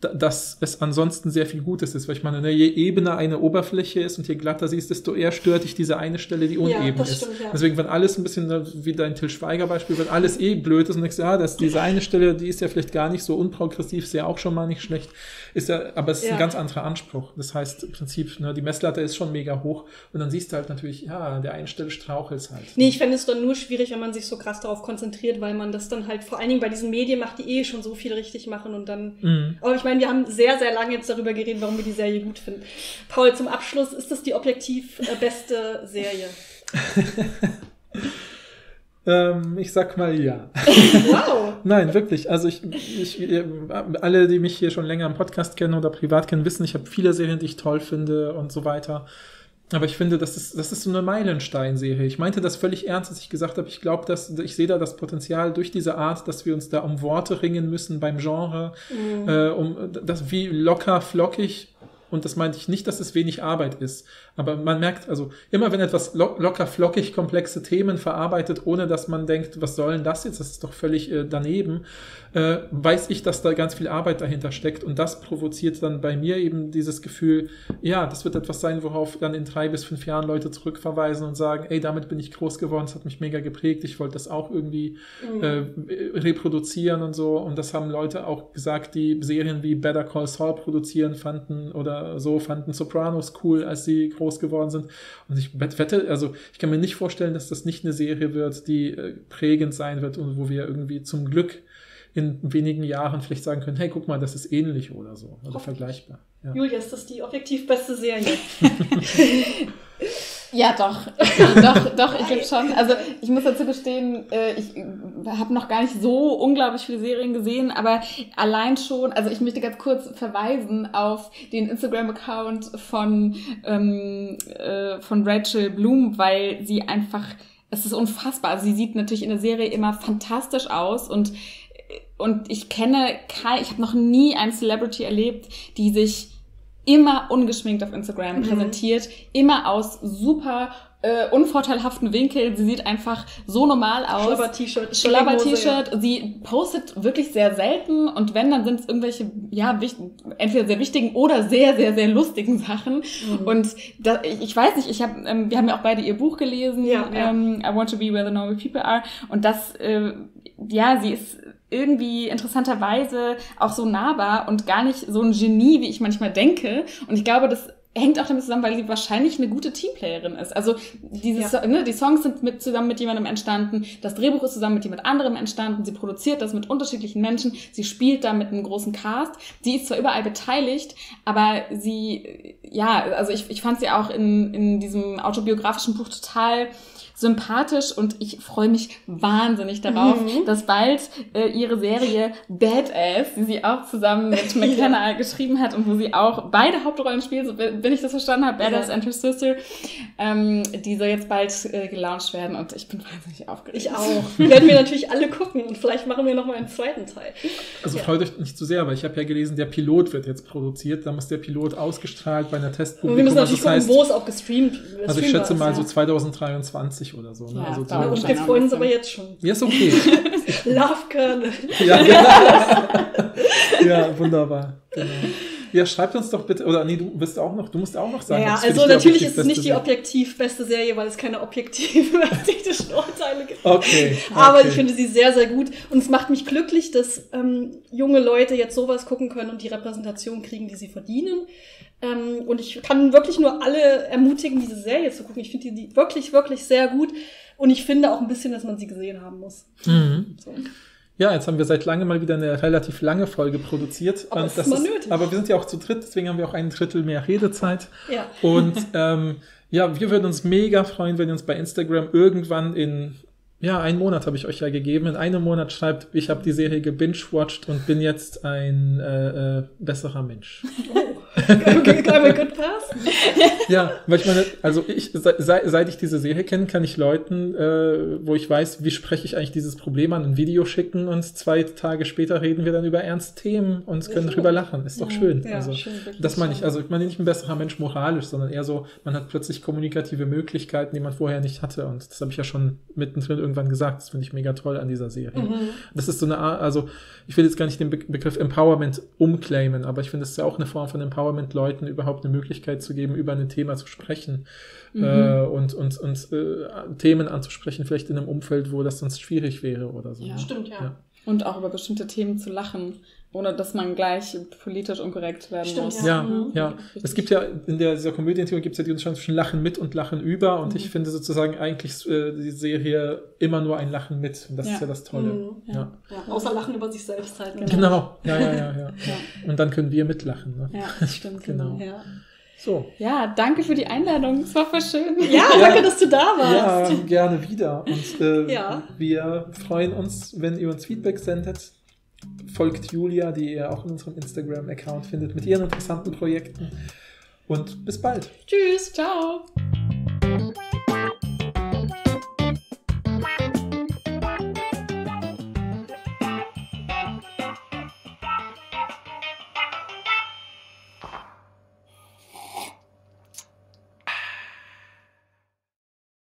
da- dass es ansonsten sehr viel Gutes ist, weil ich meine, ne, je ebener eine Oberfläche ist und je glatter sie ist, desto eher stört dich diese eine Stelle, die uneben das ist. stimmt, ja. Deswegen, wenn alles ein bisschen, ne, wie dein Till Schweiger Beispiel, wenn alles eh blöd ist und denkst, ja, das, diese eine Stelle, die ist ja vielleicht gar nicht so unprogressiv, ist ja auch schon mal nicht schlecht, ist ja, aber es ist Ja. ein ganz anderer Anspruch. Das heißt, im Prinzip, ne, die Messlatte ist schon mega hoch und dann siehst du halt natürlich, ja, der einen Stelle strauchelst halt. Nee, ich fände es dann nur schwierig, wenn man sich so krass darauf konzentriert, weil man das dann halt vor allen Dingen bei diesen Medien macht, die eh schon so viel richtig machen und dann. Mhm. Aber ich meine, wir haben sehr, sehr lange jetzt darüber geredet, warum wir die Serie gut finden. Paul, zum Abschluss, ist das die objektiv äh, beste Serie? Ähm, ich sag mal ja. Wow! Nein, wirklich. Also ich, ich, ihr- alle, die mich hier schon länger im Podcast kennen oder privat kennen, wissen, ich habe viele Serien, die ich toll finde und so weiter. Aber ich finde, das ist, das ist so eine Meilenstein-Serie. Ich meinte das völlig ernst, als ich gesagt habe, ich glaube, dass ich sehe da das Potenzial durch diese Art, dass wir uns da um Worte ringen müssen beim Genre, äh, um das wie locker, flockig. Und das meinte ich nicht, dass es wenig Arbeit ist. Aber man merkt, also immer wenn etwas lo locker, flockig, komplexe Themen verarbeitet, ohne dass man denkt, was soll denn das jetzt? Das ist doch völlig äh, daneben, äh, weiß ich, dass da ganz viel Arbeit dahinter steckt. Und das provoziert dann bei mir eben dieses Gefühl, ja, das wird etwas sein, worauf dann in drei bis fünf Jahren Leute zurückverweisen und sagen, ey, damit bin ich groß geworden, das hat mich mega geprägt, ich wollte das auch irgendwie äh, reproduzieren und so. Und das haben Leute auch gesagt, die Serien wie Better Call Saul produzieren fanden oder so, fanden Sopranos cool, als sie groß geworden sind. Und ich wette, also ich kann mir nicht vorstellen, dass das nicht eine Serie wird, die äh, prägend sein wird und wo wir irgendwie zum Glück in wenigen Jahren vielleicht sagen können, hey, guck mal, das ist ähnlich oder so, oder vergleichbar. Ja. Julia, ist das die objektiv beste Serie? Ja, doch. doch, doch, ich glaube schon. Also ich muss dazu gestehen, äh, ich habe noch gar nicht so unglaublich viele Serien gesehen, aber allein schon, also ich möchte ganz kurz verweisen auf den Instagram-Account von, ähm, äh, von Rachel Bloom, weil sie einfach, es ist unfassbar. Also sie sieht natürlich in der Serie immer fantastisch aus und und ich kenne kein, ich habe noch nie eine Celebrity erlebt, die sich immer ungeschminkt auf Instagram präsentiert, immer aus super äh, unvorteilhaften Winkeln. Sie sieht einfach so normal aus. Schlabber-T-Shirt. Schlabber-T-Shirt. Sie postet wirklich sehr selten und wenn, dann sind es irgendwelche, ja, entweder sehr wichtigen oder sehr, sehr, sehr lustigen Sachen. Mhm. Und da, ich ich weiß nicht, ich hab, ähm, wir haben ja auch beide ihr Buch gelesen, Ja, ja. Ähm, I Want to Be Where the Normal People Are. Und das, äh, ja, sie ist irgendwie interessanterweise auch so nahbar und gar nicht so ein Genie, wie ich manchmal denke. Und ich glaube, das hängt auch damit zusammen, weil sie wahrscheinlich eine gute Teamplayerin ist. Also dieses, Ja. ne, die Songs sind mit, zusammen mit jemandem entstanden, das Drehbuch ist zusammen mit jemand anderem entstanden, sie produziert das mit unterschiedlichen Menschen, sie spielt da mit einem großen Cast. Sie ist zwar überall beteiligt, aber sie, ja, also ich, ich fand sie auch in, in diesem autobiografischen Buch total sympathisch und ich freue mich wahnsinnig darauf, Mhm. dass bald äh, ihre Serie Badass, die sie auch zusammen mit McKenna geschrieben hat und wo sie auch beide Hauptrollen spielt, so wenn ich das verstanden habe, Badass Ja. and Her Sister, ähm, die soll jetzt bald äh, gelauncht werden und ich bin wahnsinnig aufgeregt. Ich auch. Werden wir natürlich alle gucken und vielleicht machen wir noch mal einen zweiten Teil. Also Ja. freut euch nicht zu sehr, weil ich habe ja gelesen, der Pilot wird jetzt produziert, da muss der Pilot ausgestrahlt bei Und Testpublikum. wir müssen also natürlich das gucken, heißt, wo es auch gestreamt also ich schätze mal ja. so 2023 oder so. Ne? Ja, also Ja, und wir freuen uns aber jetzt schon. ja, ist okay. Love Kernel. ja, genau. ja, wunderbar. Genau. Ja, schreibt uns doch bitte, oder nee, du bist auch noch, du musst auch noch sagen. Ja, also natürlich ist es nicht die objektiv beste Serie, weil es keine objektiv berechtigten Urteile gibt. Okay. Aber okay. ich finde sie sehr, sehr gut. Und es macht mich glücklich, dass ähm, junge Leute jetzt sowas gucken können und die Repräsentation kriegen, die sie verdienen. Ähm, und ich kann wirklich nur alle ermutigen, diese Serie zu gucken. Ich finde die, die wirklich, wirklich sehr gut. Und ich finde auch ein bisschen, dass man sie gesehen haben muss. Mhm. So. Ja, jetzt haben wir seit langem mal wieder eine relativ lange Folge produziert. Aber Und es ist nötig. aber wir sind ja auch zu dritt, deswegen haben wir auch ein Drittel mehr Redezeit. Ja. Und ähm, ja, wir würden uns mega freuen, wenn ihr uns bei Instagram irgendwann in, ja, einen Monat habe ich euch ja gegeben, in einem Monat schreibt, ich habe die Serie gebingewatcht und bin jetzt ein äh, äh, besserer Mensch. I'm a good person. Ja, weil ich meine, also ich, seit, seit ich diese Serie kenne, kann ich Leuten, äh, wo ich weiß, wie spreche ich eigentlich dieses Problem an, ein Video schicken und zwei Tage später reden wir dann über ernste Themen und können drüber lachen. Ist doch schön. Ja, also, schön, das meine ich, also ich meine nicht ein besserer Mensch moralisch, sondern eher so, man hat plötzlich kommunikative Möglichkeiten, die man vorher nicht hatte. Und das habe ich ja schon mittendrin irgendwann gesagt. Das finde ich mega toll an dieser Serie. Mhm. Das ist so eine Art, also ich will jetzt gar nicht den Be Begriff Empowerment umclaimen, aber ich finde es ist ja auch eine Form von Empowerment, Leuten überhaupt eine Möglichkeit zu geben, über ein Thema zu sprechen äh, und, und, und äh, Themen anzusprechen, vielleicht in einem Umfeld, wo das sonst schwierig wäre oder so. Ja. Stimmt, ja. Ja. Und auch über bestimmte Themen zu lachen, ohne dass man gleich politisch unkorrekt werden Stimmt, muss. Ja, Mhm. ja. Es gibt ja in der, dieser Komödientheorie gibt es ja die Unterscheidung zwischen Lachen mit und Lachen über. Und ich finde sozusagen eigentlich äh, die Serie immer nur ein Lachen mit. Und das Ja. ist ja das Tolle. Mhm. Ja. Ja, außer Lachen über sich selbst halt. Genau. Ja, ja, ja, ja. Ja. Und dann können wir mitlachen. Ne? Ja, das stimmt, Genau. genau. Ja. So. Ja, danke für die Einladung. Es war voll schön. ja, danke, dass du da warst. Ja, gerne wieder. Und äh, Ja. wir freuen uns, wenn ihr uns Feedback sendet folgt Julia, die ihr auch in unserem Instagram-Account findet, mit ihren interessanten Projekten. Und bis bald. Tschüss, ciao.